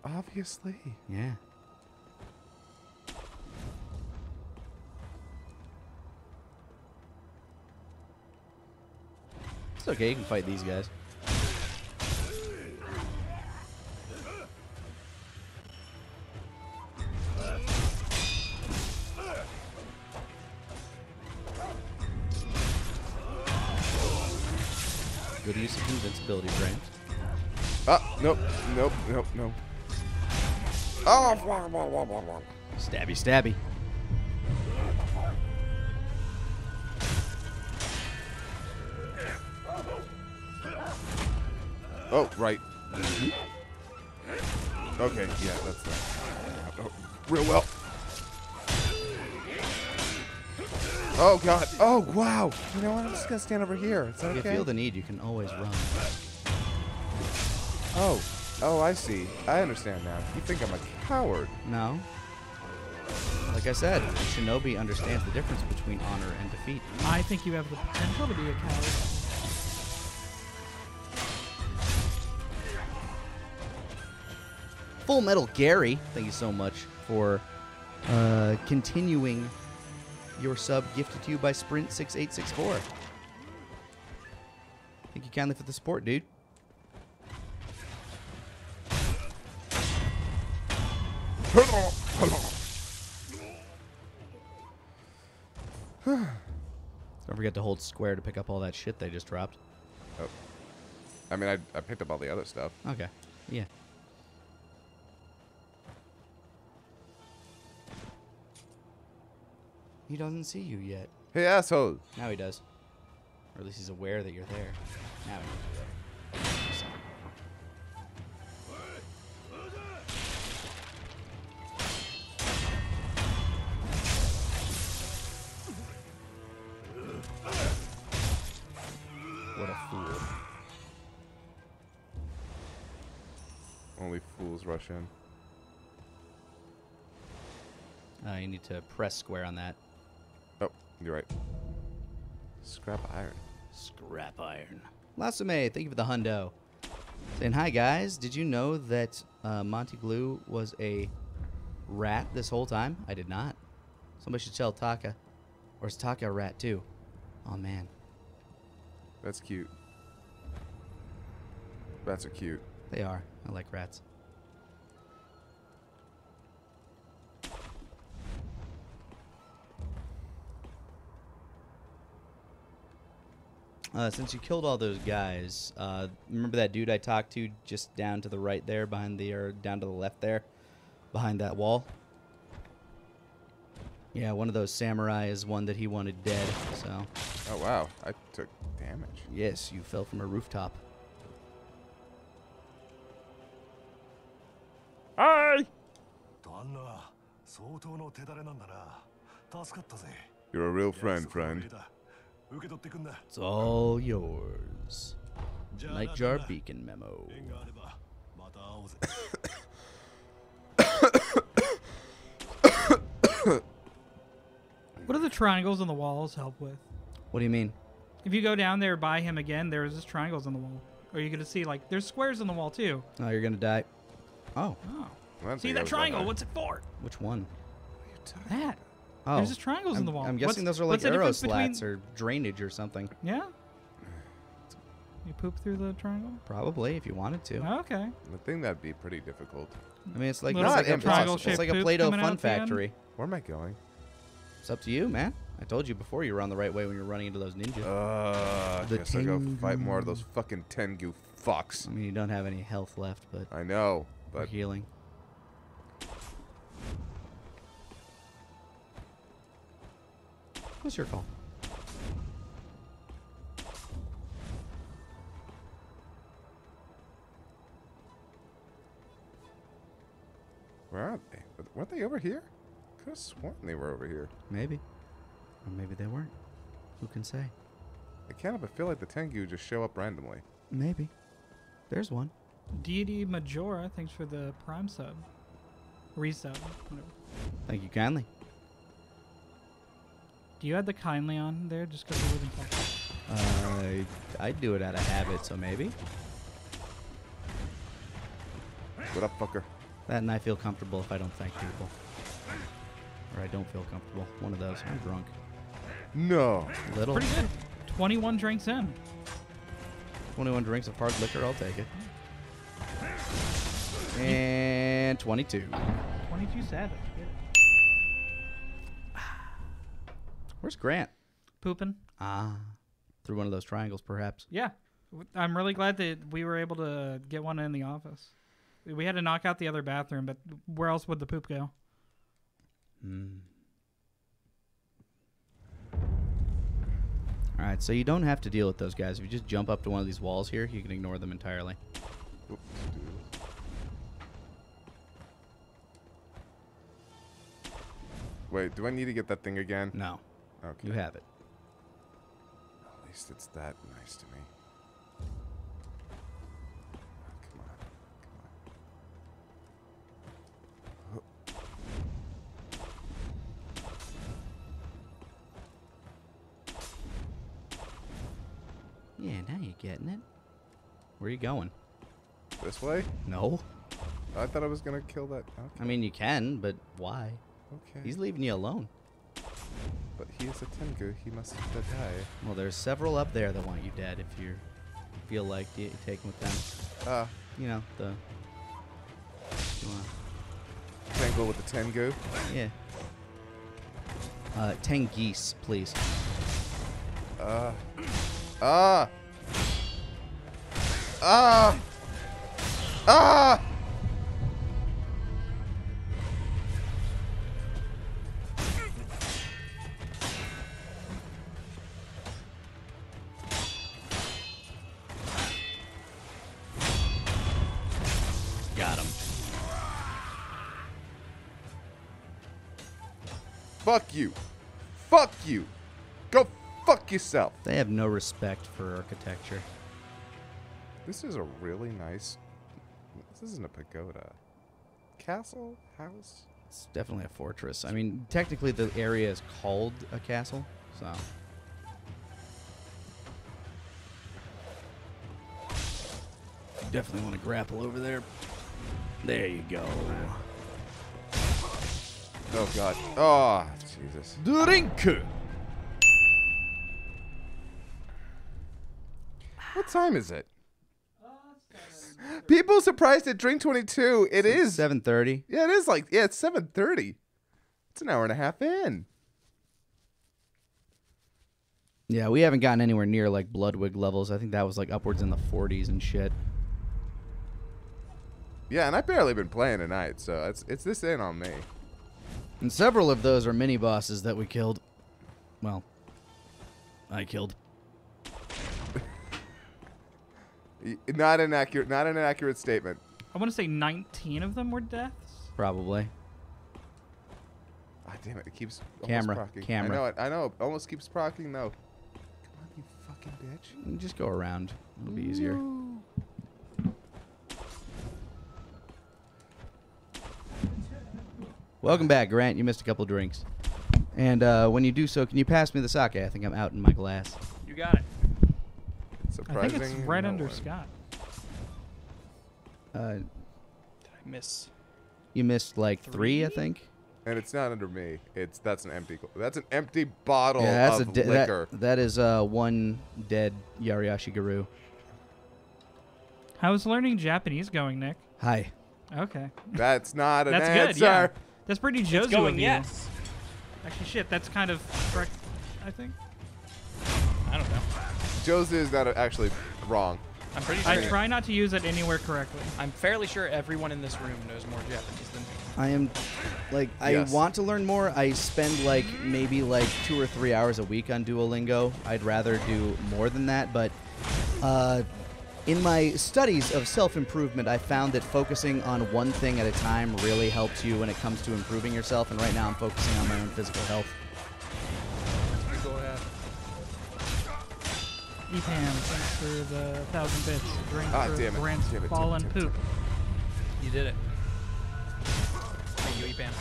Obviously. Yeah. It's okay, you can fight these guys. Ah, nope, nope, nope. Oh, blah, blah, blah, blah, blah. Stabby, stabby. Oh, right. Okay, yeah, that's that. Oh, real well. Oh god. Oh wow. You know what? I'm just gonna stand over here. Is that If you okay? feel the need, you can always run. Oh. Oh, I see. I understand now. You think I'm a coward? No. Like I said, shinobi understands the difference between honor and defeat. I think you have the potential to be a coward. Full Metal Gary, thank you so much for uh, continuing your sub gifted to you by Sprint6864. Thank you kindly for the support, dude. Don't forget to hold square to pick up all that shit they just dropped. Oh. I mean, I, I picked up all the other stuff. Okay. Yeah. He doesn't see you yet. Hey, asshole. Now he does. Or at least he's aware that you're there. Now he knows. In. Uh, you need to press square on that. Oh, you're right. Scrap iron. Scrap iron. Lasame, thank you for the hundo. Saying hi guys. Did you know that uh, Monty Glue was a rat this whole time? I did not. Somebody should tell Taka. Or is Taka a rat too? Oh man. That's cute. Rats are cute. They are. I like rats. Uh, since you killed all those guys, uh, remember that dude I talked to just down to the right there, behind the or down to the left there, behind that wall. Yeah, one of those samurai is one that he wanted dead. So. Oh wow! I took damage. Yes, you fell from a rooftop. Hi. You're a real friend, friend. It's all yours. Nightjar Beacon Memo. what do the triangles on the walls help with? What do you mean? If you go down there by him again, there's just triangles on the wall. Or you're gonna see like there's squares on the wall too. Oh, you're gonna die. Oh. Oh. See that triangle? What's it for? Which one? That. Oh, There's just triangles I'm, in the wall. I'm What's- guessing those are like arrow difference between- slats or drainage or something. Yeah. You poop through the triangle? Probably, if you wanted to. Okay. I think that'd be pretty difficult. I mean, it's like Little it's like, a, triangle it's like a Play-Doh Fun out end? Factory. Where am I going? It's up to you, man. I told you before you were on the right way when you were running into those ninjas. Uh, I The guess I go fight more of those fucking Tengu fucks. I mean, you don't have any health left, but I know, but healing. What's your call? where are they? Weren't they over here? Could have sworn they were over here. Maybe. Or maybe they weren't. Who can say? I can't help but feel like the Tengu just show up randomly. Maybe. There's one. Deity Majora, thanks for the prime sub. Resub. Whatever. Thank you kindly. Do you add the kindly on there just because it wasn't talking? Uh, I do it out of habit, so maybe. What up, fucker? That and I feel comfortable if I don't thank people. Or I don't feel comfortable. One of those. I'm drunk. No. Little. Pretty good. 21 drinks in. 21 drinks of hard liquor, I'll take it. And 22. 22 savage. Where's Grant? Pooping. Ah. Through one of those triangles, perhaps. Yeah. I'm really glad that we were able to get one in the office. We had to knock out the other bathroom, but where else would the poop go? Hmm. Alright, so you don't have to deal with those guys. If you just jump up to one of these walls here, you can ignore them entirely. Oops. Wait, do I need to get that thing again? No. Okay. You have it. At least it's that nice to me. Come on. Come Yeah, now you're getting it. Where are you going? This way? No. I thought I was gonna kill that. Okay. I mean, you can, but why? okay. He's leaving you alone. But he is a Tengu. He must die. Well, there's several up there that want you dead if you feel like you taking with them. Ah, You know, the. You wanna, tangle with the Tengu. yeah. Uh, Tengeese, please. Ah. Ah. Ah. Ah. You. Fuck you. Go fuck yourself. They have no respect for architecture. This is a really nice. This isn't a pagoda. Castle? House? It's definitely a fortress. I mean, technically the area is called a castle, so. You definitely want to grapple over there. There you go. Oh god. Oh, Jesus. Drink. What time is it? People surprised at Drink 22. It is. 7:30. Yeah, it is like yeah, it's 7:30. It's an hour and a half in. Yeah, we haven't gotten anywhere near like Bloodwig levels. I think that was like upwards in the 40s and shit. Yeah, and I've barely been playing tonight, so it's it's this in on me. And several of those are mini bosses that we killed. Well, I killed. Not an accurate, not an accurate statement. I want to say 19 of them were deaths. Probably. Ah, damn it! It keeps almost Camera, procking. camera. I know it. I know. It almost keeps procking. No. Come on, you fucking bitch. Just go around. It'll be easier. Welcome back, Grant. You missed a couple drinks. And uh, when you do so, can you pass me the sake? I think I'm out in my glass. You got it. Surprising. I think it's right no under one. Scott. Uh, Did I miss? you missed like three, I think. And it's not under me. It's that's an empty. That's an empty bottle yeah, that's a of de- that, liquor. that is uh, one dead Yariashi Guru. How's learning Japanese going, Nick? Hi. Okay. That's not an That's answer. good. Yeah. That's pretty Jozu It's going of you. yes. Actually, shit, that's kind of correct. I think. I don't know. Josie is not actually wrong. I'm pretty sure. I try not to use it anywhere correctly. I'm fairly sure everyone in this room knows more Japanese than me. I am like I Yes. want to learn more. I spend like maybe like two or three hours a week on Duolingo. I'd rather do more than that, but uh, in my studies of self-improvement, I found that focusing on one thing at a time really helps you when it comes to improving yourself. And right now, I'm focusing on my own physical health. Go ahead. EPAM, thanks for the thousand bits. Drink Ah, for damn it, Grant's damn it, damn it, fallen damn it, poop. You did it. Thank you, Epan.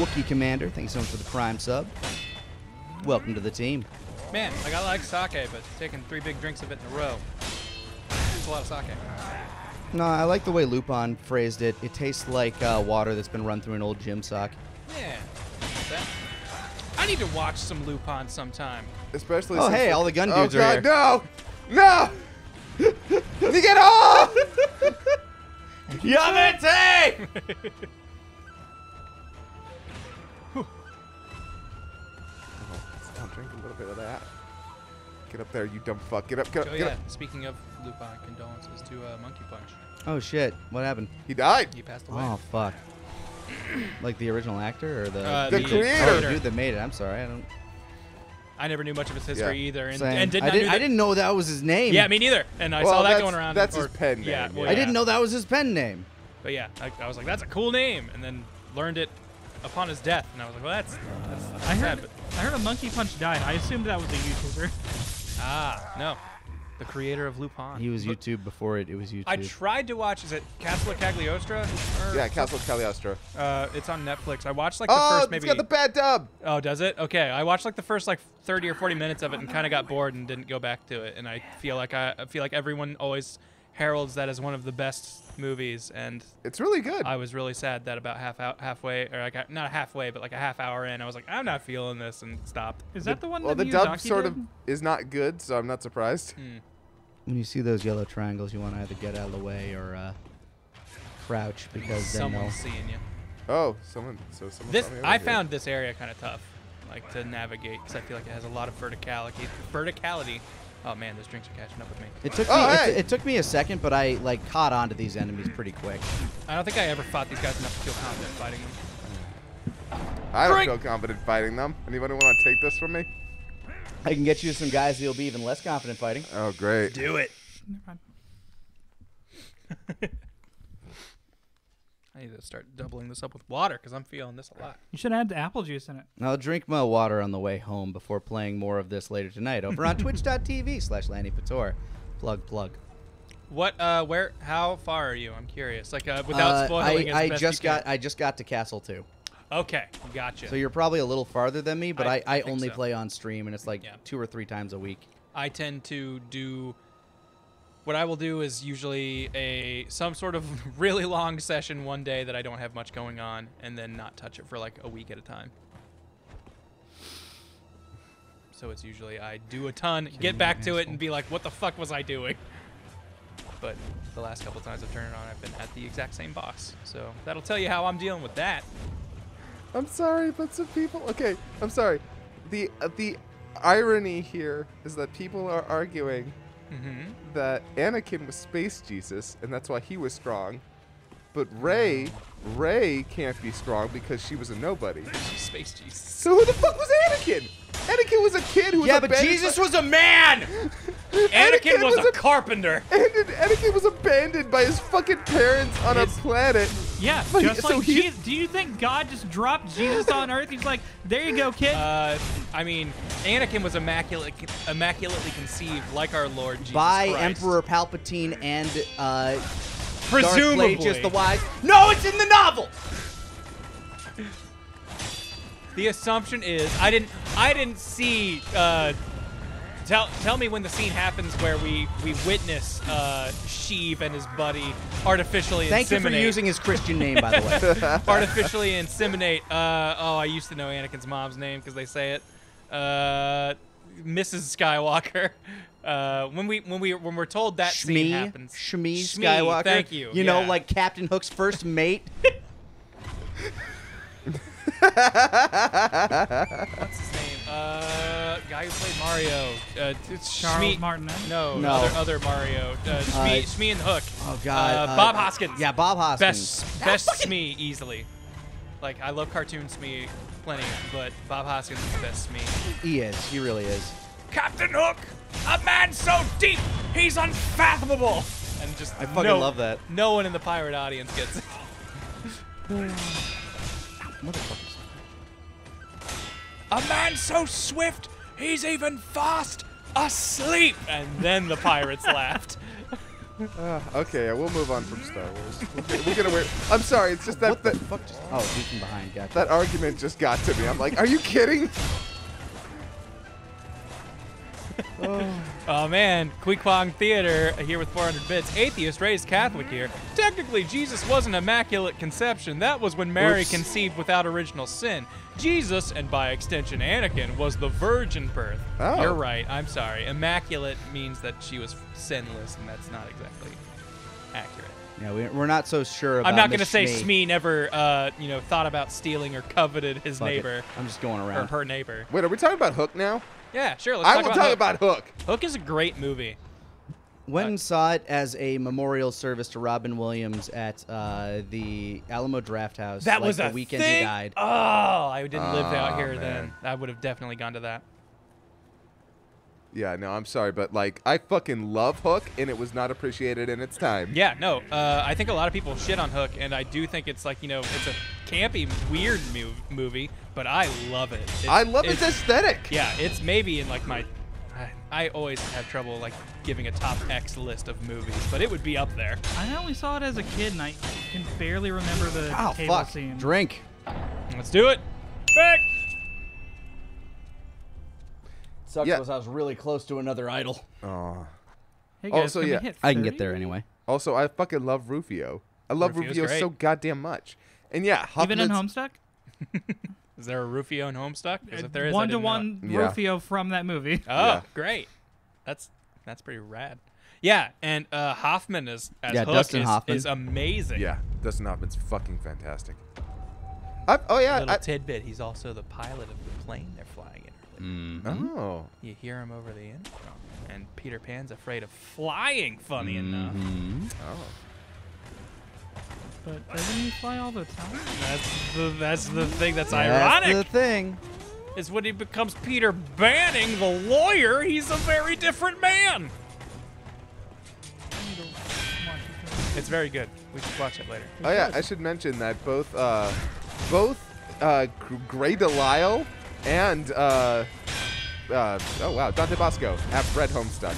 Wookie Commander, thanks so much for the Prime sub. Welcome to the team. Man, like I like sake, but taking three big drinks of it in a row. It's a lot of sake. No, I like the way Lupin phrased it. It tastes like uh, water that's been run through an old gym sock. Yeah. I need to watch some Lupin sometime. Especially. Oh, hey, all the gun oh, dudes are God, here. No! No! Let me get off! Yamete! Stop drinking a little bit of that. Get up there, you dumb fuck. Get up, get up, oh get yeah. up. Speaking of Lupin, condolences to uh, Monkey Punch. Oh shit! What happened? He died. He passed away. Oh fuck! like the original actor or the Uh, The the creator. Oh, dude that made it. I'm sorry. I don't. I never knew much of his history Yeah. either, and, and did I not didn't. knew I didn't know that was his name. Yeah, me neither. And I Well, saw that going around. that's or- his pen Yeah, name, well, yeah. I didn't know that was his pen name. But yeah, I, I was like, that's a cool name, and then learned it upon his death, and I was like, well, that's, that's, that's I sad. heard, But, I heard a monkey punch died. I assumed that was a YouTuber. Ah, no, the creator of Lupin. He was But YouTube before it. It was YouTube. I tried to watch. Is it Castle of Cagliostro? Or Yeah, Castle Cagliostro. Uh, it's on Netflix. I watched like the Oh, first it's maybe. got the bad dub. Oh, does it? Okay, I watched like the first like 30 or 40 minutes of it and kind of got bored and didn't go back to it. And I feel like I, I feel like everyone always heralds that as one of the best movies, and It's really good. I was really sad that about half out, halfway or like not halfway, but like a half hour in, I was like, I'm not feeling this, and stopped. Is that the one well, that the dub sort did? of is not good, so I'm not surprised. Hmm. When you see those yellow triangles, you want to either get out of the way or uh, crouch because then they'll. Someone's seeing you. Oh, someone. So someone. This saw me I here. found this area kind of tough, like to navigate, because I feel like it has a lot of verticality. Verticality. Oh man, those drinks are catching up with me. It took oh, me. Oh, it, hey! it took me a second, but I like caught on to these enemies pretty quick. I don't think I ever fought these guys enough to feel confident fighting them. I don't Drink! feel confident fighting them. Anybody want to take this from me? I can get you some guys that you'll be even less confident fighting. Oh, great. Do it. Never mind. I need to start doubling this up with water because I'm feeling this a lot. You should add the apple juice in it. I'll drink my water on the way home before playing more of this later tonight over on twitch.tv slash Lanipator. Plug, plug. What? Uh, where? How far are you? I'm curious. Like, uh, without Uh, spoiling. I, as I best just you can. got I just got to Castle 2. Okay, gotcha. So you're probably a little farther than me, but I- I, I I, only so. play on stream and it's like Yeah. two or three times a week. I tend to do. What I will do is usually a some sort of really long session one day that I don't have much going on, and then not touch it for like a week at a time. So it's usually I do a ton, get back to it, and be like, "What the fuck was I doing?" But the last couple times I've turned it on, I've been at the exact same boss. So that'll tell you how I'm dealing with that. I'm sorry, but some people. Okay, I'm sorry. The uh, the irony here is that people are arguing Mm-hmm. that Anakin was space Jesus, and that's why he was strong. But Rey, Rey can't be strong because she was a nobody. She's Space Jesus. So who the fuck was Anakin? Anakin was a kid who was Yeah, but Jesus was a man. Anakin, was, was a a- carpenter. Anakin, Anakin was abandoned by his fucking parents on It's- a planet. Yeah, But he- just so like he- Jesus. Do you think God just dropped Jesus on Earth? He's like, there you go, kid. Uh, I mean, Anakin was immaculate, immaculately conceived, like our Lord Jesus By Christ. Emperor Palpatine and uh, Darth Presumably. Plagueis the Wise. No, it's in the novel. The assumption is I didn't I didn't see uh tell tell me when the scene happens where we we witness uh Sheev and his buddy artificially Thank you for using his Christian name, by the way. artificially inseminate uh oh I used to know Anakin's mom's name because they say it. Uh Mrs. Skywalker. Uh, when we when we when we're told that scene happens, Shmi Shmi, Skywalker. Thank you. You know, like Captain Hook's first mate. what's his name? Uh, guy who played Mario. Uh, it's Charles Shmi- Martinet? No, No. other other Mario. Uh, Shmi, Uh, Shmi and Hook. Oh God. Uh, uh, Bob Hoskins. Yeah, Bob Hoskins. Best best Smee easily. Like I love cartoon Smee plenty, but Bob Hoskins is the best Smee. He is. He really is. Captain Hook, a man so deep he's unfathomable. And just I fucking no, love that. No one in the pirate audience gets it. Motherfuckers. A man so swift he's even fast asleep. And then the pirates laughed. Uh, okay, we'll move on from Star Wars. We'll get, we'll get away. I'm sorry, it's just that What the that, fuck? Just, oh, dude from behind. Gotcha. that argument just got to me. I'm like, are you kidding? Oh man, Queequeg Theater uh, here with 400 bits. Atheist raised Catholic here. Technically, Jesus wasn't immaculate conception. That was when Mary Oops. conceived without original sin. Jesus, and by extension Anakin, was the virgin birth. Oh. You're right. I'm sorry. Immaculate means that she was sinless, and that's not exactly accurate. Yeah, we, we're not so sure about. I'm not gonna say Smee never, uh, you know, thought about stealing or coveted his Fuck it. neighbor I'm just going around. or around. her neighbor. Wait, are we talking about Hook now? Yeah, sure. Let's I talk will about talk Hook. about Hook. Hook is a great movie. Went and saw it as a memorial service to Robin Williams at uh, the Alamo Draft House. That like was the weekend thing? he died. Oh, I didn't live out here man. then. I would have definitely gone to that. Yeah, no, I'm sorry, but like, I fucking love Hook, and it was not appreciated in its time. Yeah, no. Uh, I think a lot of people shit on Hook, and I do think it's like you know, it's a campy, weird mov- movie, but I love it. It's- I love its it's- aesthetic. Yeah, it's maybe in like my. I, I always have trouble like giving a top X list of movies, but it would be up there. I only saw it as a kid, and I can barely remember the Oh table fuck! scene. Drink. Let's do it. Back. Sucks Yeah. was I was really close to another idol. Oh. Hey guys, Also, can yeah. we hit I can get there anyway. Also, I fucking love Rufio. I love Rufio's Rufio great. so goddamn much. And yeah, Even in Homestuck? Is there a Rufio in Homestuck? Because if there is, one to didn't know it. one Yeah. Rufio from that movie. Oh, Yeah. great. That's that's pretty rad. Yeah, and uh, Hoffman is as Yeah, Hook Dustin is, Hoffman. is amazing. Yeah, Dustin Hoffman's fucking fantastic. I, oh yeah, a Little I, tidbit: he's also the pilot of the plane they're flying in. oh, You hear him over the intro, and Peter Pan's afraid of flying. Funny enough, oh. But doesn't he fly all the time? that's the that's the thing that's That's ironic. the thing. is when he becomes Peter Banning, the lawyer. He's a very different man. I need to watch this movie. It's very good. We should watch it later. Oh yeah, I should mention that both uh, both uh, Grey DeLisle and uh, uh, oh wow, Dante Basco have read Homestuck.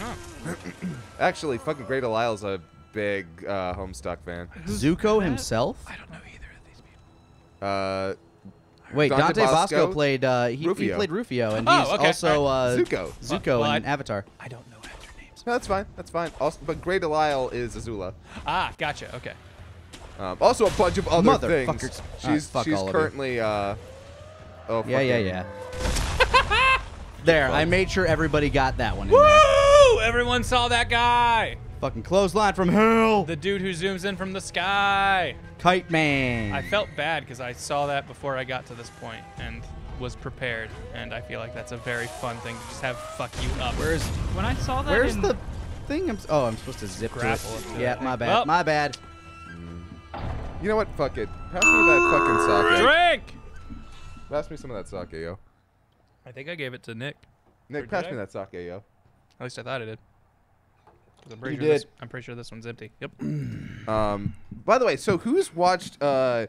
Oh. Actually, fucking Grey DeLisle's a big uh, Homestuck fan. Zuko himself. I don't know either of these people. Uh, Wait, Dante Dante, Basco, Basco, played. Uh, he, he played Rufio, and Oh, he's okay, also uh, Zuko. Zuko Well, well, in Avatar. I don't know actor names. no, that's fine. That's fine. Also, but Grey DeLisle is Azula. Ah, gotcha. Okay. Um, also a bunch of other things. Motherfuckers. She's Alright, fuck she's all of you. currently uh, oh Yeah, yeah, fucking- yeah. there, I made sure everybody got that one. In there. Woo! Everyone saw that guy. Fucking clothesline from hell. The dude who zooms in from the sky. Kite Man. I felt bad because I saw that before I got to this point and was prepared, and I feel like that's a very fun thing to just have fuck you up. Where's When I saw that, Where's in, the thing? I'm, oh, I'm supposed to zip Grapple to it. to Yeah, it. my bad. Well- my bad. You know what? Fuck it. Pass me that fucking sake. Drink. Pass me some of that sake, yo. I think I gave it to Nick. Nick, pass did me that sake, yo. At least I thought I did. 'Cause I'm pretty You sure This, did. I'm pretty sure this one's empty. Yep. Um, by the way, so who's watched uh,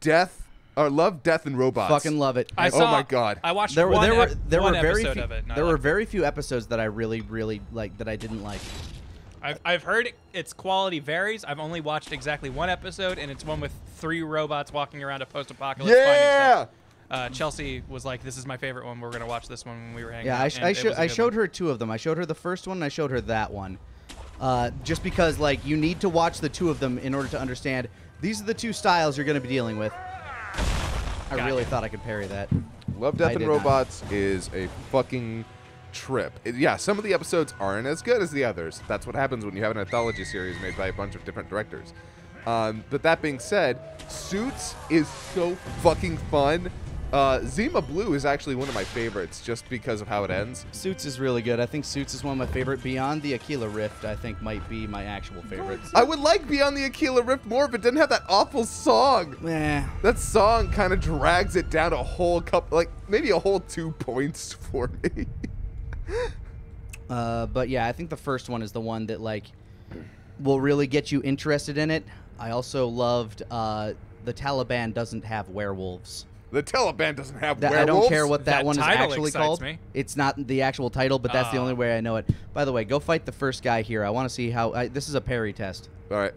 Death or Love, Death, and Robots? Fucking love it. I Oh saw, my God. I watched there were one, there were ep- there one were very episode few, of it. and I there were liked it. very few episodes that I really really like that I didn't like. I've, I've heard it- its quality varies. I've only watched exactly one episode, and it's one with three robots walking around a post-apocalypse. finding Yeah. Stuff. Uh, Chelsea was like, "This is my favorite one. We're gonna watch this one when we were hanging Yeah, out." I, sh- I, it sho- was a I good showed one. her two of them. I showed her the first one and I showed her that one. Uh, just because like you need to watch the two of them in order to understand these are the two styles you're going to be dealing with. I Got really ya. thought I could parry that. Love, Death, I and did not. Robots is a fucking trip. It- yeah, some of the episodes aren't as good as the others. That's what happens when you have an anthology series made by a bunch of different directors. Um, but that being said, Suits is so fucking fun. Uh, Zima Blue is actually one of my favorites just because of how it ends. Suits is really good. I think Suits is one of my favorite. Beyond the Aquila Rift, I think might be my actual favorite. I would like Beyond the Aquila Rift more if it didn't have that awful song. Eh, That song kind of drags it down a whole couple, like maybe a whole two points for me. Uh, but yeah, I think the first one is the one that like will really get you interested in it. I also loved uh, the Taliban doesn't have werewolves. The Taliban doesn't have That, I don't care what that, That one is actually called. me. It's not the actual title, but that's the Ah. only way I know it. By the way, go fight the first guy here. I want to see how. I, this is a parry test. All right.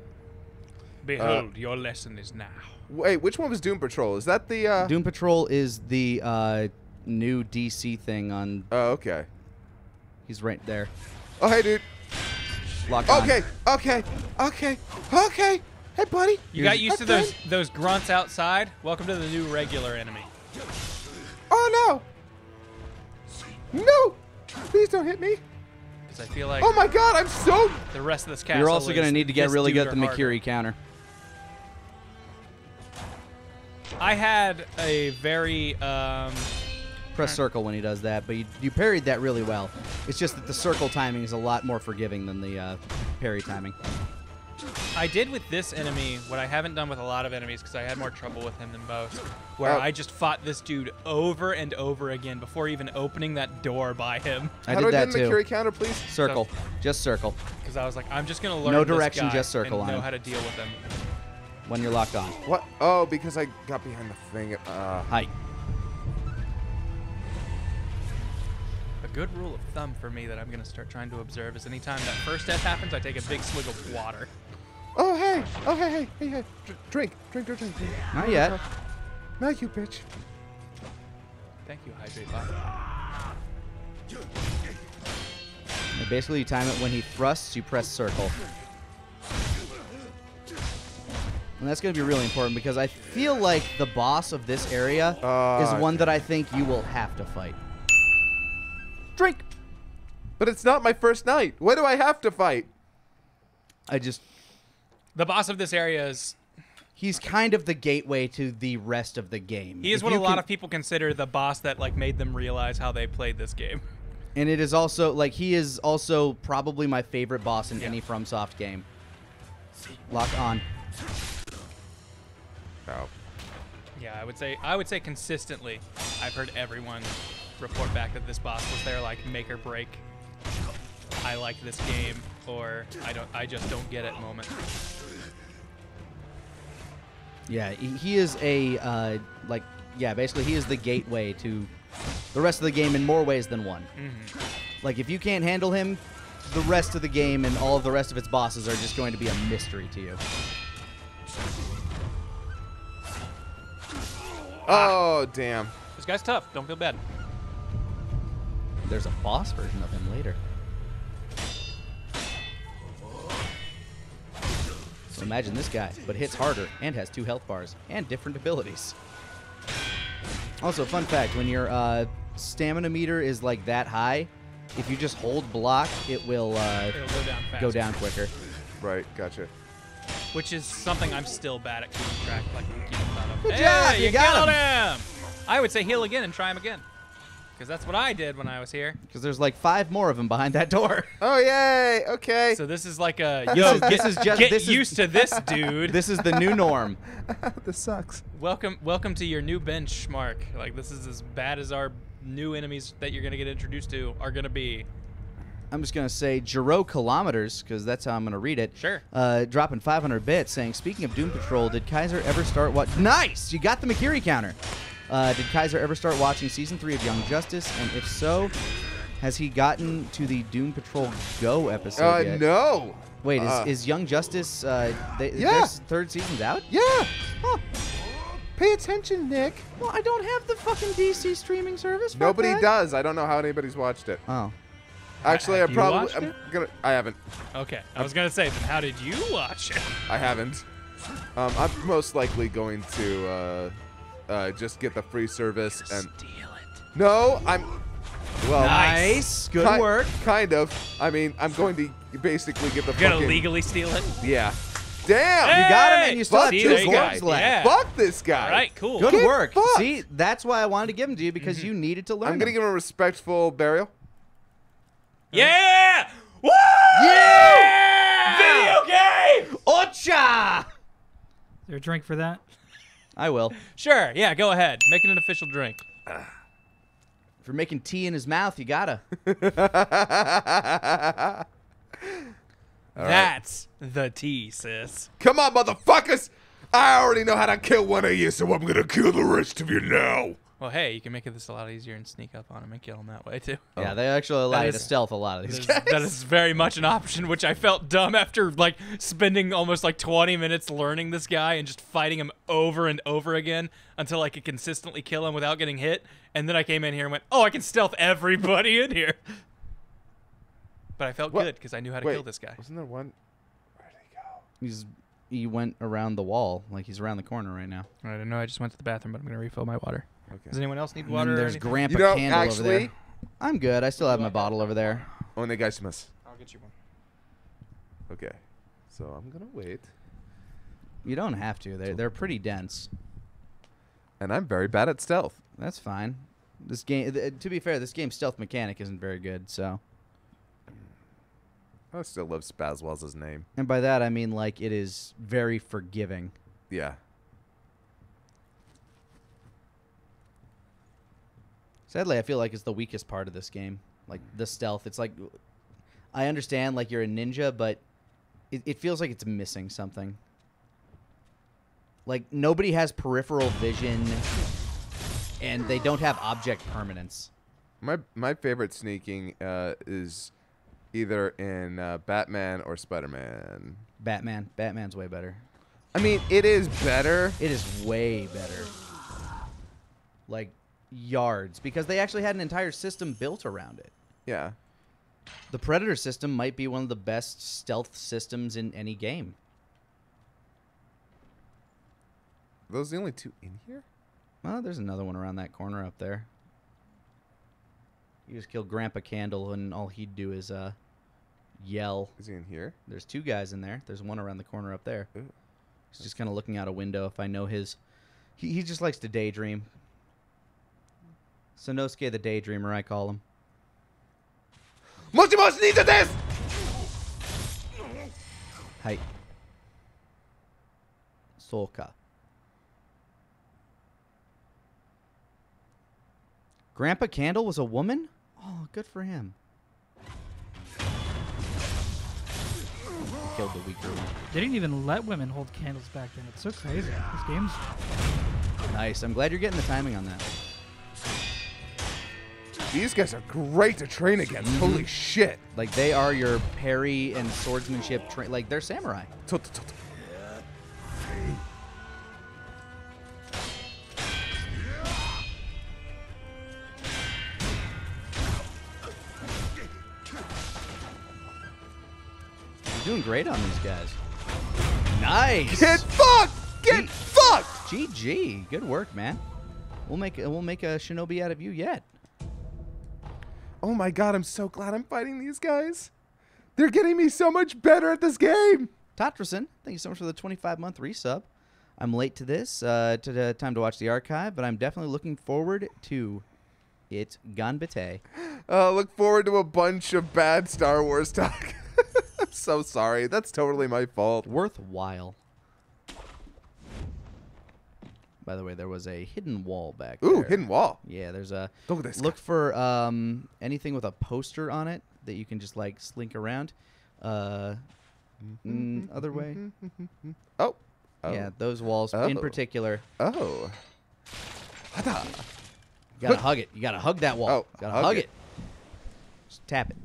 Behold, your lesson is now. Wait, which one was Doom Patrol? Is that the? uh Doom Patrol is the uh, new DC thing on. Oh, okay. He's right there. Oh, hey, dude. Lock on. Okay, okay, okay, okay. Hey, buddy. You got used to Okay. those those grunts outside. Welcome to the new regular enemy. Oh no. No. Please don't hit me. Because I feel like Oh my God, I'm so. the rest of this castle. You're also going to need to get really good at the or harder. Mikiri counter. I had a very um, Press circle when he does that, but you, you parried that really well. It's just that the circle timing is a lot more forgiving than the uh, parry timing. I did with this enemy what I haven't done with a lot of enemies because I had more trouble with him than most. Where Oh. I just fought this dude over and over again before even opening that door by him. I How did do I that get in the too. Mikiri counter, please? Circle, just circle Because I was like, I'm just gonna learn No this direction, guy just circle and on know him. how to deal with him. when you're locked on. What? Oh, because I got behind the thing. Uh, Hi. A good rule of thumb for me that I'm gonna start trying to observe is anytime that first death happens, I take a big swig of water. Oh, hey. Oh, hey, hey, hey, hey. Dr- drink, drink, drink, drink. drink. Not yet. No, you bitch. Thank you, Hydrate Bot. And basically, you time it when he thrusts, you press circle. And that's going to be really important because I feel like the boss of this area Uh, is one that I think you will have to fight. Drink! But it's not my first night. Why do I have to fight? I just. The boss of this area is He's kind of the gateway to the rest of the game. he is If what a you lot can- of people consider the boss that like made them realize how they played this game. And it is also, like, he is also probably my favorite boss in Yeah. any FromSoft game. Lock on. Oh. Yeah, I would say I would say consistently, I've heard everyone report back that this boss was their like make or break. I like this game, or I don't. I just don't get it moment. Yeah, he he is a uh, like yeah, basically he is the gateway to the rest of the game in more ways than one. Like if you can't handle him, the rest of the game and all of the rest of its bosses are just going to be a mystery to you. Oh, damn. This guy's tough. Don't feel bad. There's a boss version of him later. So imagine this guy, but hits harder and has two health bars and different abilities. Also, fun fact: when your uh, stamina meter is like that high, if you just hold block, it will uh, go down go down quicker. Right, gotcha. Which is something I'm still bad at keeping track, like keeping of. Good hey, job, you, you got killed him. I would say heal again and try him again, because that's what I did when I was here. Because there's like five more of them behind that door. Oh yay! Okay. So this is like a This yo. is- this is just- get this is- used to this, dude. this is the new norm. this sucks. welcome, welcome to your new benchmark. Like this is as bad as our new enemies that you're gonna get introduced to are gonna be. I'm just gonna say Giro kilometers because that's how I'm gonna read it. Sure. Uh, dropping 500 bits, saying, "Speaking of Doom Patrol, did Kaiser ever start what? Nice, you got the Mikiri counter. Uh, did Kaiser ever start watching season three of Young Justice? And if so, has he gotten to the Doom Patrol Go episode Uh, yet? no. Wait, is, Uh, is Young Justice? Uh, they, Yeah. their third season's out. Yeah. Huh. Pay attention, Nick. Well, I don't have the fucking DC streaming service. Fuck Nobody that. does. I don't know how anybody's watched it. Oh, Actually, I have you probably I'm gonna. I haven't. Okay, I was gonna say, then how did you watch it? I haven't. Um, I'm most likely going to uh, uh, just get the free service and. Steal it. No, I'm. Well, nice, good ki- work. Kind of. I mean, I'm going to basically get the You're gonna legally steal it. Yeah. Damn. You got him, and you still have two this gourds left. Yeah. Fuck this guy. All right, cool. Good Get work. fucked. See, that's why I wanted to give them to you because you needed to learn. I'm gonna them. give him a respectful burial. Yeah! Woo! Yeah! Video game! Ocha. Is there a drink for that? I will. Sure, yeah, go ahead. Make it an official drink. For making tea in his mouth, you gotta. That's the tea, sis. Come on, motherfuckers! I already know how to kill one of you, so I'm gonna kill the rest of you now. Well, hey, you can make this a lot easier and sneak up on him and kill him that way too. Yeah, they actually allow you to stealth a lot of That these is, guys. that is very much an option, which I felt dumb after like spending almost like 20 minutes learning this guy and just fighting him over and over again until I could consistently kill him without getting hit. And then I came in here and went, "Oh, I can stealth everybody in here." But I felt What? good because I knew how to Wait, kill this guy. Wasn't there one? Where'd he go? He's he went around the wall, like he's around the corner right now. I don't know. I just went to the bathroom, but I'm gonna refill my water. Okay. Does anyone else need And water? then or there's? Grandpa You know, Candle over there. I'm good. I still have my bottle over there. Oh, Onegaishimasu. I'll get you one. Okay. So I'm gonna wait. You don't have to. They're they're pretty dense. And I'm very bad at stealth. That's fine. This game, th- to be fair, this game's stealth mechanic isn't very good. So, I still love Spazwell's name. and by that I mean like it is very forgiving. Yeah. Sadly, I feel like it's the weakest part of this game. Like the stealth. It's like I understand like you're a ninja, but it, it feels like it's missing something. Like nobody has peripheral vision and they don't have object permanence. My my favorite sneaking uh, is either in uh, Batman or Spider-Man. Batman. Batman's way better. I mean, it is better. It is way better. Like yards because they actually had an entire system built around it. Yeah. The Predator system might be one of the best stealth systems in any game. Are those the only two in here? Well, there's another one around that corner up there. You just killed Grandpa Candle, and all he'd do is uh, yell. Is he in here? There's two guys in there. There's one around the corner up there. Ooh. He's just kind of looking out a window. If I know his, he he just likes to daydream. Sonosuke the daydreamer, I call him. Mochi Mochi needs this! Hi. Soka. Grandpa Candle was a woman? Oh, good for him. Killed the weaker one. They didn't even let women hold candles back then. It's so crazy. This game's Nice. I'm glad you're getting the timing on that. These guys are great to train against. Mm-hmm. Holy shit. Like they are your parry and swordsmanship. Like they're samurai. Tot- tot- tot- You're doing great on these guys. Nice. Get fucked! Get Gee. fucked! GG. Good work, man. We'll make we'll make a shinobi out of you yet. Oh my god, I'm so glad I'm fighting these guys. They're getting me so much better at this game. Totrison, thank you so much for the 25 month resub. I'm late to this, uh, to the time to watch the archive, but I'm definitely looking forward to it. Ganbate. Uh, look forward to a bunch of bad Star Wars talk. I'm so sorry. That's totally my fault. Worthwhile. By the way, there was a hidden wall back Ooh, there. hidden wall. Yeah, there's a. Look at this Look for um, anything with a poster on it that you can just like slink around. Uh, mm, other way. Oh. oh. Yeah, those walls in Oh. particular. Oh. Hada. You gotta Look. hug it. You gotta hug that wall. Oh, gotta hug hug, it. it. Just tap it.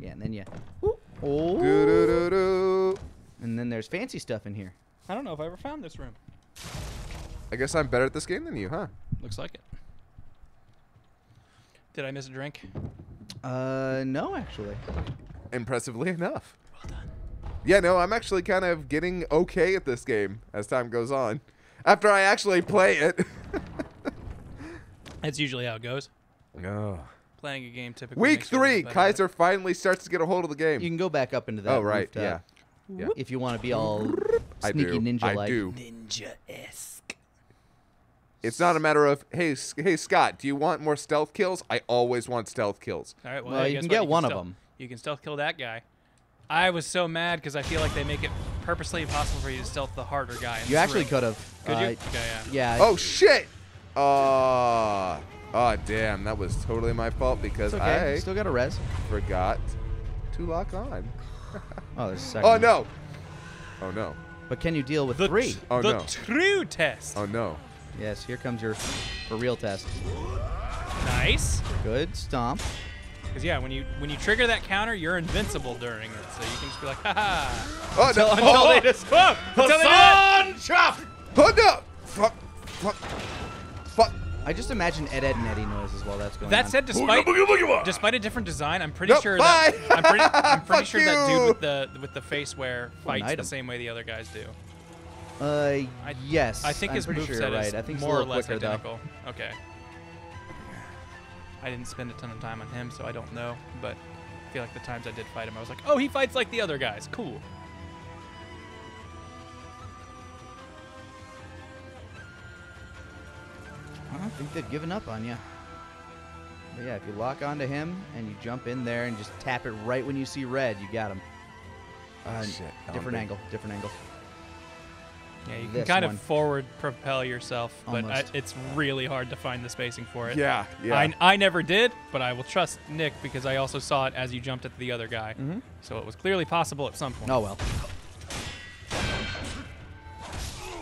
Yeah, and then you. Oh. Doo-doo-doo-doo. And then there's fancy stuff in here. I don't know if I ever found this room. I guess I'm better at this game than you, huh? Looks like it. Did I miss a drink? Uh, no, actually. Impressively enough. Well done. Yeah, no, I'm actually kind of getting okay at this game as time goes on. After I actually play it. That's usually how it goes. oh. Playing a game typically. Week makes you a little three, better it. Kaiser finally starts to get a hold of the game. You can go back up into that. oh, right. Yeah. rooftop Yeah. If you want to be all sneaky do. ninja I like. do. Ninja esque. It's not a matter of, hey, S- hey, Scott, do you want more stealth kills? I always want stealth kills. All right. Well, Well, hey, you guess can what? get one of stealth- them. You can stealth kill that guy. I was so mad because I feel like they make it purposely impossible for you to stealth the harder guy. in You this actually room. could have. Could you? uh, Okay, yeah. Yeah. Oh, shit! Uh, oh, damn. That was totally my fault because it's okay. I Still got a res. forgot to lock on. Oh, there's a second. Oh, one. no. Oh, no. But can you deal with The, three? tr- Oh, the no. true test. Oh, no. Yes, here comes your for real test. Nice. Good stomp. Because yeah, when you when you trigger that counter, you're invincible during it, so you can just be like, ha ha. Oh, Until, no. until oh, they just whoa, until they Hassan Chop! Oh, no. Fuck. Fuck. Fuck. I just imagine Ed, Edd, and Eddy noises while that's going That on. said, despite Boogie, boogie, boogie. despite a different design, I'm pretty Nope, sure bye. that I'm pretty, I'm pretty Fuck sure that dude with the with the face wear fights the same way the other guys do. Uh, I- yes. I think I'm his pretty moveset sure you're is right. I think more or less quicker, though. identical. Okay. I didn't spend a ton of time on him, so I don't know. But I feel like the times I did fight him, I was like, oh, he fights like the other guys. Cool. I don't think they've given up on you. But yeah, if you lock onto him and you jump in there and just tap it right when you see red, you got him. Uh, Shit. Different angle. Different angle. Yeah, you can kind one. of forward propel yourself, but I, it's really hard to find the spacing for it. Yeah, yeah. I, I never did, but I will trust Nick because I also saw it as you jumped at the other guy. Mhm. So it was clearly possible at some point. Oh well.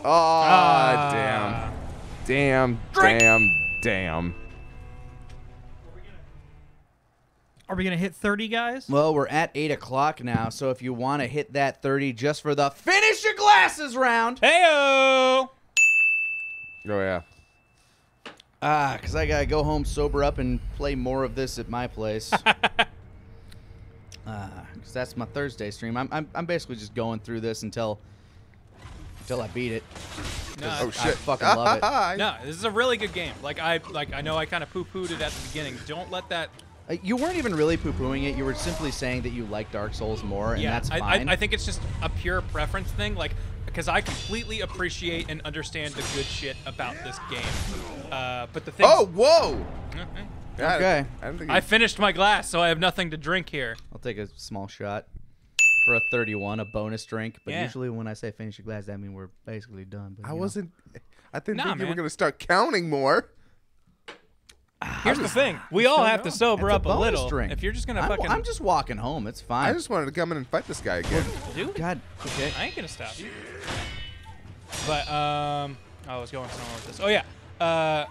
Oh, Ah. damn. Damn, Drink. damn, damn. Are we gonna hit 30 guys? Well, we're at eight o'clock now, so if you want to hit that thirty just for the finish your glasses round, Heyo! Oh, yeah. ah, because I gotta go home, sober up, and play more of this at my place. Ah, because that's my Thursday stream. I'm, I'm I'm basically just going through this until until I beat it. No, Oh, I shit. fucking love it. No, this is a really good game. Like I like I know I kind of poo-pooed it at the beginning. Don't let that. Uh, You weren't even really poo-pooing it. You were simply saying that you like Dark Souls more, and yeah, that's I, fine. I, I think it's just a pure preference thing. Like because I completely appreciate and understand the good shit about this game. Uh, but the thing. Oh, whoa. Okay. Yeah, Okay. I, I finished my glass, so I have nothing to drink here. I'll take a small shot for a 31, a bonus drink. But Yeah. usually when I say finish your glass, that means we're basically done. But, I know. wasn't. I didn't Nah, think you were going to start counting more. Here's the thing: we all have to sober It's up a, bonus little. drink. If you're just gonna I'm, fucking I'm just walking home. It's fine. I just wanted to come in and fight this guy again. do. God, okay. I ain't gonna stop you. But um, I was going somewhere with this. Oh yeah. Uh,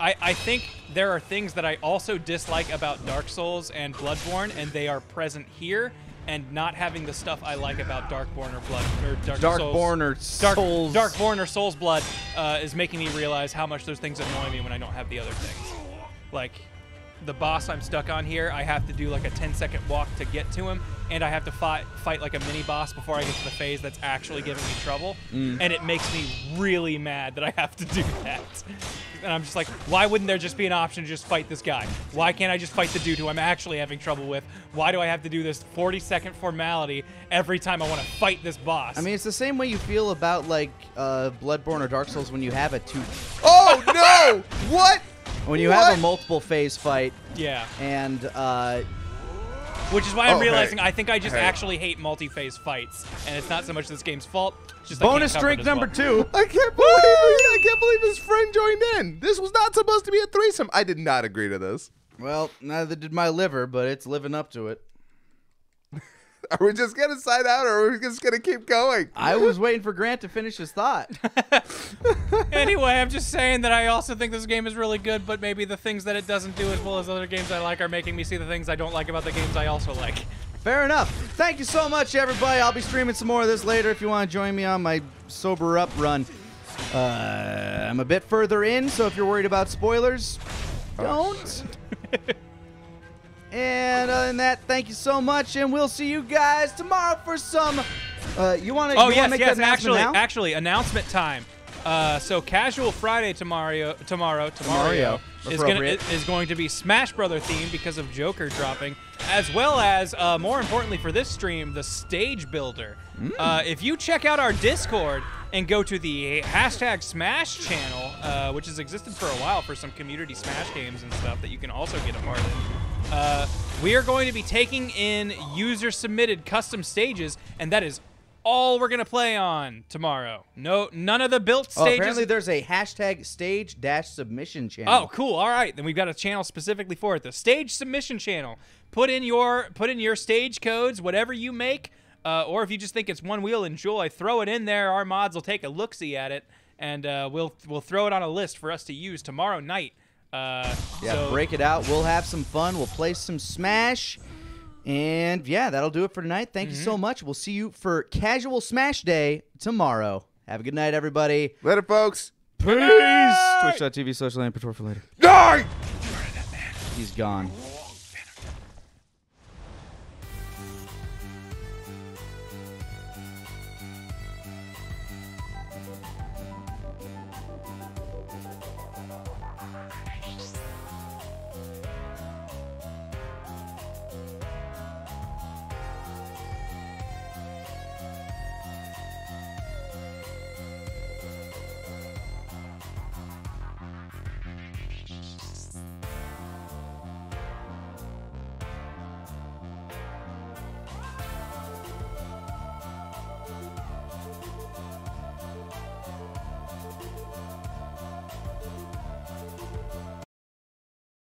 I I think there are things that I also dislike about Dark Souls and Bloodborne, and they are present here. And not having the stuff I like about Darkborn or Blood or Dark Darkborn or Souls, Dark, Souls. Darkborn or Souls Blood uh, is making me realize how much those things annoy me when I don't have the other things. Like the boss I'm stuck on here, I have to do like a 10 second walk to get to him, and I have to fight fight like a mini boss before I get to the phase that's actually giving me trouble, Mm. and it makes me really mad that I have to do that. And I'm just like, why wouldn't there just be an option to just fight this guy? Why can't I just fight the dude who I'm actually having trouble with? Why do I have to do this 40 second formality every time I want to fight this boss? I mean, it's the same way you feel about like uh, Bloodborne or Dark Souls when you have a two, Oh no! what? When you have a multiple phase fight, yeah. and uh, Which is why I'm Oh, hey. realizing I think I just Hey. actually hate multi-phase fights, and it's not so much this game's fault. Just bonus cover drink number well. two. I can't believe I can't believe his friend joined in. This was not supposed to be a threesome. I did not agree to this. Well, neither did my liver, but it's living up to it. Are we just gonna sign out, or are we just gonna keep going? I was waiting for Grant to finish his thought. Anyway, I'm just saying that I also think this game is really good, but maybe the things that it doesn't do as well as other games I like are making me see the things I don't like about the games I also like. Fair enough. Thank you so much, everybody. I'll be streaming some more of this later if you want to join me on my sober up run. Uh, I'm a bit further in, so if you're worried about spoilers, don't. and other than that, thank you so much, and we'll see you guys tomorrow for some. Uh, you want to? Oh you yes, wanna make yes. Actually, now? actually, announcement time. Uh, so casual Friday tomorrow, tomorrow, tomorrow Tomorrow. is going is going to be Smash Brother themed because of Joker dropping, as well as uh, more importantly for this stream, the Stage Builder. Mm. Uh, if you check out our Discord and go to the hashtag Smash channel, uh, which has existed for a while for some community Smash games and stuff that you can also get a part in. Uh, we are going to be taking in user submitted custom stages, and that is all we're gonna play on tomorrow. No, none of the built Oh, stages. apparently there's a hashtag stage dash submission channel. Oh, cool. All right, then we've got a channel specifically for it. The stage submission channel. Put in your put in your stage codes, whatever you make, uh, or if you just think it's one we'll enjoy, throw it in there. Our mods will take a look see at it, and uh, we'll we'll throw it on a list for us to use tomorrow night. Uh, Yeah, so, break it out. We'll have some fun. We'll play some Smash. And yeah, that'll do it for tonight. Thank you Mm-hmm. so much. We'll see you for Casual Smash Day tomorrow. Have a good night, everybody. Later, folks. Peace. Twitch.tv, social and Pator for later. Die! He's gone.